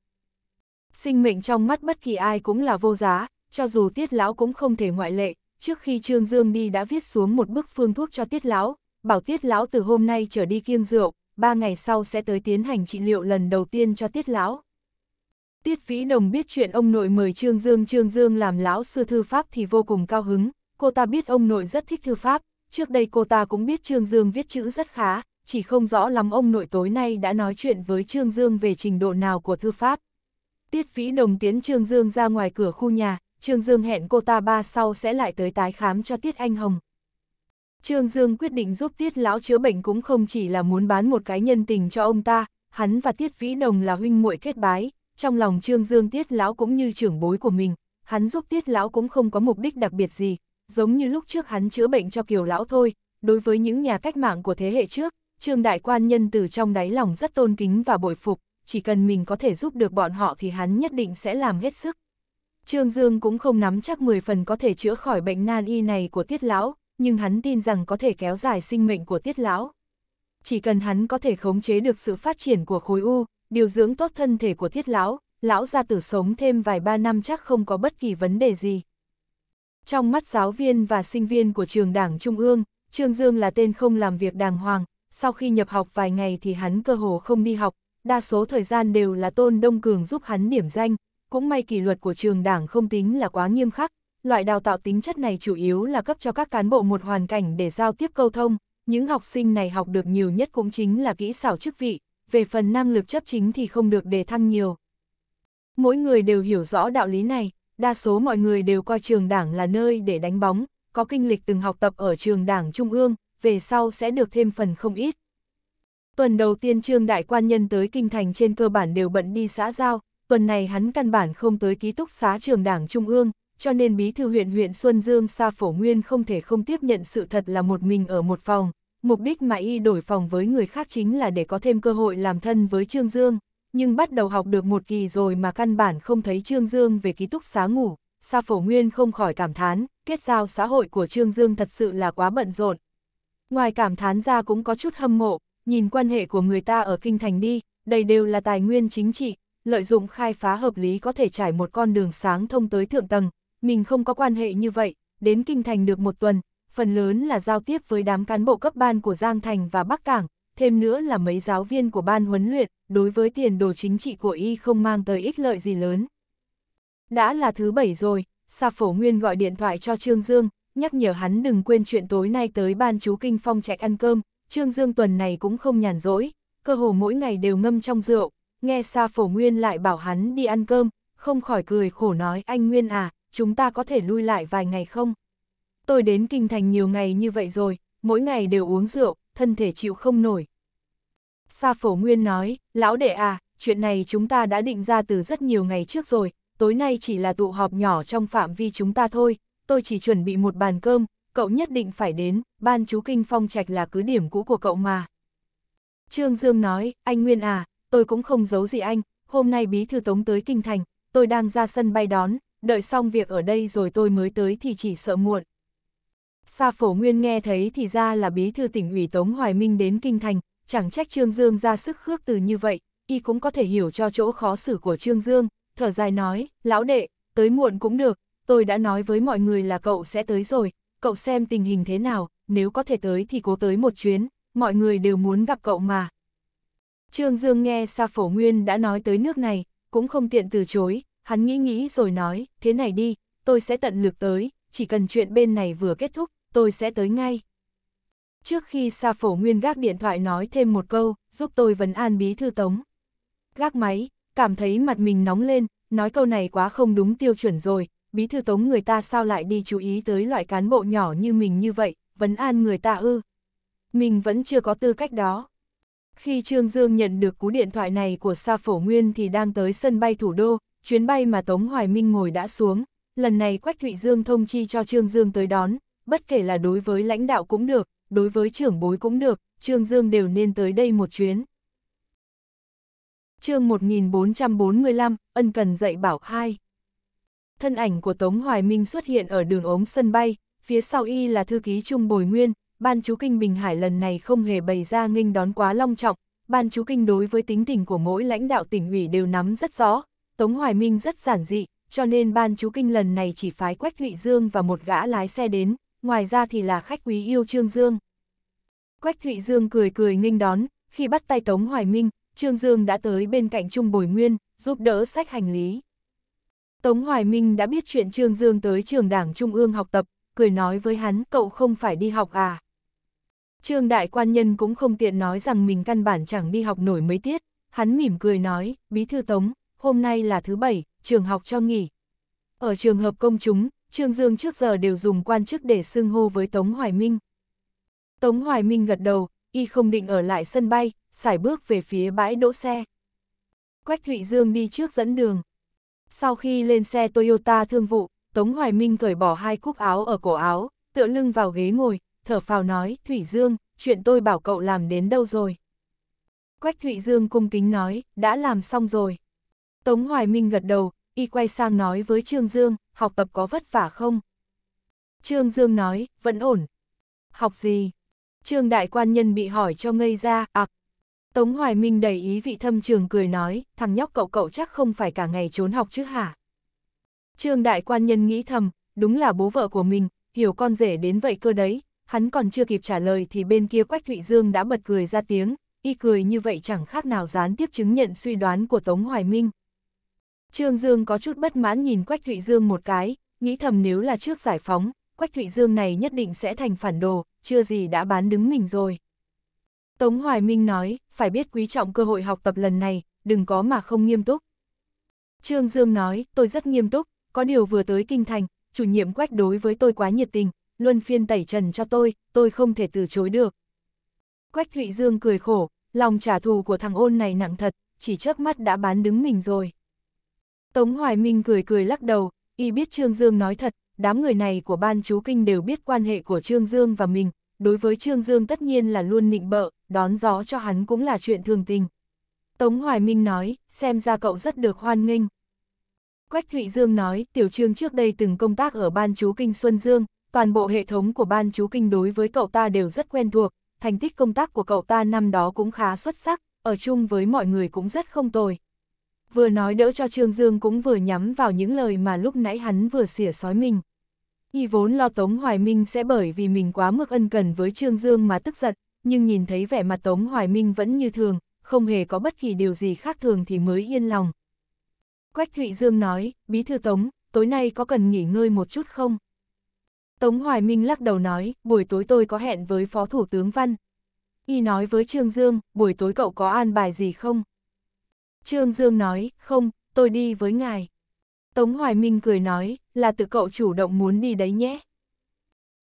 Sinh mệnh trong mắt bất kỳ ai cũng là vô giá, cho dù tiết lão cũng không thể ngoại lệ, trước khi Trương Dương đi đã viết xuống một bức phương thuốc cho tiết lão, bảo tiết lão từ hôm nay trở đi kiêng rượu, ba ngày sau sẽ tới tiến hành trị liệu lần đầu tiên cho tiết lão. Tiết Vĩ Đồng biết chuyện ông nội mời Trương Dương Trương Dương làm lão sư thư pháp thì vô cùng cao hứng, cô ta biết ông nội rất thích thư pháp, trước đây cô ta cũng biết Trương Dương viết chữ rất khá, chỉ không rõ lắm ông nội tối nay đã nói chuyện với Trương Dương về trình độ nào của thư pháp. Tiết Vĩ Đồng tiến Trương Dương ra ngoài cửa khu nhà, Trương Dương hẹn cô ta ba sau sẽ lại tới tái khám cho Tiết Anh Hồng. Trương Dương quyết định giúp Tiết Lão chữa bệnh cũng không chỉ là muốn bán một cái nhân tình cho ông ta, hắn và Tiết Vĩ Đồng là huynh muội kết bái, trong lòng Trương Dương Tiết Lão cũng như trưởng bối của mình, hắn giúp Tiết Lão cũng không có mục đích đặc biệt gì, giống như lúc trước hắn chữa bệnh cho Kiều Lão thôi, đối với những nhà cách mạng của thế hệ trước, Trương Đại Quan Nhân từ trong đáy lòng rất tôn kính và bội phục, chỉ cần mình có thể giúp được bọn họ thì hắn nhất định sẽ làm hết sức. Trương Dương cũng không nắm chắc 10 phần có thể chữa khỏi bệnh nan y này của Tiết Lão, nhưng hắn tin rằng có thể kéo dài sinh mệnh của Tiết Lão. Chỉ cần hắn có thể khống chế được sự phát triển của khối u, điều dưỡng tốt thân thể của Tiết Lão, Lão ra tử sống thêm vài ba năm chắc không có bất kỳ vấn đề gì. Trong mắt giáo viên và sinh viên của trường đảng Trung ương, Trương Dương là tên không làm việc đàng hoàng, sau khi nhập học vài ngày thì hắn cơ hồ không đi học, đa số thời gian đều là Tôn Đông Cường giúp hắn điểm danh, cũng may kỷ luật của trường đảng không tính là quá nghiêm khắc, loại đào tạo tính chất này chủ yếu là cấp cho các cán bộ một hoàn cảnh để giao tiếp câu thông, những học sinh này học được nhiều nhất cũng chính là kỹ xảo chức vị, về phần năng lực chấp chính thì không được đề thăng nhiều. Mỗi người đều hiểu rõ đạo lý này, đa số mọi người đều coi trường đảng là nơi để đánh bóng, có kinh lịch từng học tập ở trường đảng Trung ương, về sau sẽ được thêm phần không ít. Tuần đầu tiên trương đại quan nhân tới kinh thành trên cơ bản đều bận đi xã giao, tuần này hắn căn bản không tới ký túc xá trường đảng Trung ương, cho nên bí thư huyện huyện Xuân Dương Sa Phổ Nguyên không thể không tiếp nhận sự thật là một mình ở một phòng. Mục đích mà y đổi phòng với người khác chính là để có thêm cơ hội làm thân với Trương Dương, nhưng bắt đầu học được một kỳ rồi mà căn bản không thấy Trương Dương về ký túc xá ngủ, Sa Phổ Nguyên không khỏi cảm thán, kết giao xã hội của Trương Dương thật sự là quá bận rộn. Ngoài cảm thán ra cũng có chút hâm mộ, nhìn quan hệ của người ta ở Kinh Thành đi, đây đều là tài nguyên chính trị, lợi dụng khai phá hợp lý có thể trải một con đường sáng thông tới thượng tầng, mình không có quan hệ như vậy, đến Kinh Thành được một tuần, phần lớn là giao tiếp với đám cán bộ cấp ban của Giang Thành và Bắc Cảng, thêm nữa là mấy giáo viên của ban huấn luyện, đối với tiền đồ chính trị của y không mang tới ích lợi gì lớn. Đã là thứ bảy rồi, Sa Phổ Nguyên gọi điện thoại cho Trương Dương, nhắc nhở hắn đừng quên chuyện tối nay tới ban chú Kinh Phong chạy ăn cơm, Trương Dương tuần này cũng không nhàn rỗi, cơ hồ mỗi ngày đều ngâm trong rượu, nghe Sa Phổ Nguyên lại bảo hắn đi ăn cơm, không khỏi cười khổ nói anh Nguyên à, chúng ta có thể lui lại vài ngày không? Tôi đến kinh thành nhiều ngày như vậy rồi, mỗi ngày đều uống rượu, thân thể chịu không nổi. Sa phổ nguyên nói, lão đệ à, chuyện này chúng ta đã định ra từ rất nhiều ngày trước rồi, tối nay chỉ là tụ họp nhỏ trong phạm vi chúng ta thôi, tôi chỉ chuẩn bị một bàn cơm, cậu nhất định phải đến, ban chú kinh phong trạch là cứ điểm cũ của cậu mà. Trương Dương nói, anh Nguyên à, tôi cũng không giấu gì anh, hôm nay bí thư tống tới kinh thành, tôi đang ra sân bay đón, đợi xong việc ở đây rồi tôi mới tới thì chỉ sợ muộn. Sa phổ nguyên nghe thấy thì ra là bí thư tỉnh ủy Tống Hoài Minh đến Kinh Thành, chẳng trách Trương Dương ra sức khước từ như vậy, y cũng có thể hiểu cho chỗ khó xử của Trương Dương, thở dài nói, lão đệ, tới muộn cũng được, tôi đã nói với mọi người là cậu sẽ tới rồi, cậu xem tình hình thế nào, nếu có thể tới thì cố tới một chuyến, mọi người đều muốn gặp cậu mà. Trương Dương nghe Sa Phổ Nguyên đã nói tới nước này, cũng không tiện từ chối, hắn nghĩ nghĩ rồi nói, thế này đi, tôi sẽ tận lực tới, chỉ cần chuyện bên này vừa kết thúc, tôi sẽ tới ngay. Trước khi Sa Phổ Nguyên gác điện thoại nói thêm một câu, giúp tôi vấn an bí thư tống. Gác máy, cảm thấy mặt mình nóng lên, nói câu này quá không đúng tiêu chuẩn rồi, bí thư tống người ta sao lại đi chú ý tới loại cán bộ nhỏ như mình như vậy, vấn an người ta ư. Mình vẫn chưa có tư cách đó. Khi Trương Dương nhận được cú điện thoại này của Sa Phổ Nguyên thì đang tới sân bay thủ đô, chuyến bay mà Tống Hoài Minh ngồi đã xuống, lần này Quách Thụy Dương thông chi cho Trương Dương tới đón, bất kể là đối với lãnh đạo cũng được, đối với trưởng bối cũng được, Trương Dương đều nên tới đây một chuyến. chương 1445, ân cần dạy bảo 2 Thân ảnh của Tống Hoài Minh xuất hiện ở đường ống sân bay, phía sau y là thư ký Trung Bồi Nguyên, ban chú kinh Bình Hải lần này không hề bày ra nghênh đón quá long trọng, ban chú kinh đối với tính tình của mỗi lãnh đạo tỉnh ủy đều nắm rất rõ, Tống Hoài Minh rất giản dị, cho nên ban chú kinh lần này chỉ phái Quách Thụy Dương và một gã lái xe đến, ngoài ra thì là khách quý yêu Trương Dương. Quách Thụy Dương cười cười nghênh đón, khi bắt tay Tống Hoài Minh, Trương Dương đã tới bên cạnh Trung Bồi Nguyên, giúp đỡ sách hành lý. Tống Hoài Minh đã biết chuyện Trương Dương tới trường đảng Trung ương học tập, cười nói với hắn cậu không phải đi học à. Trương Đại Quan Nhân cũng không tiện nói rằng mình căn bản chẳng đi học nổi mấy tiết, hắn mỉm cười nói, Bí thư Tống, hôm nay là thứ bảy, trường học cho nghỉ. Ở trường hợp công chúng, Trương Dương trước giờ đều dùng quan chức để xưng hô với Tống Hoài Minh. Tống Hoài Minh gật đầu, y không định ở lại sân bay, xài bước về phía bãi đỗ xe. Quách Thụy Dương đi trước dẫn đường. Sau khi lên xe Toyota thương vụ, Tống Hoài Minh cởi bỏ hai cúc áo ở cổ áo, tựa lưng vào ghế ngồi, thở phào nói, Thủy Dương, chuyện tôi bảo cậu làm đến đâu rồi? Quách Thụy Dương cung kính nói, đã làm xong rồi. Tống Hoài Minh gật đầu, y quay sang nói với Trương Dương, học tập có vất vả không? Trương Dương nói, vẫn ổn. Học gì? Trương Đại Quan Nhân bị hỏi cho ngây ra, ạc. Tống Hoài Minh đầy ý vị thâm trường cười nói, thằng nhóc cậu cậu chắc không phải cả ngày trốn học chứ hả? Trương Đại Quan Nhân nghĩ thầm, đúng là bố vợ của mình, hiểu con rể đến vậy cơ đấy, hắn còn chưa kịp trả lời thì bên kia Quách Thụy Dương đã bật cười ra tiếng, y cười như vậy chẳng khác nào gián tiếp chứng nhận suy đoán của Tống Hoài Minh. Trương Dương có chút bất mãn nhìn Quách Thụy Dương một cái, nghĩ thầm nếu là trước giải phóng, Quách Thụy Dương này nhất định sẽ thành phản đồ, chưa gì đã bán đứng mình rồi. Tống Hoài Minh nói, phải biết quý trọng cơ hội học tập lần này, đừng có mà không nghiêm túc. Trương Dương nói, tôi rất nghiêm túc, có điều vừa tới kinh thành, chủ nhiệm Quách đối với tôi quá nhiệt tình, luân phiên tẩy trần cho tôi, tôi không thể từ chối được. Quách Thụy Dương cười khổ, lòng trả thù của thằng ôn này nặng thật, chỉ chớp mắt đã bán đứng mình rồi. Tống Hoài Minh cười cười lắc đầu, y biết Trương Dương nói thật, đám người này của ban chú kinh đều biết quan hệ của Trương Dương và mình, đối với Trương Dương tất nhiên là luôn nịnh bợ, đón gió cho hắn cũng là chuyện thường tình. Tống Hoài Minh nói, xem ra cậu rất được hoan nghênh. Quách Thụy Dương nói, Tiểu Trương trước đây từng công tác ở ban chú kinh Xuân Dương, toàn bộ hệ thống của ban chú kinh đối với cậu ta đều rất quen thuộc, thành tích công tác của cậu ta năm đó cũng khá xuất sắc, ở chung với mọi người cũng rất không tồi. Vừa nói đỡ cho Trương Dương cũng vừa nhắm vào những lời mà lúc nãy hắn vừa xỉa sói mình. Y vốn lo Tống Hoài Minh sẽ bởi vì mình quá mức ân cần với Trương Dương mà tức giận, nhưng nhìn thấy vẻ mặt Tống Hoài Minh vẫn như thường, không hề có bất kỳ điều gì khác thường thì mới yên lòng. Quách Thụy Dương nói, Bí thư Tống, tối nay có cần nghỉ ngơi một chút không? Tống Hoài Minh lắc đầu nói, buổi tối tôi có hẹn với Phó Thủ tướng Văn. Y nói với Trương Dương, buổi tối cậu có an bài gì không? Trương Dương nói, không, tôi đi với ngài. Tống Hoài Minh cười nói, là tự cậu chủ động muốn đi đấy nhé.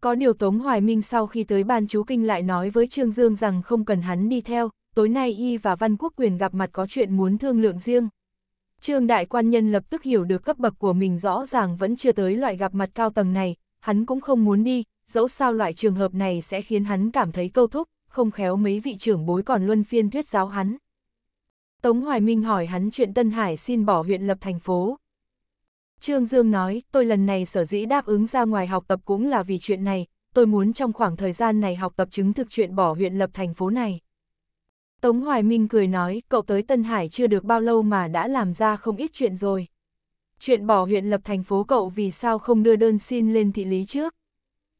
Có điều Tống Hoài Minh sau khi tới ban chú kinh lại nói với Trương Dương rằng không cần hắn đi theo, tối nay y và Văn Quốc Quyền gặp mặt có chuyện muốn thương lượng riêng. Trương Đại Quan Nhân lập tức hiểu được cấp bậc của mình rõ ràng vẫn chưa tới loại gặp mặt cao tầng này, hắn cũng không muốn đi, dẫu sao loại trường hợp này sẽ khiến hắn cảm thấy câu thúc, không khéo mấy vị trưởng bối còn luân phiên thuyết giáo hắn. Tống Hoài Minh hỏi hắn chuyện Tân Hải xin bỏ huyện lập thành phố. Trương Dương nói, tôi lần này sở dĩ đáp ứng ra ngoài học tập cũng là vì chuyện này, tôi muốn trong khoảng thời gian này học tập chứng thực chuyện bỏ huyện lập thành phố này. Tống Hoài Minh cười nói, cậu tới Tân Hải chưa được bao lâu mà đã làm ra không ít chuyện rồi. Chuyện bỏ huyện lập thành phố cậu vì sao không đưa đơn xin lên thị lý trước.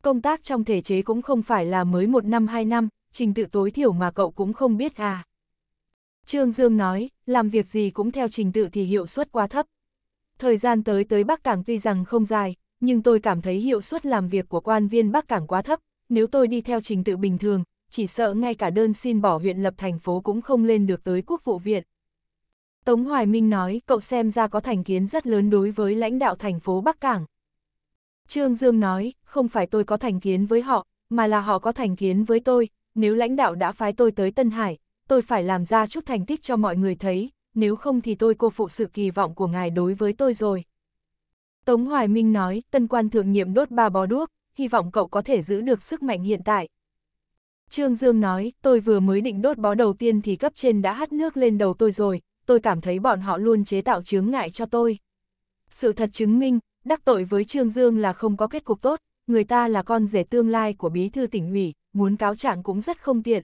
Công tác trong thể chế cũng không phải là mới một năm hai năm, trình tự tối thiểu mà cậu cũng không biết à. Trương Dương nói, làm việc gì cũng theo trình tự thì hiệu suất quá thấp. Thời gian tới tới Bắc Cảng tuy rằng không dài, nhưng tôi cảm thấy hiệu suất làm việc của quan viên Bắc Cảng quá thấp, nếu tôi đi theo trình tự bình thường, chỉ sợ ngay cả đơn xin bỏ huyện lập thành phố cũng không lên được tới quốc vụ viện. Tống Hoài Minh nói, cậu xem ra có thành kiến rất lớn đối với lãnh đạo thành phố Bắc Cảng. Trương Dương nói, không phải tôi có thành kiến với họ, mà là họ có thành kiến với tôi, nếu lãnh đạo đã phái tôi tới Tân Hải, tôi phải làm ra chút thành tích cho mọi người thấy, nếu không thì tôi cô phụ sự kỳ vọng của ngài đối với tôi rồi. Tống Hoài Minh nói, tân quan thượng nhiệm đốt ba bó đuốc, hy vọng cậu có thể giữ được sức mạnh hiện tại. Trương Dương nói, tôi vừa mới định đốt bó đầu tiên thì cấp trên đã hắt nước lên đầu tôi rồi, tôi cảm thấy bọn họ luôn chế tạo chướng ngại cho tôi. Sự thật chứng minh, đắc tội với Trương Dương là không có kết cục tốt, người ta là con rể tương lai của bí thư tỉnh ủy, muốn cáo trạng cũng rất không tiện.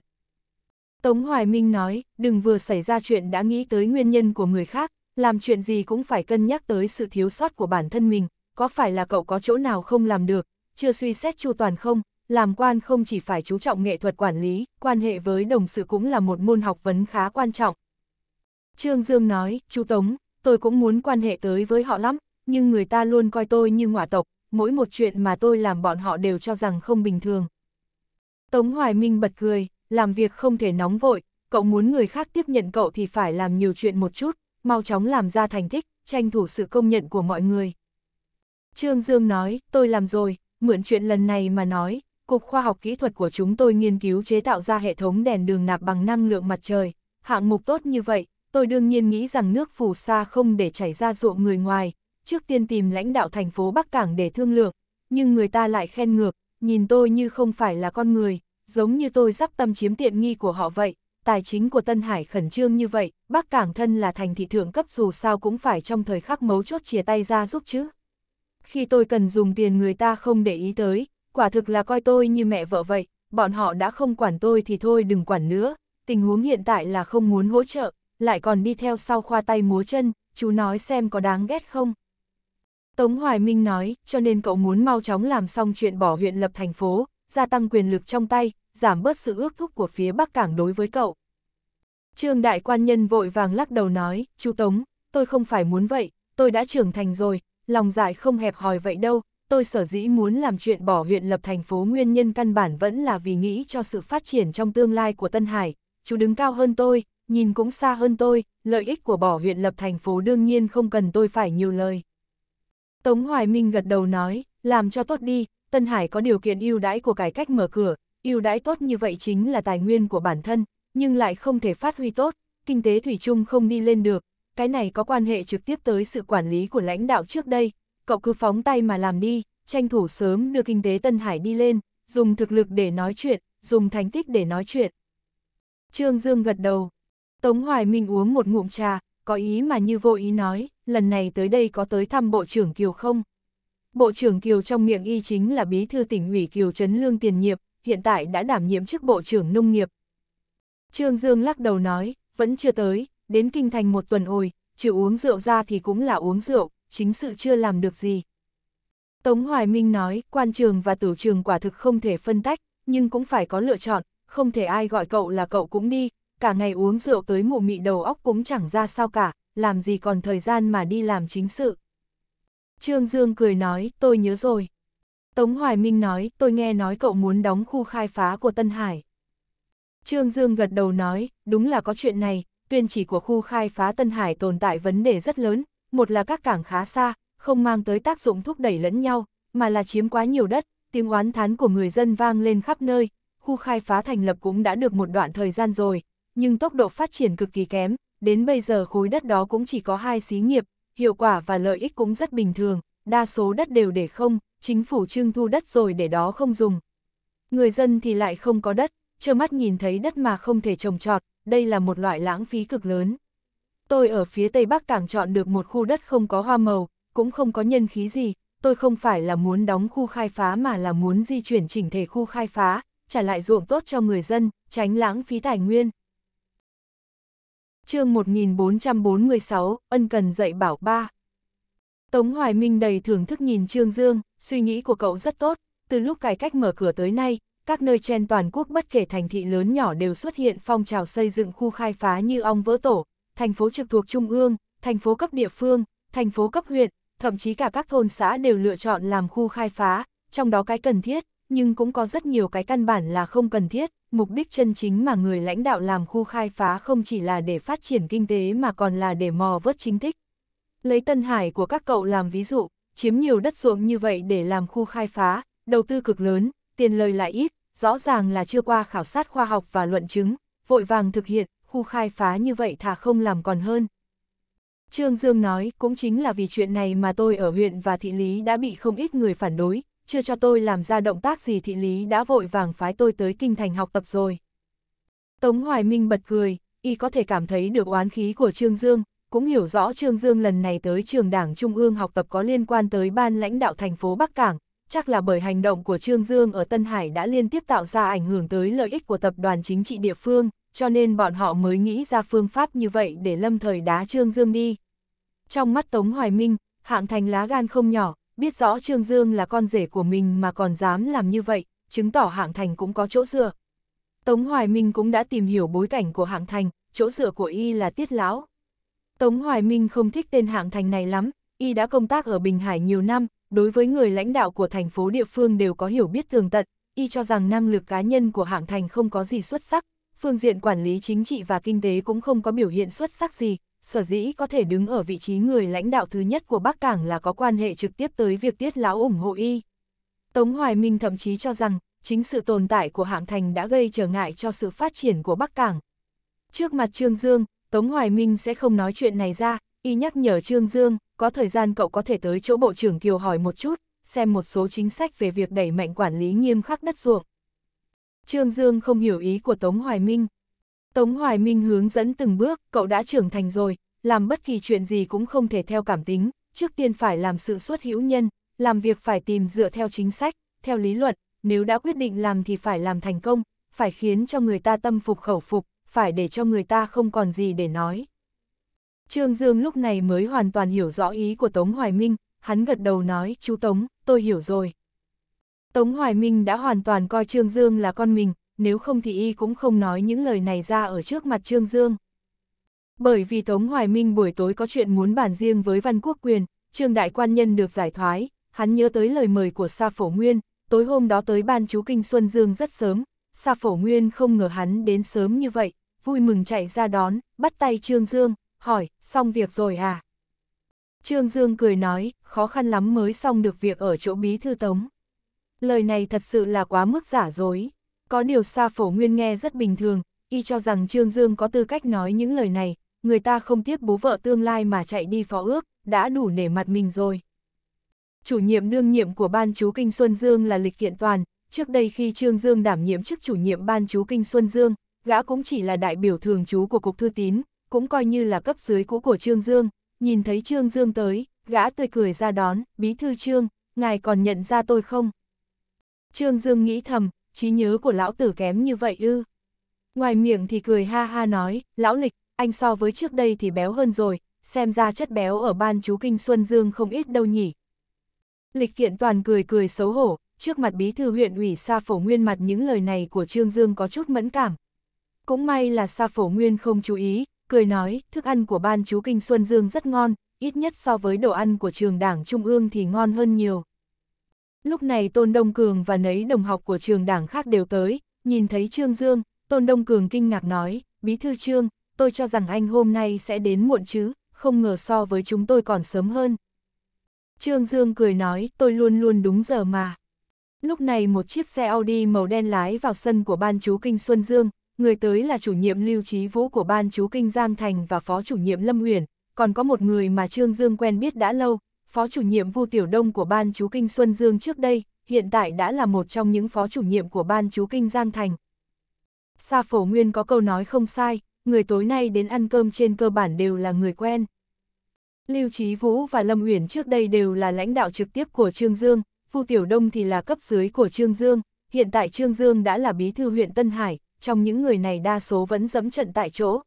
Tống Hoài Minh nói, đừng vừa xảy ra chuyện đã nghĩ tới nguyên nhân của người khác, làm chuyện gì cũng phải cân nhắc tới sự thiếu sót của bản thân mình, có phải là cậu có chỗ nào không làm được, chưa suy xét chu toàn không, làm quan không chỉ phải chú trọng nghệ thuật quản lý, quan hệ với đồng sự cũng là một môn học vấn khá quan trọng. Trương Dương nói, chú Tống, tôi cũng muốn quan hệ tới với họ lắm, nhưng người ta luôn coi tôi như ngọa tộc, mỗi một chuyện mà tôi làm bọn họ đều cho rằng không bình thường. Tống Hoài Minh bật cười, làm việc không thể nóng vội, cậu muốn người khác tiếp nhận cậu thì phải làm nhiều chuyện một chút, mau chóng làm ra thành tích, tranh thủ sự công nhận của mọi người. Trương Dương nói, tôi làm rồi, mượn chuyện lần này mà nói, Cục Khoa học Kỹ thuật của chúng tôi nghiên cứu chế tạo ra hệ thống đèn đường nạp bằng năng lượng mặt trời, hạng mục tốt như vậy, tôi đương nhiên nghĩ rằng nước phù sa không để chảy ra ruộng người ngoài, trước tiên tìm lãnh đạo thành phố Bắc Cảng để thương lượng, nhưng người ta lại khen ngược, nhìn tôi như không phải là con người, giống như tôi dắp tâm chiếm tiện nghi của họ vậy, tài chính của Tân Hải khẩn trương như vậy, Bắc Cảng thân là thành thị thượng cấp dù sao cũng phải trong thời khắc mấu chốt chia tay ra giúp chứ. Khi tôi cần dùng tiền người ta không để ý tới, quả thực là coi tôi như mẹ vợ vậy, bọn họ đã không quản tôi thì thôi đừng quản nữa, tình huống hiện tại là không muốn hỗ trợ, lại còn đi theo sau khoa tay múa chân, chú nói xem có đáng ghét không. Tống Hoài Minh nói, cho nên cậu muốn mau chóng làm xong chuyện bỏ huyện lập thành phố, gia tăng quyền lực trong tay, giảm bớt sự ước thúc của phía Bắc Cảng đối với cậu. Trương Đại Quan Nhân vội vàng lắc đầu nói, chú Tống, tôi không phải muốn vậy, tôi đã trưởng thành rồi, lòng dại không hẹp hòi vậy đâu, tôi sở dĩ muốn làm chuyện bỏ huyện lập thành phố nguyên nhân căn bản vẫn là vì nghĩ cho sự phát triển trong tương lai của Tân Hải, chú đứng cao hơn tôi, nhìn cũng xa hơn tôi, lợi ích của bỏ huyện lập thành phố đương nhiên không cần tôi phải nhiều lời. Tống Hoài Minh gật đầu nói, làm cho tốt đi, Tân Hải có điều kiện ưu đãi của cải cách mở cửa, ưu đãi tốt như vậy chính là tài nguyên của bản thân, nhưng lại không thể phát huy tốt, kinh tế thủy chung không đi lên được, cái này có quan hệ trực tiếp tới sự quản lý của lãnh đạo trước đây, cậu cứ phóng tay mà làm đi, tranh thủ sớm đưa kinh tế Tân Hải đi lên, dùng thực lực để nói chuyện, dùng thành tích để nói chuyện. Trương Dương gật đầu. Tống Hoài Minh uống một ngụm trà, có ý mà như vô ý nói, lần này tới đây có tới thăm Bộ trưởng Kiều không? Bộ trưởng Kiều trong miệng y chính là bí thư tỉnh ủy Kiều Trấn Lương Tiền Nhiệm, hiện tại đã đảm nhiệm chức Bộ trưởng Nông nghiệp. Trương Dương lắc đầu nói, vẫn chưa tới, đến kinh thành một tuần ôi, trừ uống rượu ra thì cũng là uống rượu, chính sự chưa làm được gì. Tống Hoài Minh nói, quan trường và tử trường quả thực không thể phân tách, nhưng cũng phải có lựa chọn, không thể ai gọi cậu là cậu cũng đi, cả ngày uống rượu tới mù mị đầu óc cũng chẳng ra sao cả, làm gì còn thời gian mà đi làm chính sự. Trương Dương cười nói, tôi nhớ rồi. Tống Hoài Minh nói, tôi nghe nói cậu muốn đóng khu khai phá của Tân Hải. Trương Dương gật đầu nói, đúng là có chuyện này, tuyên chỉ của khu khai phá Tân Hải tồn tại vấn đề rất lớn, một là các cảng khá xa, không mang tới tác dụng thúc đẩy lẫn nhau, mà là chiếm quá nhiều đất, tiếng oán thán của người dân vang lên khắp nơi, khu khai phá thành lập cũng đã được một đoạn thời gian rồi, nhưng tốc độ phát triển cực kỳ kém, đến bây giờ khối đất đó cũng chỉ có hai xí nghiệp, hiệu quả và lợi ích cũng rất bình thường, đa số đất đều để không, chính phủ trưng thu đất rồi để đó không dùng. Người dân thì lại không có đất, trơ mắt nhìn thấy đất mà không thể trồng trọt, đây là một loại lãng phí cực lớn. Tôi ở phía Tây Bắc Cảng chọn được một khu đất không có hoa màu, cũng không có nhân khí gì, tôi không phải là muốn đóng khu khai phá mà là muốn di chuyển chỉnh thể khu khai phá, trả lại ruộng tốt cho người dân, tránh lãng phí tài nguyên chương 1446, ân cần dạy bảo ba. Tống Hoài Minh đầy thưởng thức nhìn Trương Dương, suy nghĩ của cậu rất tốt, từ lúc cải cách mở cửa tới nay, các nơi trên toàn quốc bất kể thành thị lớn nhỏ đều xuất hiện phong trào xây dựng khu khai phá như ong vỡ tổ, thành phố trực thuộc trung ương, thành phố cấp địa phương, thành phố cấp huyện, thậm chí cả các thôn xã đều lựa chọn làm khu khai phá, trong đó cái cần thiết, nhưng cũng có rất nhiều cái căn bản là không cần thiết, mục đích chân chính mà người lãnh đạo làm khu khai phá không chỉ là để phát triển kinh tế mà còn là để mò vớt chính thích. Lấy Tân Hải của các cậu làm ví dụ, chiếm nhiều đất ruộng như vậy để làm khu khai phá, đầu tư cực lớn, tiền lời lại ít, rõ ràng là chưa qua khảo sát khoa học và luận chứng, vội vàng thực hiện, khu khai phá như vậy thà không làm còn hơn. Trương Dương nói, cũng chính là vì chuyện này mà tôi ở huyện và thị lý đã bị không ít người phản đối, chưa cho tôi làm ra động tác gì thị lý đã vội vàng phái tôi tới kinh thành học tập rồi. Tống Hoài Minh bật cười, y có thể cảm thấy được oán khí của Trương Dương, cũng hiểu rõ Trương Dương lần này tới trường đảng Trung ương học tập có liên quan tới ban lãnh đạo thành phố Bắc Cảng, chắc là bởi hành động của Trương Dương ở Tân Hải đã liên tiếp tạo ra ảnh hưởng tới lợi ích của tập đoàn chính trị địa phương, cho nên bọn họ mới nghĩ ra phương pháp như vậy để lâm thời đá Trương Dương đi. Trong mắt Tống Hoài Minh, hạng thành lá gan không nhỏ, biết rõ Trương Dương là con rể của mình mà còn dám làm như vậy, chứng tỏ hạng thành cũng có chỗ dựa. Tống Hoài Minh cũng đã tìm hiểu bối cảnh của hạng thành, chỗ dựa của y là tiết lão. Tống Hoài Minh không thích tên hạng thành này lắm, y đã công tác ở Bình Hải nhiều năm, đối với người lãnh đạo của thành phố địa phương đều có hiểu biết tường tận, y cho rằng năng lực cá nhân của hạng thành không có gì xuất sắc, phương diện quản lý chính trị và kinh tế cũng không có biểu hiện xuất sắc gì, sở dĩ có thể đứng ở vị trí người lãnh đạo thứ nhất của Bắc Cảng là có quan hệ trực tiếp tới việc tiết lão ủng hộ y. Tống Hoài Minh thậm chí cho rằng, chính sự tồn tại của hạng thành đã gây trở ngại cho sự phát triển của Bắc Cảng. Trước mặt Trương Dương, Tống Hoài Minh sẽ không nói chuyện này ra, y nhắc nhở Trương Dương, có thời gian cậu có thể tới chỗ Bộ trưởng Kiều hỏi một chút, xem một số chính sách về việc đẩy mạnh quản lý nghiêm khắc đất ruộng. Trương Dương không hiểu ý của Tống Hoài Minh. Tống Hoài Minh hướng dẫn từng bước, cậu đã trưởng thành rồi, làm bất kỳ chuyện gì cũng không thể theo cảm tính, trước tiên phải làm sự xuất hữu nhân, làm việc phải tìm dựa theo chính sách, theo lý luận, nếu đã quyết định làm thì phải làm thành công, phải khiến cho người ta tâm phục khẩu phục, phải để cho người ta không còn gì để nói. Trương Dương lúc này mới hoàn toàn hiểu rõ ý của Tống Hoài Minh, hắn gật đầu nói, chú Tống, tôi hiểu rồi. Tống Hoài Minh đã hoàn toàn coi Trương Dương là con mình, nếu không thì y cũng không nói những lời này ra ở trước mặt Trương Dương. Bởi vì Tống Hoài Minh buổi tối có chuyện muốn bàn riêng với Văn Quốc Quyền, Trương Đại Quan Nhân được giải thoái, hắn nhớ tới lời mời của Sa Phổ Nguyên, tối hôm đó tới ban chú Kinh Xuân Dương rất sớm, Sa Phổ Nguyên không ngờ hắn đến sớm như vậy, vui mừng chạy ra đón, bắt tay Trương Dương, hỏi, xong việc rồi à? Trương Dương cười nói, khó khăn lắm mới xong được việc ở chỗ bí thư tống. Lời này thật sự là quá mức giả dối. Có điều Sa Phổ Nguyên nghe rất bình thường, y cho rằng Trương Dương có tư cách nói những lời này, người ta không tiếp bố vợ tương lai mà chạy đi phó ước, đã đủ nể mặt mình rồi. Chủ nhiệm đương nhiệm của ban chú Kinh Xuân Dương là Lịch Kiện Toàn, trước đây khi Trương Dương đảm nhiệm chức chủ nhiệm ban chú Kinh Xuân Dương, gã cũng chỉ là đại biểu thường trú của Cục Thư Tín, cũng coi như là cấp dưới cũ của Trương Dương, nhìn thấy Trương Dương tới, gã tươi cười ra đón, bí thư Trương, ngài còn nhận ra tôi không? Trương Dương nghĩ thầm, trí nhớ của lão tử kém như vậy ư. Ngoài miệng thì cười ha ha nói, lão lịch, anh so với trước đây thì béo hơn rồi, xem ra chất béo ở ban chú Kinh Xuân Dương không ít đâu nhỉ. Lịch kiện toàn cười cười xấu hổ, trước mặt bí thư huyện ủy Sa Phổ Nguyên mặt những lời này của Trương Dương có chút mẫn cảm. Cũng may là Sa Phổ Nguyên không chú ý, cười nói, thức ăn của ban chú Kinh Xuân Dương rất ngon, ít nhất so với đồ ăn của trường đảng Trung ương thì ngon hơn nhiều. Lúc này Tôn Đông Cường và nấy đồng học của trường đảng khác đều tới, nhìn thấy Trương Dương, Tôn Đông Cường kinh ngạc nói, Bí thư Trương, tôi cho rằng anh hôm nay sẽ đến muộn chứ, không ngờ so với chúng tôi còn sớm hơn. Trương Dương cười nói, tôi luôn luôn đúng giờ mà. Lúc này một chiếc xe Audi màu đen lái vào sân của ban chú Kinh Xuân Dương, người tới là chủ nhiệm Lưu Trí Vũ của ban chú Kinh Giang Thành và phó chủ nhiệm Lâm Uyển, còn có một người mà Trương Dương quen biết đã lâu, phó chủ nhiệm Vu Tiểu Đông của ban chú Kinh Xuân Dương trước đây, hiện tại đã là một trong những phó chủ nhiệm của ban chú Kinh Giang Thành. Sa Phổ Nguyên có câu nói không sai, người tối nay đến ăn cơm trên cơ bản đều là người quen. Lưu Trí Vũ và Lâm Uyển trước đây đều là lãnh đạo trực tiếp của Trương Dương, Vu Tiểu Đông thì là cấp dưới của Trương Dương, hiện tại Trương Dương đã là bí thư huyện Tân Hải, trong những người này đa số vẫn dẫm trận tại chỗ.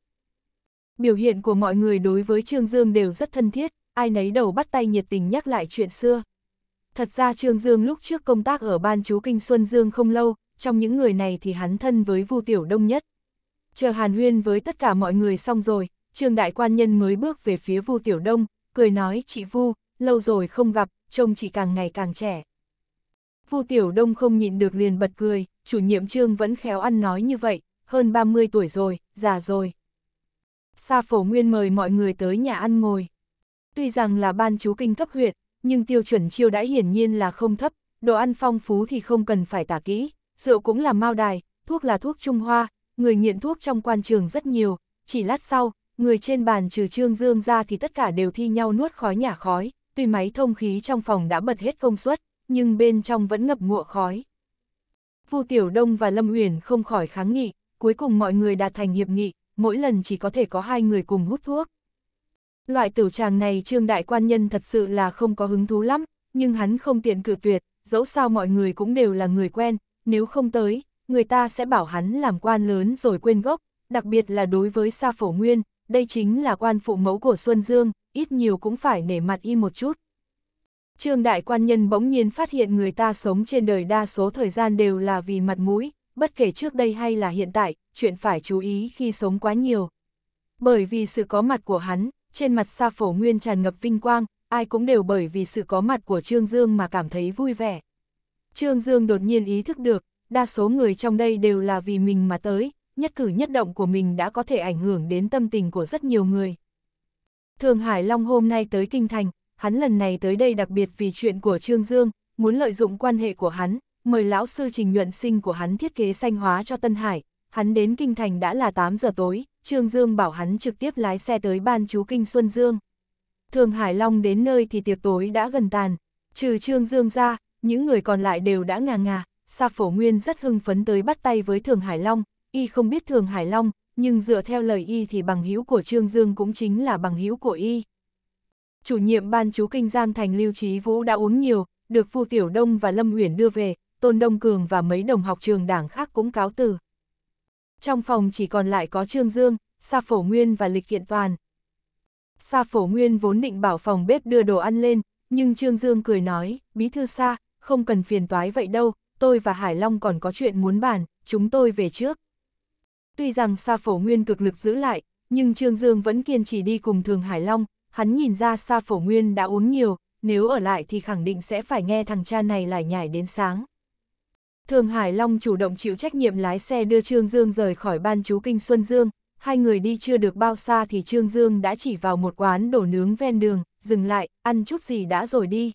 Biểu hiện của mọi người đối với Trương Dương đều rất thân thiết, ai nấy đầu bắt tay nhiệt tình nhắc lại chuyện xưa. Thật ra Trương Dương lúc trước công tác ở ban chú Kinh Xuân Dương không lâu, trong những người này thì hắn thân với Vu Tiểu Đông nhất. Chờ Hàn Huyên với tất cả mọi người xong rồi, Trương Đại Quan Nhân mới bước về phía Vu Tiểu Đông, cười nói, chị Vu, lâu rồi không gặp, trông chị càng ngày càng trẻ. Vu Tiểu Đông không nhịn được liền bật cười, chủ nhiệm Trương vẫn khéo ăn nói như vậy, hơn 30 tuổi rồi, già rồi. Sa Phổ Nguyên mời mọi người tới nhà ăn ngồi. Tuy rằng là ban chú kinh cấp huyện, nhưng tiêu chuẩn chiêu đãi hiển nhiên là không thấp, đồ ăn phong phú thì không cần phải tả kỹ, rượu cũng là mao đài, thuốc là thuốc Trung Hoa, người nghiện thuốc trong quan trường rất nhiều, chỉ lát sau, người trên bàn trừ Trương Dương ra thì tất cả đều thi nhau nuốt khói nhả khói, tuy máy thông khí trong phòng đã bật hết công suất, nhưng bên trong vẫn ngập ngụa khói. Vu Tiểu Đông và Lâm Uyển không khỏi kháng nghị, cuối cùng mọi người đạt thành hiệp nghị, mỗi lần chỉ có thể có hai người cùng hút thuốc. Loại tiểu tràng này Trương Đại Quan Nhân thật sự là không có hứng thú lắm, nhưng hắn không tiện cự tuyệt, dẫu sao mọi người cũng đều là người quen, nếu không tới, người ta sẽ bảo hắn làm quan lớn rồi quên gốc, đặc biệt là đối với Sa Phổ Nguyên, đây chính là quan phụ mẫu của Xuân Dương, ít nhiều cũng phải nể mặt y một chút. Trương Đại Quan Nhân bỗng nhiên phát hiện người ta sống trên đời đa số thời gian đều là vì mặt mũi, bất kể trước đây hay là hiện tại, chuyện phải chú ý khi sống quá nhiều. Bởi vì sự có mặt của hắn, trên mặt Sa Phổ Nguyên tràn ngập vinh quang, ai cũng đều bởi vì sự có mặt của Trương Dương mà cảm thấy vui vẻ. Trương Dương đột nhiên ý thức được, đa số người trong đây đều là vì mình mà tới, nhất cử nhất động của mình đã có thể ảnh hưởng đến tâm tình của rất nhiều người. Thường Hải Long hôm nay tới Kinh Thành, hắn lần này tới đây đặc biệt vì chuyện của Trương Dương, muốn lợi dụng quan hệ của hắn, mời lão sư trình nhuận sinh của hắn thiết kế xanh hóa cho Tân Hải. Hắn đến Kinh Thành đã là 8 giờ tối, Trương Dương bảo hắn trực tiếp lái xe tới ban chú Kinh Xuân Dương. Thường Hải Long đến nơi thì tiệc tối đã gần tàn, trừ Trương Dương ra, những người còn lại đều đã ngà ngà, Sa Phổ Nguyên rất hưng phấn tới bắt tay với Thường Hải Long, y không biết Thường Hải Long, nhưng dựa theo lời y thì bằng hữu của Trương Dương cũng chính là bằng hữu của y. Chủ nhiệm ban chú kinh Giang Thành Lưu Trí Vũ đã uống nhiều, được Vu Tiểu Đông và Lâm Uyển đưa về, Tôn Đông Cường và mấy đồng học trường đảng khác cũng cáo từ. Trong phòng chỉ còn lại có Trương Dương, Sa Phổ Nguyên và Lịch Kiện Toàn. Sa Phổ Nguyên vốn định bảo phòng bếp đưa đồ ăn lên, nhưng Trương Dương cười nói, bí thư Sa, không cần phiền toái vậy đâu, tôi và Hải Long còn có chuyện muốn bàn, chúng tôi về trước. Tuy rằng Sa Phổ Nguyên cực lực giữ lại, nhưng Trương Dương vẫn kiên trì đi cùng Thường Hải Long, hắn nhìn ra Sa Phổ Nguyên đã uống nhiều, nếu ở lại thì khẳng định sẽ phải nghe thằng cha này lải nhải đến sáng. Thường Hải Long chủ động chịu trách nhiệm lái xe đưa Trương Dương rời khỏi ban chú kinh Xuân Dương, hai người đi chưa được bao xa thì Trương Dương đã chỉ vào một quán đổ nướng ven đường, dừng lại, ăn chút gì đã rồi đi.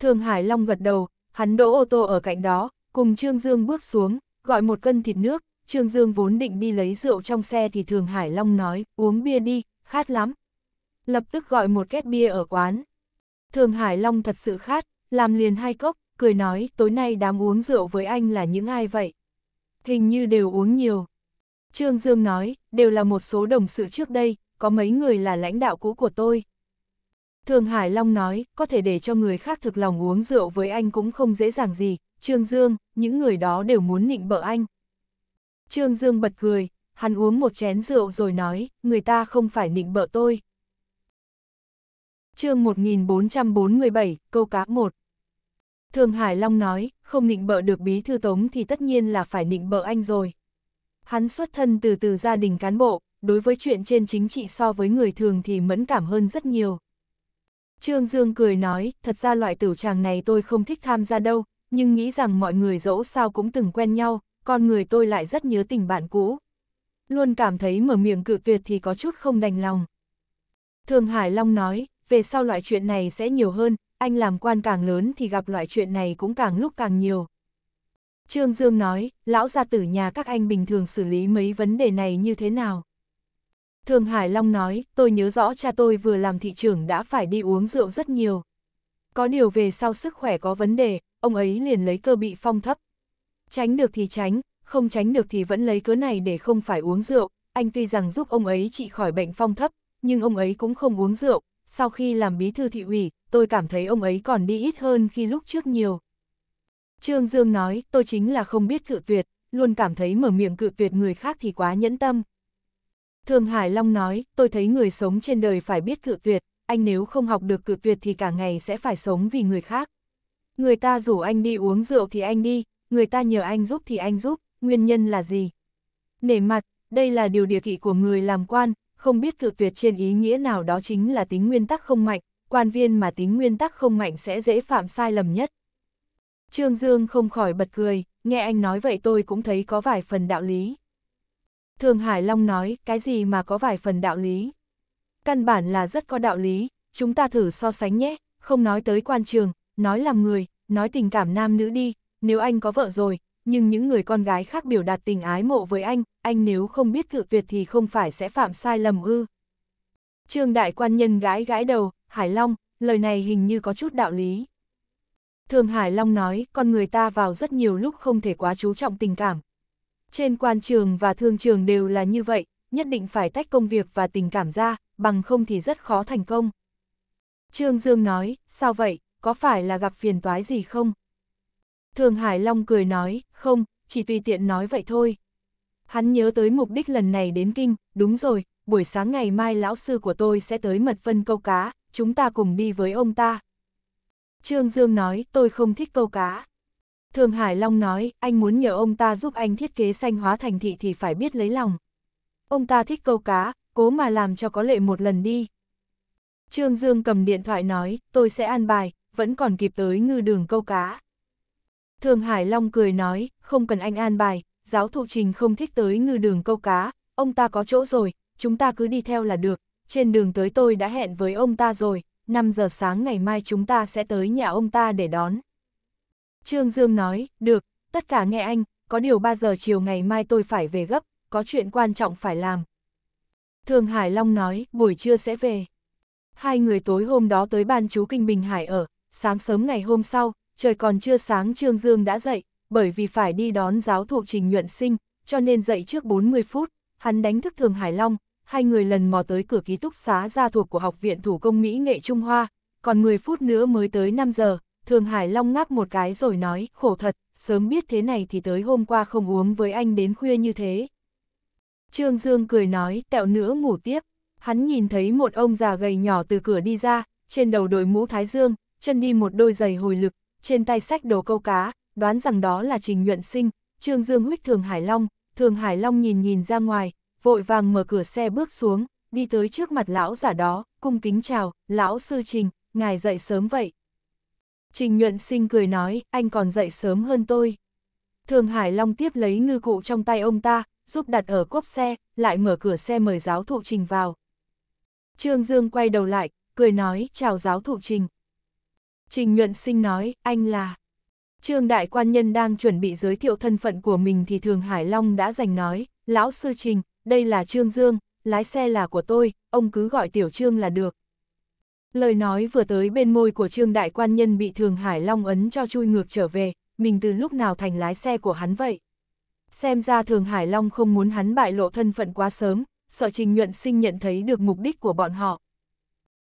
Thường Hải Long gật đầu, hắn đỗ ô tô ở cạnh đó, cùng Trương Dương bước xuống, gọi một cân thịt nước, Trương Dương vốn định đi lấy rượu trong xe thì Thường Hải Long nói, uống bia đi, khát lắm. Lập tức gọi một két bia ở quán. Thường Hải Long thật sự khát, làm liền hai cốc, cười nói, tối nay đám uống rượu với anh là những ai vậy? Hình như đều uống nhiều. Trương Dương nói, đều là một số đồng sự trước đây, có mấy người là lãnh đạo cũ của tôi. Thường Hải Long nói, có thể để cho người khác thực lòng uống rượu với anh cũng không dễ dàng gì, Trương Dương, những người đó đều muốn nịnh bợ anh. Trương Dương bật cười, hắn uống một chén rượu rồi nói, người ta không phải nịnh bợ tôi. chương 1447, câu cá 1 Thường Hải Long nói, không nịnh bợ được bí thư tống thì tất nhiên là phải nịnh bợ anh rồi. Hắn xuất thân từ từ gia đình cán bộ, đối với chuyện trên chính trị so với người thường thì mẫn cảm hơn rất nhiều. Trương Dương cười nói, thật ra loại tiểu tràng này tôi không thích tham gia đâu, nhưng nghĩ rằng mọi người dẫu sao cũng từng quen nhau, con người tôi lại rất nhớ tình bạn cũ. Luôn cảm thấy mở miệng cự tuyệt thì có chút không đành lòng. Thường Hải Long nói, về sau loại chuyện này sẽ nhiều hơn, anh làm quan càng lớn thì gặp loại chuyện này cũng càng lúc càng nhiều. Trương Dương nói, lão gia tử nhà các anh bình thường xử lý mấy vấn đề này như thế nào? Thường Hải Long nói, tôi nhớ rõ cha tôi vừa làm thị trưởng đã phải đi uống rượu rất nhiều. Có điều về sau sức khỏe có vấn đề, ông ấy liền lấy cơ bị phong thấp. Tránh được thì tránh, không tránh được thì vẫn lấy cớ này để không phải uống rượu. Anh tuy rằng giúp ông ấy trị khỏi bệnh phong thấp, nhưng ông ấy cũng không uống rượu. Sau khi làm bí thư thị ủy, tôi cảm thấy ông ấy còn đi ít hơn khi lúc trước nhiều. Trương Dương nói, tôi chính là không biết cự tuyệt, luôn cảm thấy mở miệng cự tuyệt người khác thì quá nhẫn tâm. Thường Hải Long nói, tôi thấy người sống trên đời phải biết cự tuyệt, anh nếu không học được cự tuyệt thì cả ngày sẽ phải sống vì người khác. Người ta rủ anh đi uống rượu thì anh đi, người ta nhờ anh giúp thì anh giúp, nguyên nhân là gì? Nể mặt, đây là điều địa kỵ của người làm quan, không biết cự tuyệt trên ý nghĩa nào đó chính là tính nguyên tắc không mạnh, quan viên mà tính nguyên tắc không mạnh sẽ dễ phạm sai lầm nhất. Trương Dương không khỏi bật cười, nghe anh nói vậy tôi cũng thấy có vài phần đạo lý. Thường Hải Long nói, cái gì mà có vài phần đạo lý? Căn bản là rất có đạo lý, chúng ta thử so sánh nhé, không nói tới quan trường, nói làm người, nói tình cảm nam nữ đi, nếu anh có vợ rồi, nhưng những người con gái khác biểu đạt tình ái mộ với anh, anh nếu không biết cự tuyệt thì không phải sẽ phạm sai lầm ư. Trương đại quan nhân gãi gãi đầu, Hải Long, lời này hình như có chút đạo lý. Thường Hải Long nói, con người ta vào rất nhiều lúc không thể quá chú trọng tình cảm. Trên quan trường và thương trường đều là như vậy, nhất định phải tách công việc và tình cảm ra, bằng không thì rất khó thành công. Trương Dương nói, sao vậy, có phải là gặp phiền toái gì không? Thường Hải Long cười nói, không, chỉ tùy tiện nói vậy thôi. Hắn nhớ tới mục đích lần này đến kinh, đúng rồi, buổi sáng ngày mai lão sư của tôi sẽ tới mật phân câu cá, chúng ta cùng đi với ông ta. Trương Dương nói, tôi không thích câu cá. Thường Hải Long nói, anh muốn nhờ ông ta giúp anh thiết kế xanh hóa thành thị thì phải biết lấy lòng. Ông ta thích câu cá, cố mà làm cho có lệ một lần đi. Trương Dương cầm điện thoại nói, tôi sẽ an bài, vẫn còn kịp tới ngư đường câu cá. Thường Hải Long cười nói, không cần anh an bài, giáo thụ trình không thích tới ngư đường câu cá, ông ta có chỗ rồi, chúng ta cứ đi theo là được, trên đường tới tôi đã hẹn với ông ta rồi, 5 giờ sáng ngày mai chúng ta sẽ tới nhà ông ta để đón. Trương Dương nói, được, tất cả nghe anh, có điều 3 giờ chiều ngày mai tôi phải về gấp, có chuyện quan trọng phải làm. Thường Hải Long nói, buổi trưa sẽ về. Hai người tối hôm đó tới ban chú Kinh Bình Hải ở, sáng sớm ngày hôm sau, trời còn chưa sáng Trương Dương đã dậy, bởi vì phải đi đón giáo thụ trình nhuận sinh, cho nên dậy trước 40 phút, hắn đánh thức Thường Hải Long, hai người lần mò tới cửa ký túc xá gia thuộc của Học viện Thủ công Mỹ nghệ Trung Hoa, còn 10 phút nữa mới tới 5 giờ, Thường Hải Long ngáp một cái rồi nói, khổ thật, sớm biết thế này thì tới hôm qua không uống với anh đến khuya như thế. Trương Dương cười nói, tẹo nữa ngủ tiếp, hắn nhìn thấy một ông già gầy nhỏ từ cửa đi ra, trên đầu đội mũ thái dương, chân đi một đôi giày hồi lực, trên tay sách đồ câu cá, đoán rằng đó là Trình Nhuận Sinh, Trương Dương huyết Thường Hải Long, Thường Hải Long nhìn nhìn ra ngoài, vội vàng mở cửa xe bước xuống, đi tới trước mặt lão giả đó, cung kính chào, lão sư Trình, ngài dậy sớm vậy. Trình Nhuận Sinh cười nói, anh còn dậy sớm hơn tôi. Thường Hải Long tiếp lấy ngư cụ trong tay ông ta, giúp đặt ở cốp xe, lại mở cửa xe mời giáo thụ Trình vào. Trương Dương quay đầu lại, cười nói, chào giáo thụ Trình. Trình Nhuận Sinh nói, anh là... Trương Đại Quan Nhân đang chuẩn bị giới thiệu thân phận của mình thì Thường Hải Long đã giành nói, Lão Sư Trình, đây là Trương Dương, lái xe là của tôi, ông cứ gọi Tiểu Trương là được. Lời nói vừa tới bên môi của Trương Đại Quan Nhân bị Thường Hải Long ấn cho chui ngược trở về, mình từ lúc nào thành lái xe của hắn vậy? Xem ra Thường Hải Long không muốn hắn bại lộ thân phận quá sớm, sợ Trình Nhuận Sinh nhận thấy được mục đích của bọn họ.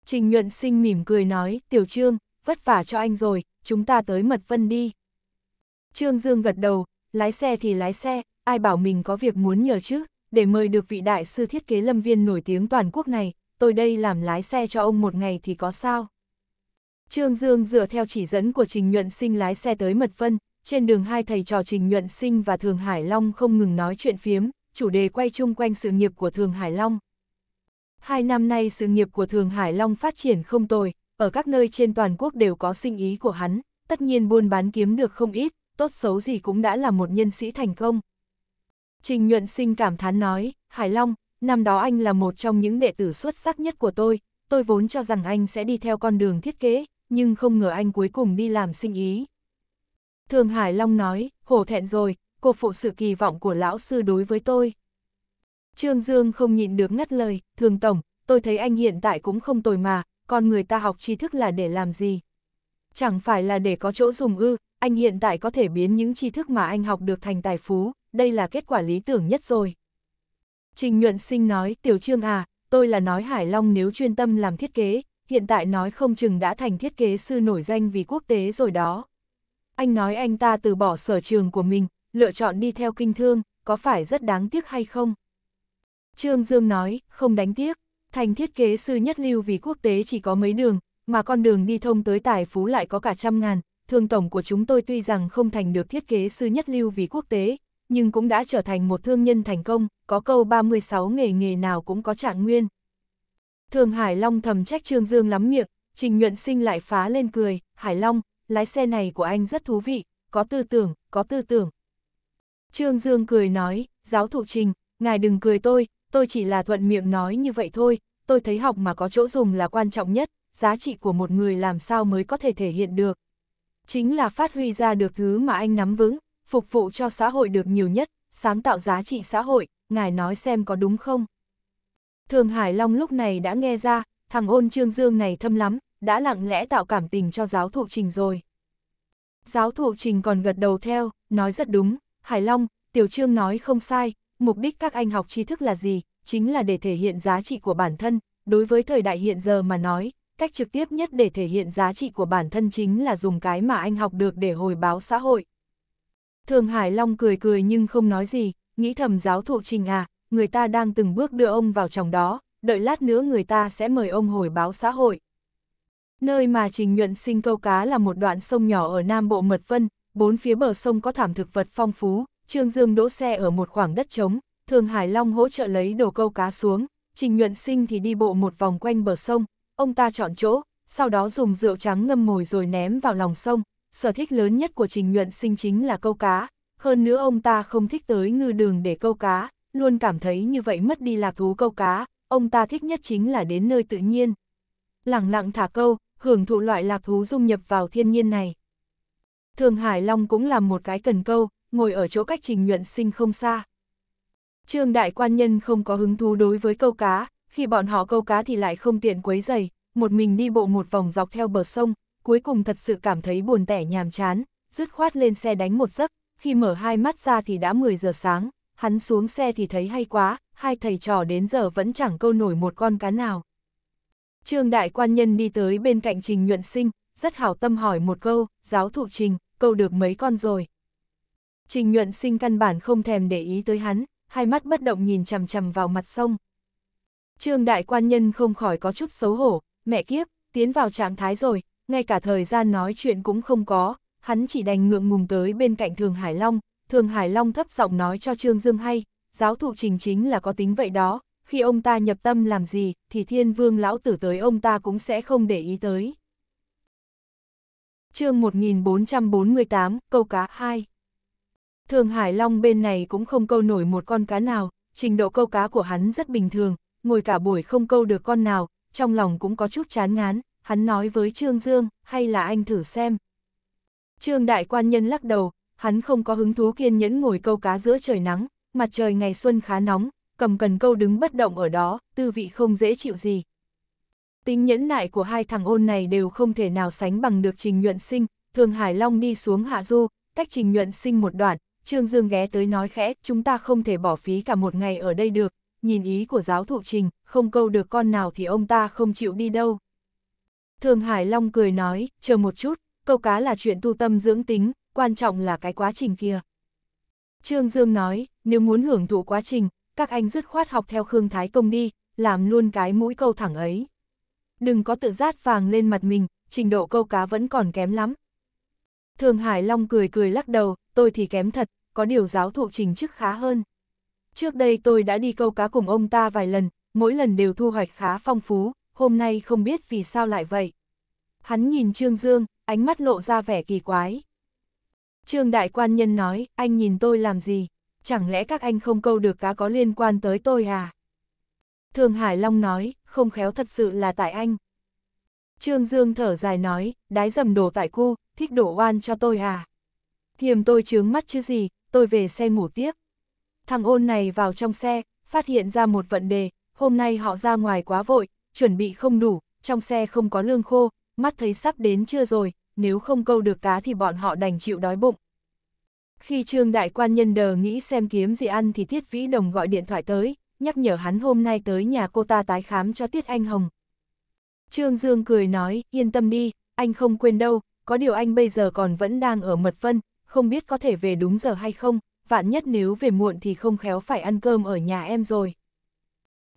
Trình Nhuận Sinh mỉm cười nói, Tiểu Trương, vất vả cho anh rồi, chúng ta tới Mật Vân đi. Trương Dương gật đầu, lái xe thì lái xe, ai bảo mình có việc muốn nhờ chứ, để mời được vị đại sư thiết kế lâm viên nổi tiếng toàn quốc này, tôi đây làm lái xe cho ông một ngày thì có sao. Trương Dương dựa theo chỉ dẫn của Trình Nhuận Sinh lái xe tới Mật Vân, trên đường hai thầy trò Trình Nhuận Sinh và Thường Hải Long không ngừng nói chuyện phiếm, chủ đề quay chung quanh sự nghiệp của Thường Hải Long. Hai năm nay sự nghiệp của Thường Hải Long phát triển không tồi, ở các nơi trên toàn quốc đều có sinh ý của hắn, tất nhiên buôn bán kiếm được không ít, tốt xấu gì cũng đã là một nhân sĩ thành công. Trình nhuận sinh cảm thán nói, Hải Long, năm đó anh là một trong những đệ tử xuất sắc nhất của tôi, tôi vốn cho rằng anh sẽ đi theo con đường thiết kế, nhưng không ngờ anh cuối cùng đi làm sinh ý. Thường Hải Long nói, hổ thẹn rồi, cô phụ sự kỳ vọng của lão sư đối với tôi. Trương Dương không nhịn được ngắt lời, thường tổng, tôi thấy anh hiện tại cũng không tồi mà, con người ta học tri thức là để làm gì? Chẳng phải là để có chỗ dùng ư, anh hiện tại có thể biến những tri thức mà anh học được thành tài phú, đây là kết quả lý tưởng nhất rồi. Trình nhuận sinh nói, tiểu trương à, tôi là nói Hải Long nếu chuyên tâm làm thiết kế, hiện tại nói không chừng đã thành thiết kế sư nổi danh vì quốc tế rồi đó. Anh nói anh ta từ bỏ sở trường của mình, lựa chọn đi theo kinh thương, có phải rất đáng tiếc hay không? Trương Dương nói, không đánh tiếc, thành thiết kế sư nhất lưu vì quốc tế chỉ có mấy đường, mà con đường đi thông tới tài phú lại có cả trăm ngàn, thương tổng của chúng tôi tuy rằng không thành được thiết kế sư nhất lưu vì quốc tế, nhưng cũng đã trở thành một thương nhân thành công, có câu 36 nghề nghề nào cũng có trạng nguyên. Thường Hải Long thầm trách Trương Dương lắm miệng, Trình Nhuận Sinh lại phá lên cười, Hải Long, lái xe này của anh rất thú vị, có tư tưởng, có tư tưởng. Trương Dương cười nói, giáo thụ Trình, ngài đừng cười tôi, tôi chỉ là thuận miệng nói như vậy thôi, tôi thấy học mà có chỗ dùng là quan trọng nhất, giá trị của một người làm sao mới có thể thể hiện được. Chính là phát huy ra được thứ mà anh nắm vững, phục vụ cho xã hội được nhiều nhất, sáng tạo giá trị xã hội, ngài nói xem có đúng không? Thường Hải Long lúc này đã nghe ra, thằng ôn trương dương này thâm lắm, đã lặng lẽ tạo cảm tình cho giáo thụ trình rồi. Giáo thụ trình còn gật đầu theo, nói rất đúng, Hải Long, Tiểu Trương nói không sai, mục đích các anh học tri thức là gì, chính là để thể hiện giá trị của bản thân, đối với thời đại hiện giờ mà nói, cách trực tiếp nhất để thể hiện giá trị của bản thân chính là dùng cái mà anh học được để hồi báo xã hội. Thường Hải Long cười cười nhưng không nói gì, nghĩ thầm giáo thụ trình à, người ta đang từng bước đưa ông vào trong đó, đợi lát nữa người ta sẽ mời ông hồi báo xã hội. Nơi mà Trình Nhuận sinh câu cá là một đoạn sông nhỏ ở Nam Bộ Mật Vân, bốn phía bờ sông có thảm thực vật phong phú, Trương Dương đỗ xe ở một khoảng đất trống, Thường Hải Long hỗ trợ lấy đồ câu cá xuống, Trình Nhuận sinh thì đi bộ một vòng quanh bờ sông, ông ta chọn chỗ, sau đó dùng rượu trắng ngâm mồi rồi ném vào lòng sông, sở thích lớn nhất của Trình Nhuận sinh chính là câu cá, hơn nữa ông ta không thích tới ngư đường để câu cá, luôn cảm thấy như vậy mất đi lạc thú câu cá, ông ta thích nhất chính là đến nơi tự nhiên. Lặng lặng thả câu, hưởng thụ loại lạc thú dung nhập vào thiên nhiên này. Thường Hải Long cũng làm một cái cần câu, ngồi ở chỗ cách trình nhuận sinh không xa. Trương đại quan nhân không có hứng thú đối với câu cá, khi bọn họ câu cá thì lại không tiện quấy giày, một mình đi bộ một vòng dọc theo bờ sông, cuối cùng thật sự cảm thấy buồn tẻ nhàm chán, dứt khoát lên xe đánh một giấc, khi mở hai mắt ra thì đã 10 giờ sáng, hắn xuống xe thì thấy hay quá, hai thầy trò đến giờ vẫn chẳng câu nổi một con cá nào. Trương đại quan nhân đi tới bên cạnh Trình Nhuận Sinh, rất hảo tâm hỏi một câu, giáo thụ Trình, câu được mấy con rồi. Trình Nhuận Sinh căn bản không thèm để ý tới hắn, hai mắt bất động nhìn chằm chằm vào mặt sông. Trương đại quan nhân không khỏi có chút xấu hổ, mẹ kiếp, tiến vào trạng thái rồi, ngay cả thời gian nói chuyện cũng không có, hắn chỉ đành ngượng ngùng tới bên cạnh Thường Hải Long, Thường Hải Long thấp giọng nói cho Trương Dương hay, giáo thụ trình chính là có tính vậy đó, khi ông ta nhập tâm làm gì, thì thiên vương lão tử tới ông ta cũng sẽ không để ý tới. chương 1448, câu cá 2 Thường Hải Long bên này cũng không câu nổi một con cá nào, trình độ câu cá của hắn rất bình thường, ngồi cả buổi không câu được con nào, trong lòng cũng có chút chán ngán, hắn nói với Trương Dương, hay là anh thử xem. Trương Đại Quan Nhân lắc đầu, hắn không có hứng thú kiên nhẫn ngồi câu cá giữa trời nắng, mặt trời ngày xuân khá nóng, cầm cần câu đứng bất động ở đó, tư vị không dễ chịu gì. Tính nhẫn nại của hai thằng ôn này đều không thể nào sánh bằng được Trình Nhuận Sinh, Thường Hải Long đi xuống Hạ Du, cách Trình Nhuận Sinh một đoạn, Trương Dương ghé tới nói khẽ, chúng ta không thể bỏ phí cả một ngày ở đây được, nhìn ý của giáo thụ Trình, không câu được con nào thì ông ta không chịu đi đâu. Thường Hải Long cười nói, chờ một chút, câu cá là chuyện tu tâm dưỡng tính, quan trọng là cái quá trình kia. Trương Dương nói, nếu muốn hưởng thụ quá trình, các anh dứt khoát học theo Khương Thái Công đi, làm luôn cái mũi câu thẳng ấy. Đừng có tự rát vàng lên mặt mình, trình độ câu cá vẫn còn kém lắm. Thường Hải Long cười cười lắc đầu, tôi thì kém thật, có điều giáo thụ trình chức khá hơn. Trước đây tôi đã đi câu cá cùng ông ta vài lần, mỗi lần đều thu hoạch khá phong phú, hôm nay không biết vì sao lại vậy. Hắn nhìn Trương Dương, ánh mắt lộ ra vẻ kỳ quái. Trương Đại Quan Nhân nói, anh nhìn tôi làm gì? Chẳng lẽ các anh không câu được cá có liên quan tới tôi à? Thường Hải Long nói, không khéo thật sự là tại anh. Trương Dương thở dài nói, đái dầm đổ tại cu, thích đổ oan cho tôi à? Hiềm tôi chướng mắt chứ gì, tôi về xe ngủ tiếp. Thằng ôn này vào trong xe, phát hiện ra một vấn đề, hôm nay họ ra ngoài quá vội, chuẩn bị không đủ, trong xe không có lương khô, mắt thấy sắp đến chưa rồi, nếu không câu được cá thì bọn họ đành chịu đói bụng. Khi trương đại quan nhân đờ nghĩ xem kiếm gì ăn thì Tiết Vĩ Đồng gọi điện thoại tới, nhắc nhở hắn hôm nay tới nhà cô ta tái khám cho Tiết Anh Hồng. Trương Dương cười nói, yên tâm đi, anh không quên đâu, có điều anh bây giờ còn vẫn đang ở Mật Vân, không biết có thể về đúng giờ hay không, vạn nhất nếu về muộn thì không khéo phải ăn cơm ở nhà em rồi.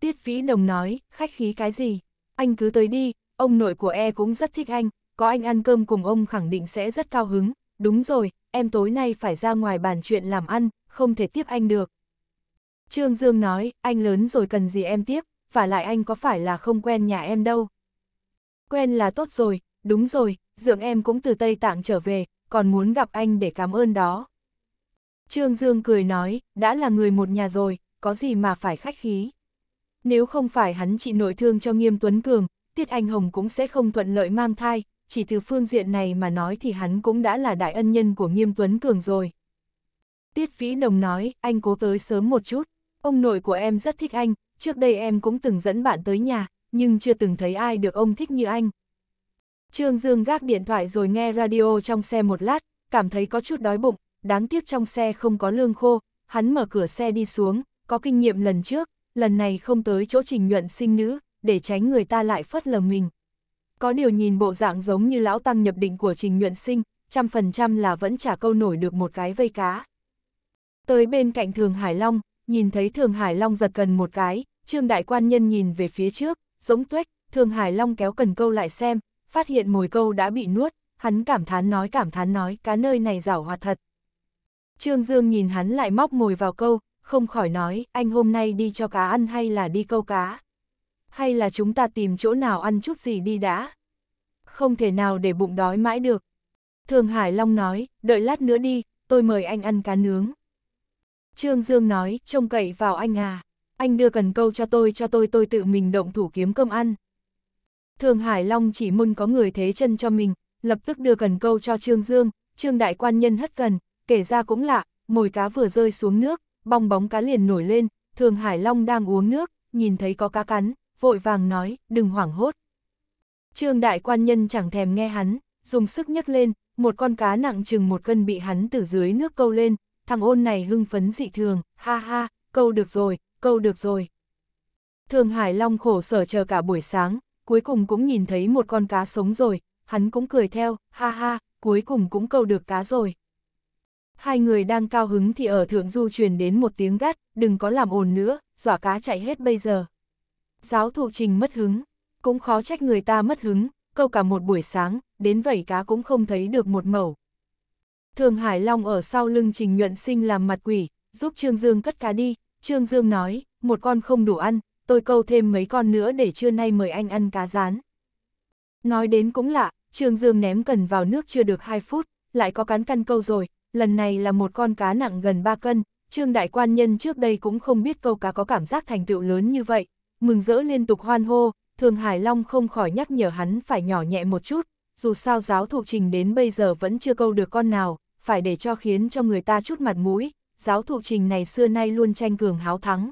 Tiết Vĩ Đồng nói, khách khí cái gì, anh cứ tới đi, ông nội của e cũng rất thích anh, có anh ăn cơm cùng ông khẳng định sẽ rất cao hứng, đúng rồi, em tối nay phải ra ngoài bàn chuyện làm ăn, không thể tiếp anh được. Trương Dương nói, anh lớn rồi cần gì em tiếp, và lại anh có phải là không quen nhà em đâu. Quen là tốt rồi, đúng rồi, dượng em cũng từ Tây Tạng trở về, còn muốn gặp anh để cảm ơn đó. Trương Dương cười nói, đã là người một nhà rồi, có gì mà phải khách khí. Nếu không phải hắn trị nội thương cho Nghiêm Tuấn Cường, Tiết Anh Hồng cũng sẽ không thuận lợi mang thai, chỉ từ phương diện này mà nói thì hắn cũng đã là đại ân nhân của Nghiêm Tuấn Cường rồi. Tiết Vĩ Đồng nói, anh cố tới sớm một chút, ông nội của em rất thích anh, trước đây em cũng từng dẫn bạn tới nhà, nhưng chưa từng thấy ai được ông thích như anh. Trương Dương gác điện thoại rồi nghe radio trong xe một lát, cảm thấy có chút đói bụng, đáng tiếc trong xe không có lương khô, hắn mở cửa xe đi xuống, có kinh nghiệm lần trước, lần này không tới chỗ trình nhuận sinh nữ, để tránh người ta lại phất lờ mình. Có điều nhìn bộ dạng giống như lão tăng nhập định của trình nhuận sinh, trăm phần trăm là vẫn trả câu nổi được một cái vây cá. Tới bên cạnh Thường Hải Long, nhìn thấy Thường Hải Long giật cần một cái, Trương Đại Quan Nhân nhìn về phía trước, giống tuếch, Thường Hải Long kéo cần câu lại xem, phát hiện mồi câu đã bị nuốt, hắn cảm thán nói cảm thán nói cá nơi này rảo hoạt thật. Trương Dương nhìn hắn lại móc mồi vào câu, không khỏi nói, anh hôm nay đi cho cá ăn hay là đi câu cá? Hay là chúng ta tìm chỗ nào ăn chút gì đi đã? Không thể nào để bụng đói mãi được. Thường Hải Long nói, đợi lát nữa đi, tôi mời anh ăn cá nướng. Trương Dương nói, trông cậy vào anh à, anh đưa cần câu cho tôi cho tôi tôi tự mình động thủ kiếm cơm ăn. Thường Hải Long chỉ mừng có người thế chân cho mình, lập tức đưa cần câu cho Trương Dương, Trương Đại Quan Nhân hất cần, kể ra cũng lạ, mồi cá vừa rơi xuống nước, bong bóng cá liền nổi lên, Thường Hải Long đang uống nước, nhìn thấy có cá cắn, vội vàng nói, đừng hoảng hốt. Trương Đại Quan Nhân chẳng thèm nghe hắn, dùng sức nhấc lên, một con cá nặng chừng một cân bị hắn từ dưới nước câu lên, thằng ôn này hưng phấn dị thường, ha ha, câu được rồi, câu được rồi. Thường Hải Long khổ sở chờ cả buổi sáng, cuối cùng cũng nhìn thấy một con cá sống rồi, hắn cũng cười theo, ha ha, cuối cùng cũng câu được cá rồi. Hai người đang cao hứng thì ở thượng du truyền đến một tiếng gắt, đừng có làm ồn nữa, dọa cá chạy hết bây giờ. Giáo thụ trình mất hứng, cũng khó trách người ta mất hứng, câu cả một buổi sáng, đến vẩy cá cũng không thấy được một mẩu. Thường Hải Long ở sau lưng Trình Nhuận Sinh làm mặt quỷ, giúp Trương Dương cất cá đi, Trương Dương nói, một con không đủ ăn, tôi câu thêm mấy con nữa để trưa nay mời anh ăn cá rán. Nói đến cũng lạ, Trương Dương ném cần vào nước chưa được 2 phút, lại có cán căn câu rồi, lần này là một con cá nặng gần 3 cân, Trương Đại Quan Nhân trước đây cũng không biết câu cá có cảm giác thành tựu lớn như vậy, mừng rỡ liên tục hoan hô, Thường Hải Long không khỏi nhắc nhở hắn phải nhỏ nhẹ một chút, dù sao giáo thụ trình đến bây giờ vẫn chưa câu được con nào, phải để cho khiến cho người ta chút mặt mũi, giáo thụ trình này xưa nay luôn tranh cường háo thắng.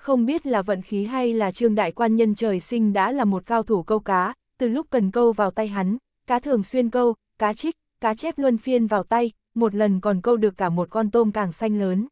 Không biết là vận khí hay là trương đại quan nhân trời sinh đã là một cao thủ câu cá, từ lúc cần câu vào tay hắn, cá thường xuyên câu, cá trích, cá chép luân phiên vào tay, một lần còn câu được cả một con tôm càng xanh lớn.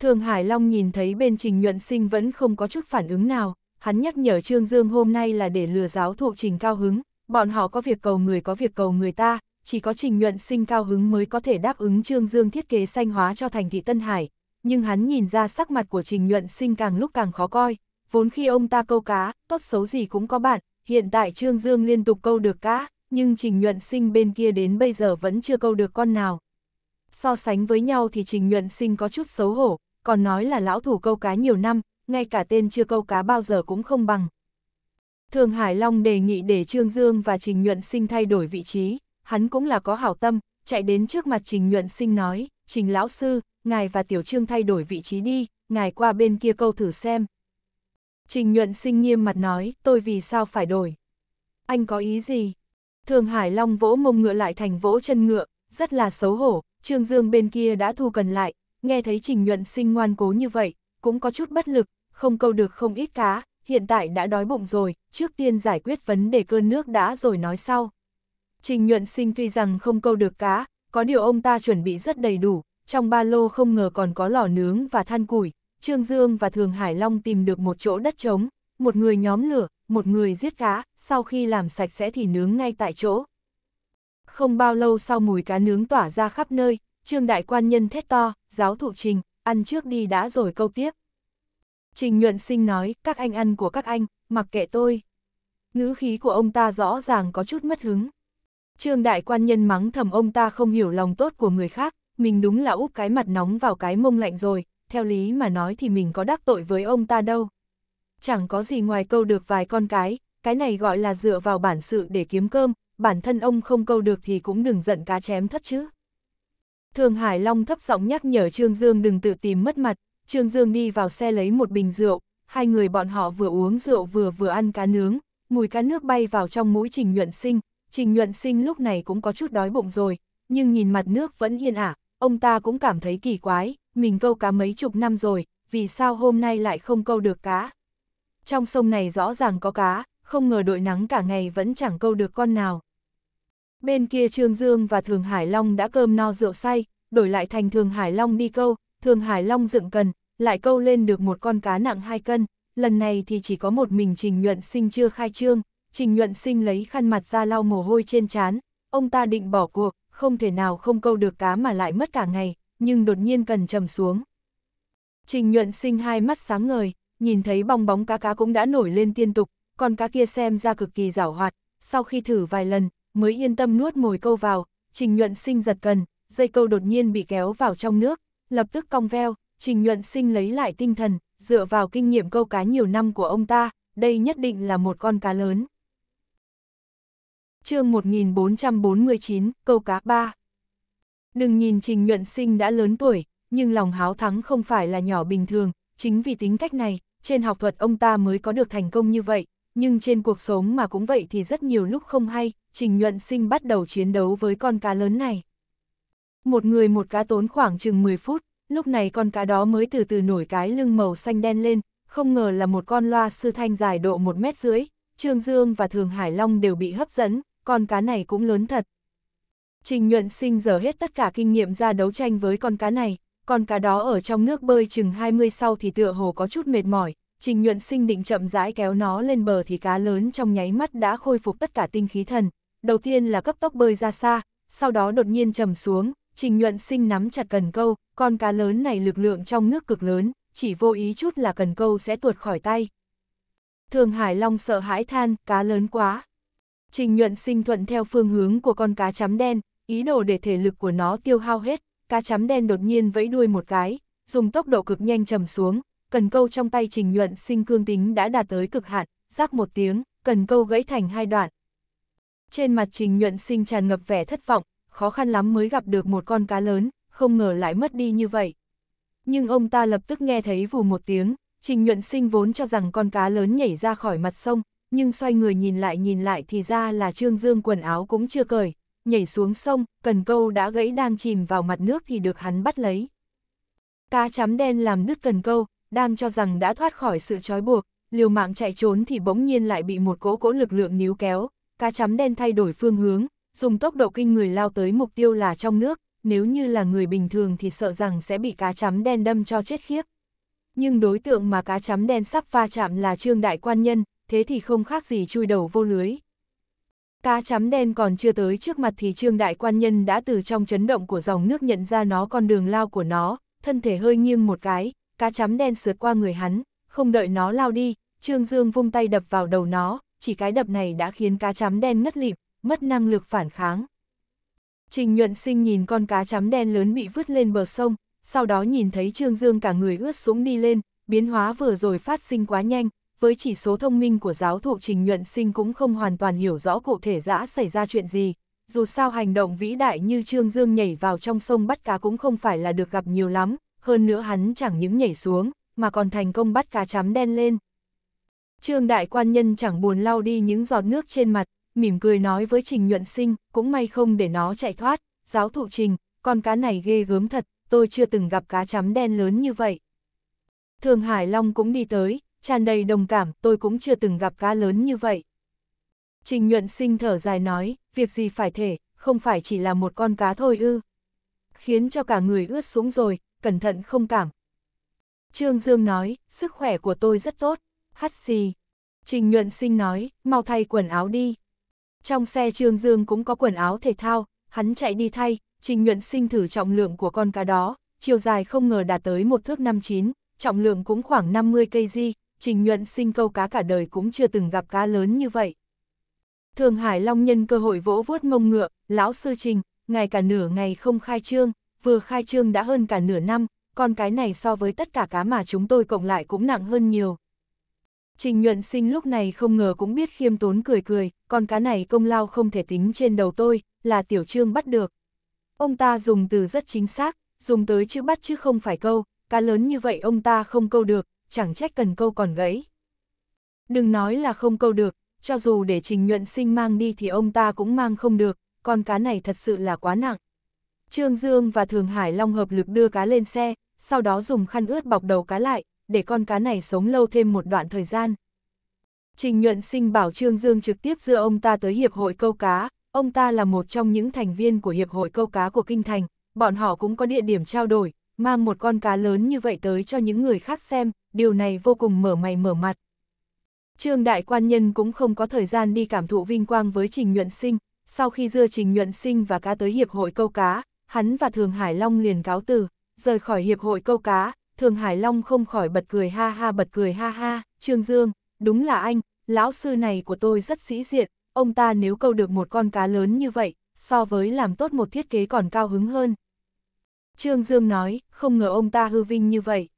Thường Hải Long nhìn thấy bên Trình Nhuận Sinh vẫn không có chút phản ứng nào, hắn nhắc nhở Trương Dương hôm nay là để lừa giáo thụ Trình cao hứng, bọn họ có việc cầu người có việc cầu người ta, chỉ có Trình Nhuận Sinh cao hứng mới có thể đáp ứng Trương Dương thiết kế xanh hóa cho thành thị Tân Hải, nhưng hắn nhìn ra sắc mặt của Trình Nhuận Sinh càng lúc càng khó coi, vốn khi ông ta câu cá, tốt xấu gì cũng có bạn, hiện tại Trương Dương liên tục câu được cá, nhưng Trình Nhuận Sinh bên kia đến bây giờ vẫn chưa câu được con nào. So sánh với nhau thì Trình Nhuận Sinh có chút xấu hổ, còn nói là lão thủ câu cá nhiều năm, ngay cả tên chưa câu cá bao giờ cũng không bằng. Thường Hải Long đề nghị để Trương Dương và Trình Nhuận Sinh thay đổi vị trí, hắn cũng là có hảo tâm, chạy đến trước mặt Trình Nhuận Sinh nói, Trình Lão Sư, ngài và Tiểu Trương thay đổi vị trí đi, ngài qua bên kia câu thử xem. Trình Nhuận Sinh nghiêm mặt nói, tôi vì sao phải đổi? Anh có ý gì? Thường Hải Long vỗ mông ngựa lại thành vỗ chân ngựa, rất là xấu hổ, Trương Dương bên kia đã thu cần lại, nghe thấy Trình Nhuận Sinh ngoan cố như vậy, cũng có chút bất lực, không câu được không ít cá, hiện tại đã đói bụng rồi, trước tiên giải quyết vấn đề cơn nước đã rồi nói sau. Trình nhuận sinh tuy rằng không câu được cá, có điều ông ta chuẩn bị rất đầy đủ, trong ba lô không ngờ còn có lò nướng và than củi, Trương Dương và Thường Hải Long tìm được một chỗ đất trống, một người nhóm lửa, một người giết cá, sau khi làm sạch sẽ thì nướng ngay tại chỗ. Không bao lâu sau mùi cá nướng tỏa ra khắp nơi, Trương Đại Quan Nhân thét to, giáo thụ trình, ăn trước đi đã rồi câu tiếp. Trình nhuận sinh nói, các anh ăn của các anh, mặc kệ tôi. Ngữ khí của ông ta rõ ràng có chút mất hứng. Trương đại quan nhân mắng thầm ông ta không hiểu lòng tốt của người khác, mình đúng là úp cái mặt nóng vào cái mông lạnh rồi, theo lý mà nói thì mình có đắc tội với ông ta đâu. Chẳng có gì ngoài câu được vài con cái, cái này gọi là dựa vào bản sự để kiếm cơm, bản thân ông không câu được thì cũng đừng giận cá chém thất chứ. Thường Hải Long thấp giọng nhắc nhở Trương Dương đừng tự tìm mất mặt, Trương Dương đi vào xe lấy một bình rượu, hai người bọn họ vừa uống rượu vừa vừa ăn cá nướng, mùi cá nước bay vào trong mũi Trình Nhuận Sinh, Trình Nhuận Sinh lúc này cũng có chút đói bụng rồi, nhưng nhìn mặt nước vẫn yên ả, ông ta cũng cảm thấy kỳ quái, mình câu cá mấy chục năm rồi, vì sao hôm nay lại không câu được cá. Trong sông này rõ ràng có cá, không ngờ đội nắng cả ngày vẫn chẳng câu được con nào. Bên kia Trương Dương và Thường Hải Long đã cơm no rượu say, đổi lại thành Thường Hải Long đi câu, Thường Hải Long dựng cần, lại câu lên được một con cá nặng 2 cân, lần này thì chỉ có một mình Trình Nhuận Sinh chưa khai trương, Trình Nhuận Sinh lấy khăn mặt ra lau mồ hôi trên trán, ông ta định bỏ cuộc, không thể nào không câu được cá mà lại mất cả ngày, nhưng đột nhiên cần trầm xuống. Trình Nhuận Sinh hai mắt sáng ngời, nhìn thấy bong bóng cá cá cũng đã nổi lên tiên tục, con cá kia xem ra cực kỳ giảo hoạt, sau khi thử vài lần, mới yên tâm nuốt mồi câu vào, Trình Nhuận Sinh giật cần, dây câu đột nhiên bị kéo vào trong nước, lập tức cong veo, Trình Nhuận Sinh lấy lại tinh thần, dựa vào kinh nghiệm câu cá nhiều năm của ông ta, đây nhất định là một con cá lớn chương 1449, câu cá 3 Đừng nhìn Trình Nhuận Sinh đã lớn tuổi, nhưng lòng háo thắng không phải là nhỏ bình thường, chính vì tính cách này, trên học thuật ông ta mới có được thành công như vậy, nhưng trên cuộc sống mà cũng vậy thì rất nhiều lúc không hay, Trình Nhuận Sinh bắt đầu chiến đấu với con cá lớn này. Một người một cá tốn khoảng chừng 10 phút, lúc này con cá đó mới từ từ nổi cái lưng màu xanh đen lên, không ngờ là một con loa sư thanh dài độ 1 mét rưỡi, Trương Dương và Thường Hải Long đều bị hấp dẫn, con cá này cũng lớn thật. Trình nhuận sinh giờ hết tất cả kinh nghiệm ra đấu tranh với con cá này, con cá đó ở trong nước bơi chừng 20 sau thì tựa hồ có chút mệt mỏi, trình nhuận sinh định chậm rãi kéo nó lên bờ thì cá lớn trong nháy mắt đã khôi phục tất cả tinh khí thần, đầu tiên là cấp tốc bơi ra xa, sau đó đột nhiên trầm xuống, trình nhuận sinh nắm chặt cần câu, con cá lớn này lực lượng trong nước cực lớn, chỉ vô ý chút là cần câu sẽ tuột khỏi tay. Thường Hải Long sợ hãi than, cá lớn quá. Trình nhuận sinh thuận theo phương hướng của con cá chấm đen, ý đồ để thể lực của nó tiêu hao hết, cá chấm đen đột nhiên vẫy đuôi một cái, dùng tốc độ cực nhanh trầm xuống, cần câu trong tay trình nhuận sinh cương tính đã đạt tới cực hạn, rắc một tiếng, cần câu gãy thành hai đoạn. Trên mặt trình nhuận sinh tràn ngập vẻ thất vọng, khó khăn lắm mới gặp được một con cá lớn, không ngờ lại mất đi như vậy. Nhưng ông ta lập tức nghe thấy vù một tiếng, trình nhuận sinh vốn cho rằng con cá lớn nhảy ra khỏi mặt sông, nhưng xoay người nhìn lại nhìn lại thì ra là Trương Dương quần áo cũng chưa cởi, nhảy xuống sông, cần câu đã gãy đang chìm vào mặt nước thì được hắn bắt lấy. Cá chấm đen làm đứt cần câu, đang cho rằng đã thoát khỏi sự trói buộc, liều mạng chạy trốn thì bỗng nhiên lại bị một cỗ cỗ lực lượng níu kéo, cá chấm đen thay đổi phương hướng, dùng tốc độ kinh người lao tới mục tiêu là trong nước, nếu như là người bình thường thì sợ rằng sẽ bị cá chấm đen đâm cho chết khiếp. Nhưng đối tượng mà cá chấm đen sắp va chạm là Trương Đại Quan Nhân, thế thì không khác gì chui đầu vô lưới. Cá chấm đen còn chưa tới trước mặt thì Trương Đại Quan Nhân đã từ trong chấn động của dòng nước nhận ra nó con đường lao của nó, thân thể hơi nghiêng một cái, cá chấm đen sượt qua người hắn, không đợi nó lao đi, Trương Dương vung tay đập vào đầu nó, chỉ cái đập này đã khiến cá chấm đen ngất lịm, mất năng lực phản kháng. Trình nhuận sinh nhìn con cá chấm đen lớn bị vứt lên bờ sông, sau đó nhìn thấy Trương Dương cả người ướt sũng đi lên, biến hóa vừa rồi phát sinh quá nhanh, với chỉ số thông minh của giáo thụ trình nhuận sinh cũng không hoàn toàn hiểu rõ cụ thể dã xảy ra chuyện gì. Dù sao hành động vĩ đại như Trương Dương nhảy vào trong sông bắt cá cũng không phải là được gặp nhiều lắm, hơn nữa hắn chẳng những nhảy xuống, mà còn thành công bắt cá chấm đen lên. Trương đại quan nhân chẳng buồn lau đi những giọt nước trên mặt, mỉm cười nói với Trình Nhuận Sinh, cũng may không để nó chạy thoát, giáo thụ Trình, con cá này ghê gớm thật, tôi chưa từng gặp cá chấm đen lớn như vậy. Thường Hải Long cũng đi tới, tràn đầy đồng cảm, tôi cũng chưa từng gặp cá lớn như vậy. Trình Nhuận Sinh thở dài nói, việc gì phải thể, không phải chỉ là một con cá thôi ư. Khiến cho cả người ướt xuống rồi, cẩn thận không cảm. Trương Dương nói, sức khỏe của tôi rất tốt, hắt xì. Trình Nhuận Sinh nói, mau thay quần áo đi. Trong xe Trương Dương cũng có quần áo thể thao, hắn chạy đi thay, Trình Nhuận Sinh thử trọng lượng của con cá đó, chiều dài không ngờ đạt tới một thước 59, trọng lượng cũng khoảng 50 cây di, Trình Nhuận Sinh câu cá cả đời cũng chưa từng gặp cá lớn như vậy. Thường Hải Long nhân cơ hội vỗ vuốt mông ngựa, lão sư Trình, ngày cả nửa ngày không khai trương, vừa khai trương đã hơn cả nửa năm, con cái này so với tất cả cá mà chúng tôi cộng lại cũng nặng hơn nhiều. Trình nhuận sinh lúc này không ngờ cũng biết khiêm tốn cười cười, con cá này công lao không thể tính trên đầu tôi, là tiểu trương bắt được. Ông ta dùng từ rất chính xác, dùng tới chữ bắt chứ không phải câu, cá lớn như vậy ông ta không câu được, chẳng trách cần câu còn gãy. Đừng nói là không câu được, cho dù để trình nhuận sinh mang đi thì ông ta cũng mang không được, con cá này thật sự là quá nặng. Trương Dương và Thường Hải Long hợp lực đưa cá lên xe, sau đó dùng khăn ướt bọc đầu cá lại, để con cá này sống lâu thêm một đoạn thời gian. Trình nhuận sinh bảo Trương Dương trực tiếp đưa ông ta tới Hiệp hội câu cá, ông ta là một trong những thành viên của Hiệp hội câu cá của Kinh Thành, bọn họ cũng có địa điểm trao đổi, mang một con cá lớn như vậy tới cho những người khác xem, điều này vô cùng mở mày mở mặt. Trương Đại Quan Nhân cũng không có thời gian đi cảm thụ vinh quang với Trình Nhuận Sinh, sau khi dưa Trình Nhuận Sinh và cá tới Hiệp hội câu cá, hắn và Thường Hải Long liền cáo từ, rời khỏi Hiệp hội câu cá, Thường Hải Long không khỏi bật cười ha ha bật cười ha ha, Trương Dương, đúng là anh, lão sư này của tôi rất sĩ diện, ông ta nếu câu được một con cá lớn như vậy, so với làm tốt một thiết kế còn cao hứng hơn. Trương Dương nói, không ngờ ông ta hư vinh như vậy.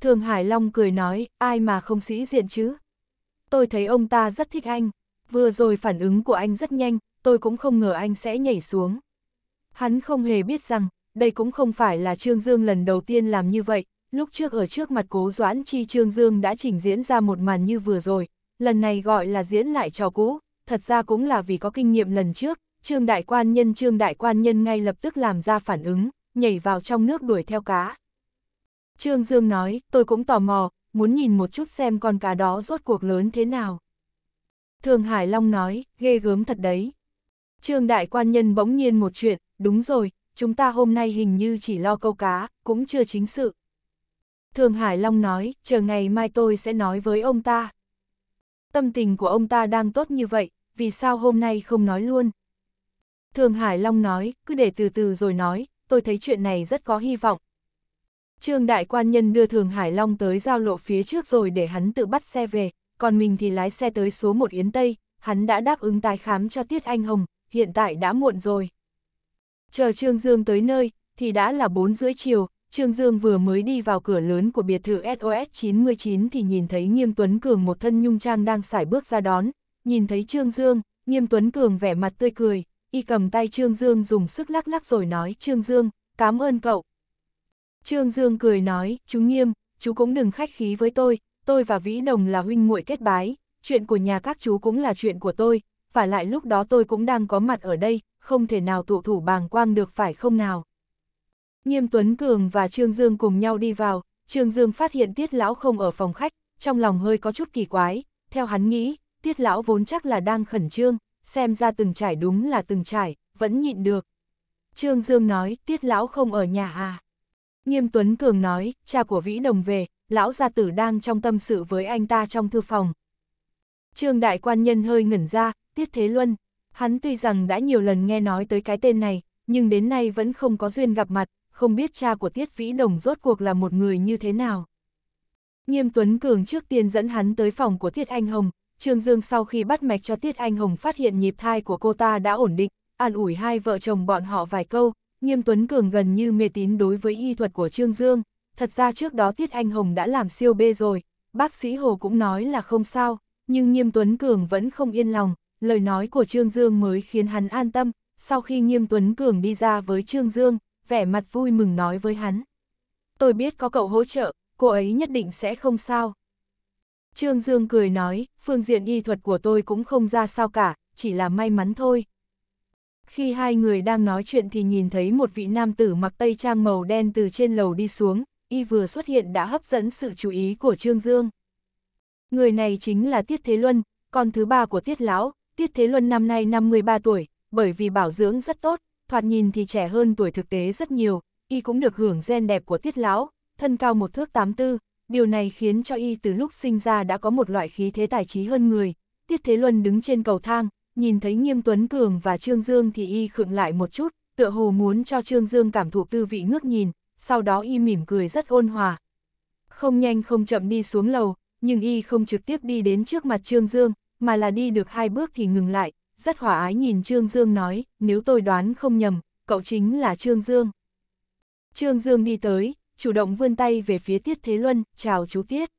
Thường Hải Long cười nói, ai mà không sĩ diện chứ? Tôi thấy ông ta rất thích anh, vừa rồi phản ứng của anh rất nhanh, tôi cũng không ngờ anh sẽ nhảy xuống. Hắn không hề biết rằng, đây cũng không phải là Trương Dương lần đầu tiên làm như vậy, lúc trước ở trước mặt cố Doãn Chi Trương Dương đã trình diễn ra một màn như vừa rồi, lần này gọi là diễn lại trò cũ, thật ra cũng là vì có kinh nghiệm lần trước, Trương Đại Quan Nhân Trương Đại Quan Nhân ngay lập tức làm ra phản ứng, nhảy vào trong nước đuổi theo cá. Trương Dương nói, tôi cũng tò mò, muốn nhìn một chút xem con cá đó rốt cuộc lớn thế nào. Thường Hải Long nói, ghê gớm thật đấy. Trương Đại Quan Nhân bỗng nhiên một chuyện, đúng rồi, chúng ta hôm nay hình như chỉ lo câu cá, cũng chưa chính sự. Thường Hải Long nói, chờ ngày mai tôi sẽ nói với ông ta. Tâm tình của ông ta đang tốt như vậy, vì sao hôm nay không nói luôn? Thường Hải Long nói, cứ để từ từ rồi nói, tôi thấy chuyện này rất có hy vọng. Trương Đại Quan Nhân đưa Thường Hải Long tới giao lộ phía trước rồi để hắn tự bắt xe về, còn mình thì lái xe tới số 1 Yến Tây, hắn đã đáp ứng tái khám cho Tiết Anh Hồng, hiện tại đã muộn rồi. Chờ Trương Dương tới nơi, thì đã là 4 rưỡi chiều, Trương Dương vừa mới đi vào cửa lớn của biệt thự SOS 99 thì nhìn thấy Nghiêm Tuấn Cường một thân nhung trang đang xải bước ra đón, nhìn thấy Trương Dương, Nghiêm Tuấn Cường vẻ mặt tươi cười, y cầm tay Trương Dương dùng sức lắc lắc rồi nói Trương Dương, cảm ơn cậu. Trương Dương cười nói, chú Nghiêm, chú cũng đừng khách khí với tôi, tôi và Vĩ Đồng là huynh muội kết bái, chuyện của nhà các chú cũng là chuyện của tôi, và lại lúc đó tôi cũng đang có mặt ở đây, không thể nào tụ thủ bàng quang được phải không nào. Nghiêm Tuấn Cường và Trương Dương cùng nhau đi vào, Trương Dương phát hiện Tiết Lão không ở phòng khách, trong lòng hơi có chút kỳ quái, theo hắn nghĩ, Tiết Lão vốn chắc là đang khẩn trương, xem ra từng trải đúng là từng trải, vẫn nhịn được. Trương Dương nói, Tiết Lão không ở nhà à. Nghiêm Tuấn Cường nói, cha của Vĩ Đồng về, Lão gia tử đang trong tâm sự với anh ta trong thư phòng. Trương Đại Quan Nhân hơi ngẩn ra, Tiết Thế Luân, hắn tuy rằng đã nhiều lần nghe nói tới cái tên này, nhưng đến nay vẫn không có duyên gặp mặt, không biết cha của Tiết Vĩ Đồng rốt cuộc là một người như thế nào. Nghiêm Tuấn Cường trước tiên dẫn hắn tới phòng của Tiết Anh Hồng, Trương Dương sau khi bắt mạch cho Tiết Anh Hồng phát hiện nhịp thai của cô ta đã ổn định, an ủi hai vợ chồng bọn họ vài câu, Nghiêm Tuấn Cường gần như mê tín đối với y thuật của Trương Dương, thật ra trước đó Tiết Anh Hồng đã làm siêu bê rồi, bác sĩ Hồ cũng nói là không sao, nhưng Nghiêm Tuấn Cường vẫn không yên lòng, lời nói của Trương Dương mới khiến hắn an tâm, sau khi Nghiêm Tuấn Cường đi ra với Trương Dương, vẻ mặt vui mừng nói với hắn. Tôi biết có cậu hỗ trợ, cô ấy nhất định sẽ không sao. Trương Dương cười nói, phương diện y thuật của tôi cũng không ra sao cả, chỉ là may mắn thôi. Khi hai người đang nói chuyện thì nhìn thấy một vị nam tử mặc tây trang màu đen từ trên lầu đi xuống, y vừa xuất hiện đã hấp dẫn sự chú ý của Trương Dương. Người này chính là Tiết Thế Luân, con thứ ba của Tiết Lão, Tiết Thế Luân năm nay 53 tuổi, bởi vì bảo dưỡng rất tốt, thoạt nhìn thì trẻ hơn tuổi thực tế rất nhiều, y cũng được hưởng gen đẹp của Tiết Lão, thân cao một thước 84, điều này khiến cho y từ lúc sinh ra đã có một loại khí thế tài trí hơn người. Tiết Thế Luân đứng trên cầu thang, nhìn thấy Nghiêm Tuấn Cường và Trương Dương thì y khựng lại một chút, tựa hồ muốn cho Trương Dương cảm thụ tư vị ngước nhìn, sau đó y mỉm cười rất ôn hòa. Không nhanh không chậm đi xuống lầu, nhưng y không trực tiếp đi đến trước mặt Trương Dương, mà là đi được hai bước thì ngừng lại, rất hòa ái nhìn Trương Dương nói, nếu tôi đoán không nhầm, cậu chính là Trương Dương. Trương Dương đi tới, chủ động vươn tay về phía Tiết Thế Luân, chào chú Tiết.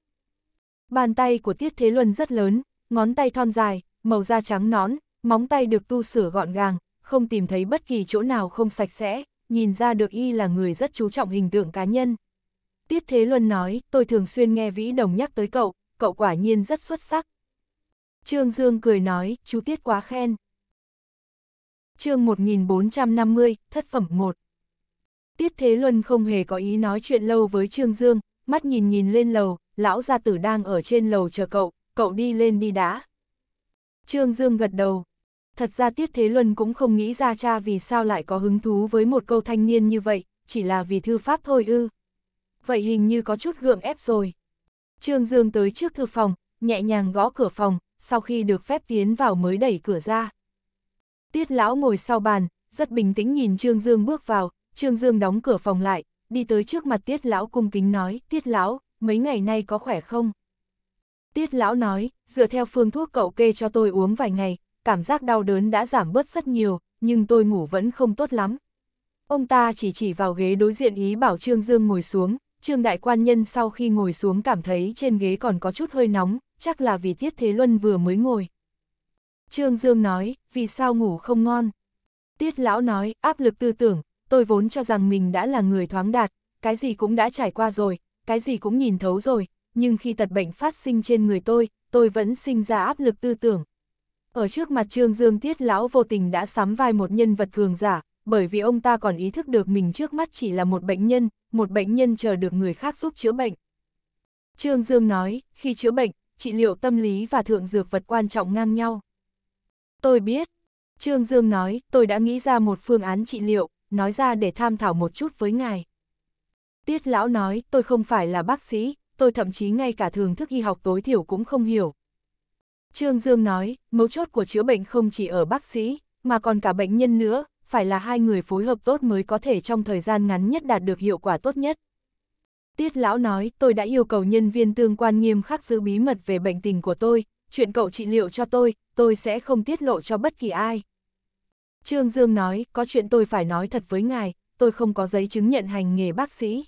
Bàn tay của Tiết Thế Luân rất lớn, ngón tay thon dài, màu da trắng nón, móng tay được tu sửa gọn gàng, không tìm thấy bất kỳ chỗ nào không sạch sẽ, nhìn ra được y là người rất chú trọng hình tượng cá nhân. Tiết Thế Luân nói, tôi thường xuyên nghe Vĩ Đồng nhắc tới cậu, cậu quả nhiên rất xuất sắc. Trương Dương cười nói, chú Tiết quá khen. chương 1450, thất phẩm 1. Tiết Thế Luân không hề có ý nói chuyện lâu với Trương Dương, mắt nhìn nhìn lên lầu, lão gia tử đang ở trên lầu chờ cậu, cậu đi lên đi đã. Trương Dương gật đầu. Thật ra Tiết Thế Luân cũng không nghĩ ra cha vì sao lại có hứng thú với một câu thanh niên như vậy, chỉ là vì thư pháp thôi ư. Vậy hình như có chút gượng ép rồi. Trương Dương tới trước thư phòng, nhẹ nhàng gõ cửa phòng, sau khi được phép tiến vào mới đẩy cửa ra. Tiết lão ngồi sau bàn, rất bình tĩnh nhìn Trương Dương bước vào, Trương Dương đóng cửa phòng lại, đi tới trước mặt Tiết lão cung kính nói, Tiết lão, mấy ngày nay có khỏe không? Tiết lão nói, dựa theo phương thuốc cậu kê cho tôi uống vài ngày, cảm giác đau đớn đã giảm bớt rất nhiều, nhưng tôi ngủ vẫn không tốt lắm. Ông ta chỉ chỉ vào ghế đối diện ý bảo Trương Dương ngồi xuống, Trương Đại Quan Nhân sau khi ngồi xuống cảm thấy trên ghế còn có chút hơi nóng, chắc là vì Tiết Thế Luân vừa mới ngồi. Trương Dương nói, vì sao ngủ không ngon? Tiết Lão nói, áp lực tư tưởng, tôi vốn cho rằng mình đã là người thoáng đạt, cái gì cũng đã trải qua rồi, cái gì cũng nhìn thấu rồi, nhưng khi tật bệnh phát sinh trên người tôi, tôi vẫn sinh ra áp lực tư tưởng. Ở trước mặt Trương Dương Tiết Lão vô tình đã sắm vai một nhân vật cường giả, bởi vì ông ta còn ý thức được mình trước mắt chỉ là một bệnh nhân, một bệnh nhân chờ được người khác giúp chữa bệnh. Trương Dương nói, khi chữa bệnh, trị liệu tâm lý và thượng dược vật quan trọng ngang nhau. Tôi biết. Trương Dương nói, tôi đã nghĩ ra một phương án trị liệu, nói ra để tham thảo một chút với ngài. Tiết lão nói, tôi không phải là bác sĩ, tôi thậm chí ngay cả thường thức y học tối thiểu cũng không hiểu. Trương Dương nói, mấu chốt của chữa bệnh không chỉ ở bác sĩ, mà còn cả bệnh nhân nữa, phải là hai người phối hợp tốt mới có thể trong thời gian ngắn nhất đạt được hiệu quả tốt nhất. Tiết lão nói, tôi đã yêu cầu nhân viên tương quan nghiêm khắc giữ bí mật về bệnh tình của tôi, chuyện cậu trị liệu cho tôi, tôi sẽ không tiết lộ cho bất kỳ ai. Trương Dương nói, có chuyện tôi phải nói thật với ngài, tôi không có giấy chứng nhận hành nghề bác sĩ.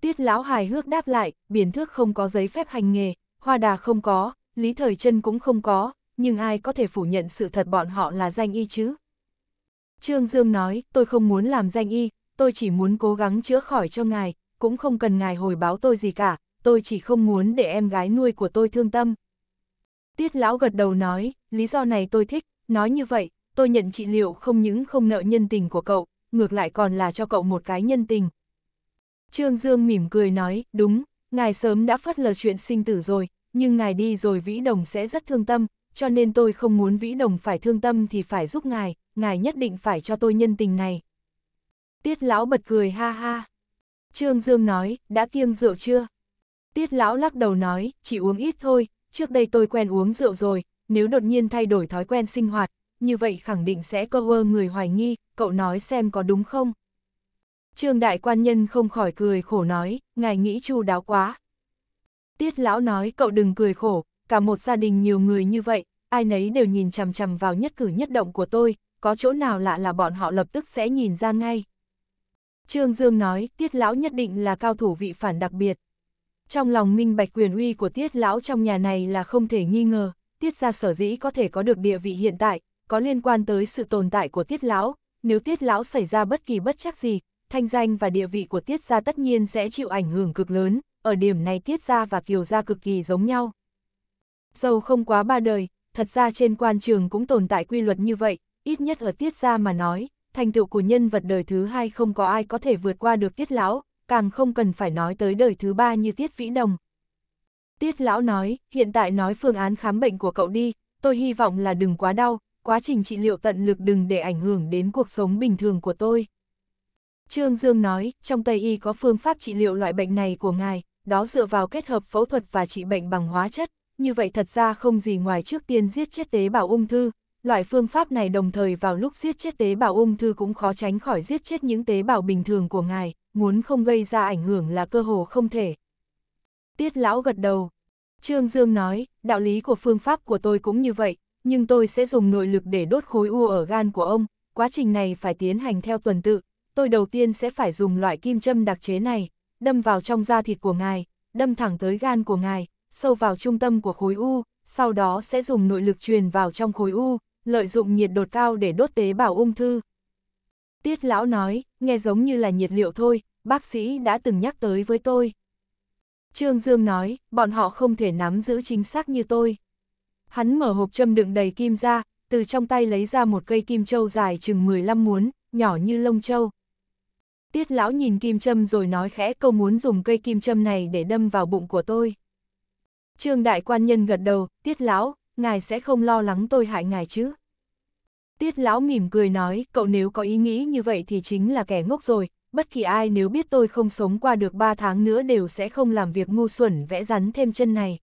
Tiết lão hài hước đáp lại, biển thước không có giấy phép hành nghề, hoa đà không có, lý thời chân cũng không có, nhưng ai có thể phủ nhận sự thật bọn họ là danh y chứ? Trương Dương nói, tôi không muốn làm danh y, tôi chỉ muốn cố gắng chữa khỏi cho ngài, cũng không cần ngài hồi báo tôi gì cả, tôi chỉ không muốn để em gái nuôi của tôi thương tâm. Tiết lão gật đầu nói, lý do này tôi thích, nói như vậy, tôi nhận trị liệu không những không nợ nhân tình của cậu, ngược lại còn là cho cậu một cái nhân tình. Trương Dương mỉm cười nói, đúng, ngài sớm đã phất lờ chuyện sinh tử rồi, nhưng ngài đi rồi Vĩ Đồng sẽ rất thương tâm, cho nên tôi không muốn Vĩ Đồng phải thương tâm thì phải giúp ngài, ngài nhất định phải cho tôi nhân tình này. Tiết lão bật cười ha ha. Trương Dương nói, đã kiêng rượu chưa? Tiết lão lắc đầu nói, chỉ uống ít thôi, trước đây tôi quen uống rượu rồi, nếu đột nhiên thay đổi thói quen sinh hoạt, như vậy khẳng định sẽ cơ vơ người hoài nghi, cậu nói xem có đúng không? Trương đại quan nhân không khỏi cười khổ nói, ngài nghĩ chu đáo quá. Tiết lão nói cậu đừng cười khổ, cả một gia đình nhiều người như vậy, ai nấy đều nhìn chằm chằm vào nhất cử nhất động của tôi, có chỗ nào lạ là bọn họ lập tức sẽ nhìn ra ngay. Trương Dương nói, tiết lão nhất định là cao thủ vị phản đặc biệt. Trong lòng minh bạch quyền uy của tiết lão trong nhà này là không thể nghi ngờ, tiết ra sở dĩ có thể có được địa vị hiện tại, có liên quan tới sự tồn tại của tiết lão, nếu tiết lão xảy ra bất kỳ bất chắc gì, thanh danh và địa vị của tiết gia tất nhiên sẽ chịu ảnh hưởng cực lớn, ở điểm này tiết gia và kiều gia cực kỳ giống nhau. Dầu không quá ba đời, thật ra trên quan trường cũng tồn tại quy luật như vậy, ít nhất ở tiết gia mà nói, thành tựu của nhân vật đời thứ hai không có ai có thể vượt qua được tiết lão, càng không cần phải nói tới đời thứ ba như tiết vĩ đồng. Tiết lão nói, hiện tại nói phương án khám bệnh của cậu đi, tôi hy vọng là đừng quá đau, quá trình trị liệu tận lực đừng để ảnh hưởng đến cuộc sống bình thường của tôi. Trương Dương nói, trong Tây Y có phương pháp trị liệu loại bệnh này của ngài, đó dựa vào kết hợp phẫu thuật và trị bệnh bằng hóa chất, như vậy thật ra không gì ngoài trước tiên giết chết tế bào ung thư, loại phương pháp này đồng thời vào lúc giết chết tế bào ung thư cũng khó tránh khỏi giết chết những tế bào bình thường của ngài, muốn không gây ra ảnh hưởng là cơ hồ không thể. Tiết lão gật đầu. Trương Dương nói, đạo lý của phương pháp của tôi cũng như vậy, nhưng tôi sẽ dùng nội lực để đốt khối u ở gan của ông, quá trình này phải tiến hành theo tuần tự, tôi đầu tiên sẽ phải dùng loại kim châm đặc chế này, đâm vào trong da thịt của ngài, đâm thẳng tới gan của ngài, sâu vào trung tâm của khối u, sau đó sẽ dùng nội lực truyền vào trong khối u, lợi dụng nhiệt đột cao để đốt tế bào ung thư. Tiết lão nói, nghe giống như là nhiệt liệu thôi, bác sĩ đã từng nhắc tới với tôi. Trương Dương nói, bọn họ không thể nắm giữ chính xác như tôi. Hắn mở hộp châm đựng đầy kim ra, từ trong tay lấy ra một cây kim châu dài chừng 15 muốn, nhỏ như lông châu. Tiết lão nhìn kim châm rồi nói khẽ câu muốn dùng cây kim châm này để đâm vào bụng của tôi. Trương đại quan nhân gật đầu, tiết lão, ngài sẽ không lo lắng tôi hại ngài chứ. Tiết lão mỉm cười nói, cậu nếu có ý nghĩ như vậy thì chính là kẻ ngốc rồi, bất kỳ ai nếu biết tôi không sống qua được 3 tháng nữa đều sẽ không làm việc ngu xuẩn vẽ rắn thêm chân này.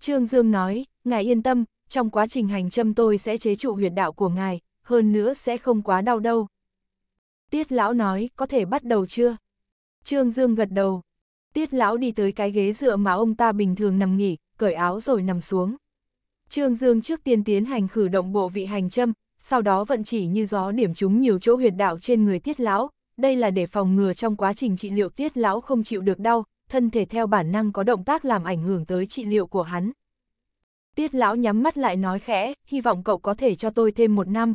Trương Dương nói, ngài yên tâm, trong quá trình hành châm tôi sẽ chế trụ huyệt đạo của ngài, hơn nữa sẽ không quá đau đâu. Tiết lão nói, có thể bắt đầu chưa? Trương Dương gật đầu. Tiết lão đi tới cái ghế dựa mà ông ta bình thường nằm nghỉ, cởi áo rồi nằm xuống. Trương Dương trước tiên tiến hành khử động bộ vị hành châm, sau đó vận chỉ như gió điểm trúng nhiều chỗ huyệt đạo trên người tiết lão, đây là để phòng ngừa trong quá trình trị liệu tiết lão không chịu được đau, thân thể theo bản năng có động tác làm ảnh hưởng tới trị liệu của hắn. Tiết lão nhắm mắt lại nói khẽ, hy vọng cậu có thể cho tôi thêm một năm.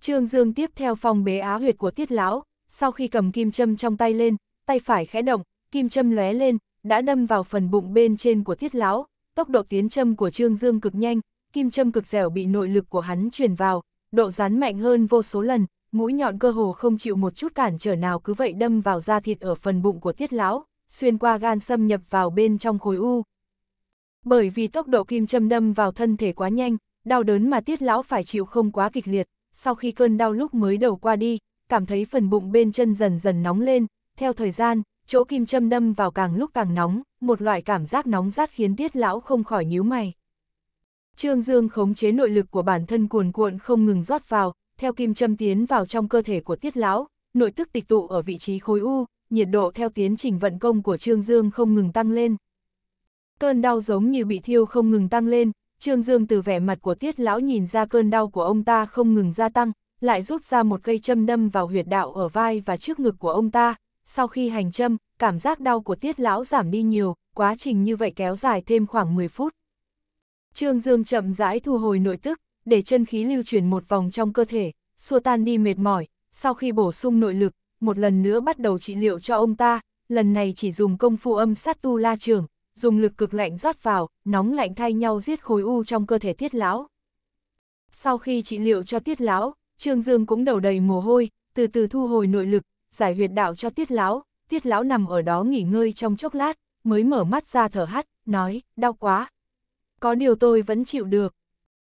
Trương Dương tiếp theo phòng bế á huyệt của tiết lão, sau khi cầm kim châm trong tay lên, tay phải khẽ động, kim châm lóe lên, đã đâm vào phần bụng bên trên của tiết lão, tốc độ tiến châm của Trương Dương cực nhanh, kim châm cực dẻo bị nội lực của hắn truyền vào, độ rắn mạnh hơn vô số lần, mũi nhọn cơ hồ không chịu một chút cản trở nào cứ vậy đâm vào da thịt ở phần bụng của tiết lão, xuyên qua gan xâm nhập vào bên trong khối u. Bởi vì tốc độ kim châm đâm vào thân thể quá nhanh, đau đớn mà tiết lão phải chịu không quá kịch liệt, sau khi cơn đau lúc mới đầu qua đi, cảm thấy phần bụng bên chân dần dần nóng lên, theo thời gian, chỗ kim châm đâm vào càng lúc càng nóng, một loại cảm giác nóng rát khiến tiết lão không khỏi nhíu mày. Trương Dương khống chế nội lực của bản thân cuồn cuộn không ngừng rót vào, theo kim châm tiến vào trong cơ thể của tiết lão, nội tức tịch tụ ở vị trí khối u, nhiệt độ theo tiến trình vận công của Trương Dương không ngừng tăng lên. Cơn đau giống như bị thiêu không ngừng tăng lên, Trương Dương từ vẻ mặt của tiết lão nhìn ra cơn đau của ông ta không ngừng gia tăng, lại rút ra một cây châm đâm vào huyệt đạo ở vai và trước ngực của ông ta. Sau khi hành châm, cảm giác đau của tiết lão giảm đi nhiều, quá trình như vậy kéo dài thêm khoảng 10 phút. Trương Dương chậm rãi thu hồi nội tức, để chân khí lưu chuyển một vòng trong cơ thể, xua tan đi mệt mỏi, sau khi bổ sung nội lực, một lần nữa bắt đầu trị liệu cho ông ta, lần này chỉ dùng công phu âm sát tu la trường, dùng lực cực lạnh rót vào, nóng lạnh thay nhau giết khối u trong cơ thể tiết lão. Sau khi trị liệu cho tiết lão, Trương Dương cũng đầu đầy mồ hôi, từ từ thu hồi nội lực, giải huyệt đạo cho tiết lão, tiết lão nằm ở đó nghỉ ngơi trong chốc lát, mới mở mắt ra thở hắt, nói, đau quá. Có điều tôi vẫn chịu được.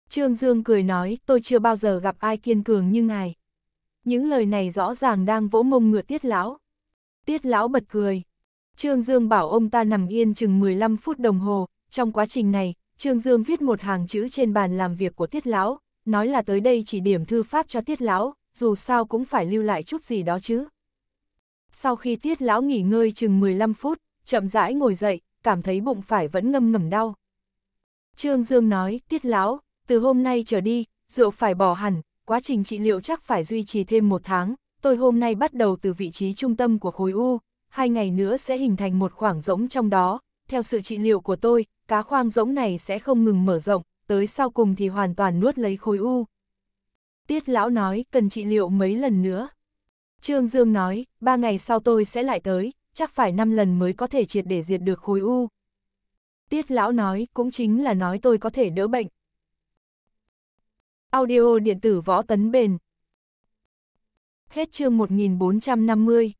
Trương Dương cười nói, tôi chưa bao giờ gặp ai kiên cường như ngài. Những lời này rõ ràng đang vỗ mông ngựa tiết lão. Tiết lão bật cười. Trương Dương bảo ông ta nằm yên chừng 15 phút đồng hồ, trong quá trình này, Trương Dương viết một hàng chữ trên bàn làm việc của Tiết Lão, nói là tới đây chỉ điểm thư pháp cho Tiết Lão, dù sao cũng phải lưu lại chút gì đó chứ. Sau khi Tiết Lão nghỉ ngơi chừng 15 phút, chậm rãi ngồi dậy, cảm thấy bụng phải vẫn ngâm ngầm đau. Trương Dương nói, Tiết Lão, từ hôm nay trở đi, rượu phải bỏ hẳn, quá trình trị liệu chắc phải duy trì thêm một tháng, tôi hôm nay bắt đầu từ vị trí trung tâm của khối u, hai ngày nữa sẽ hình thành một khoảng rỗng trong đó, theo sự trị liệu của tôi, cá khoang rỗng này sẽ không ngừng mở rộng, tới sau cùng thì hoàn toàn nuốt lấy khối u. Tiết lão nói, cần trị liệu mấy lần nữa. Trương Dương nói, ba ngày sau tôi sẽ lại tới, chắc phải năm lần mới có thể triệt để diệt được khối u. Tiết lão nói, cũng chính là nói tôi có thể đỡ bệnh. Audio điện tử võ tấn bền. Hết chương 1450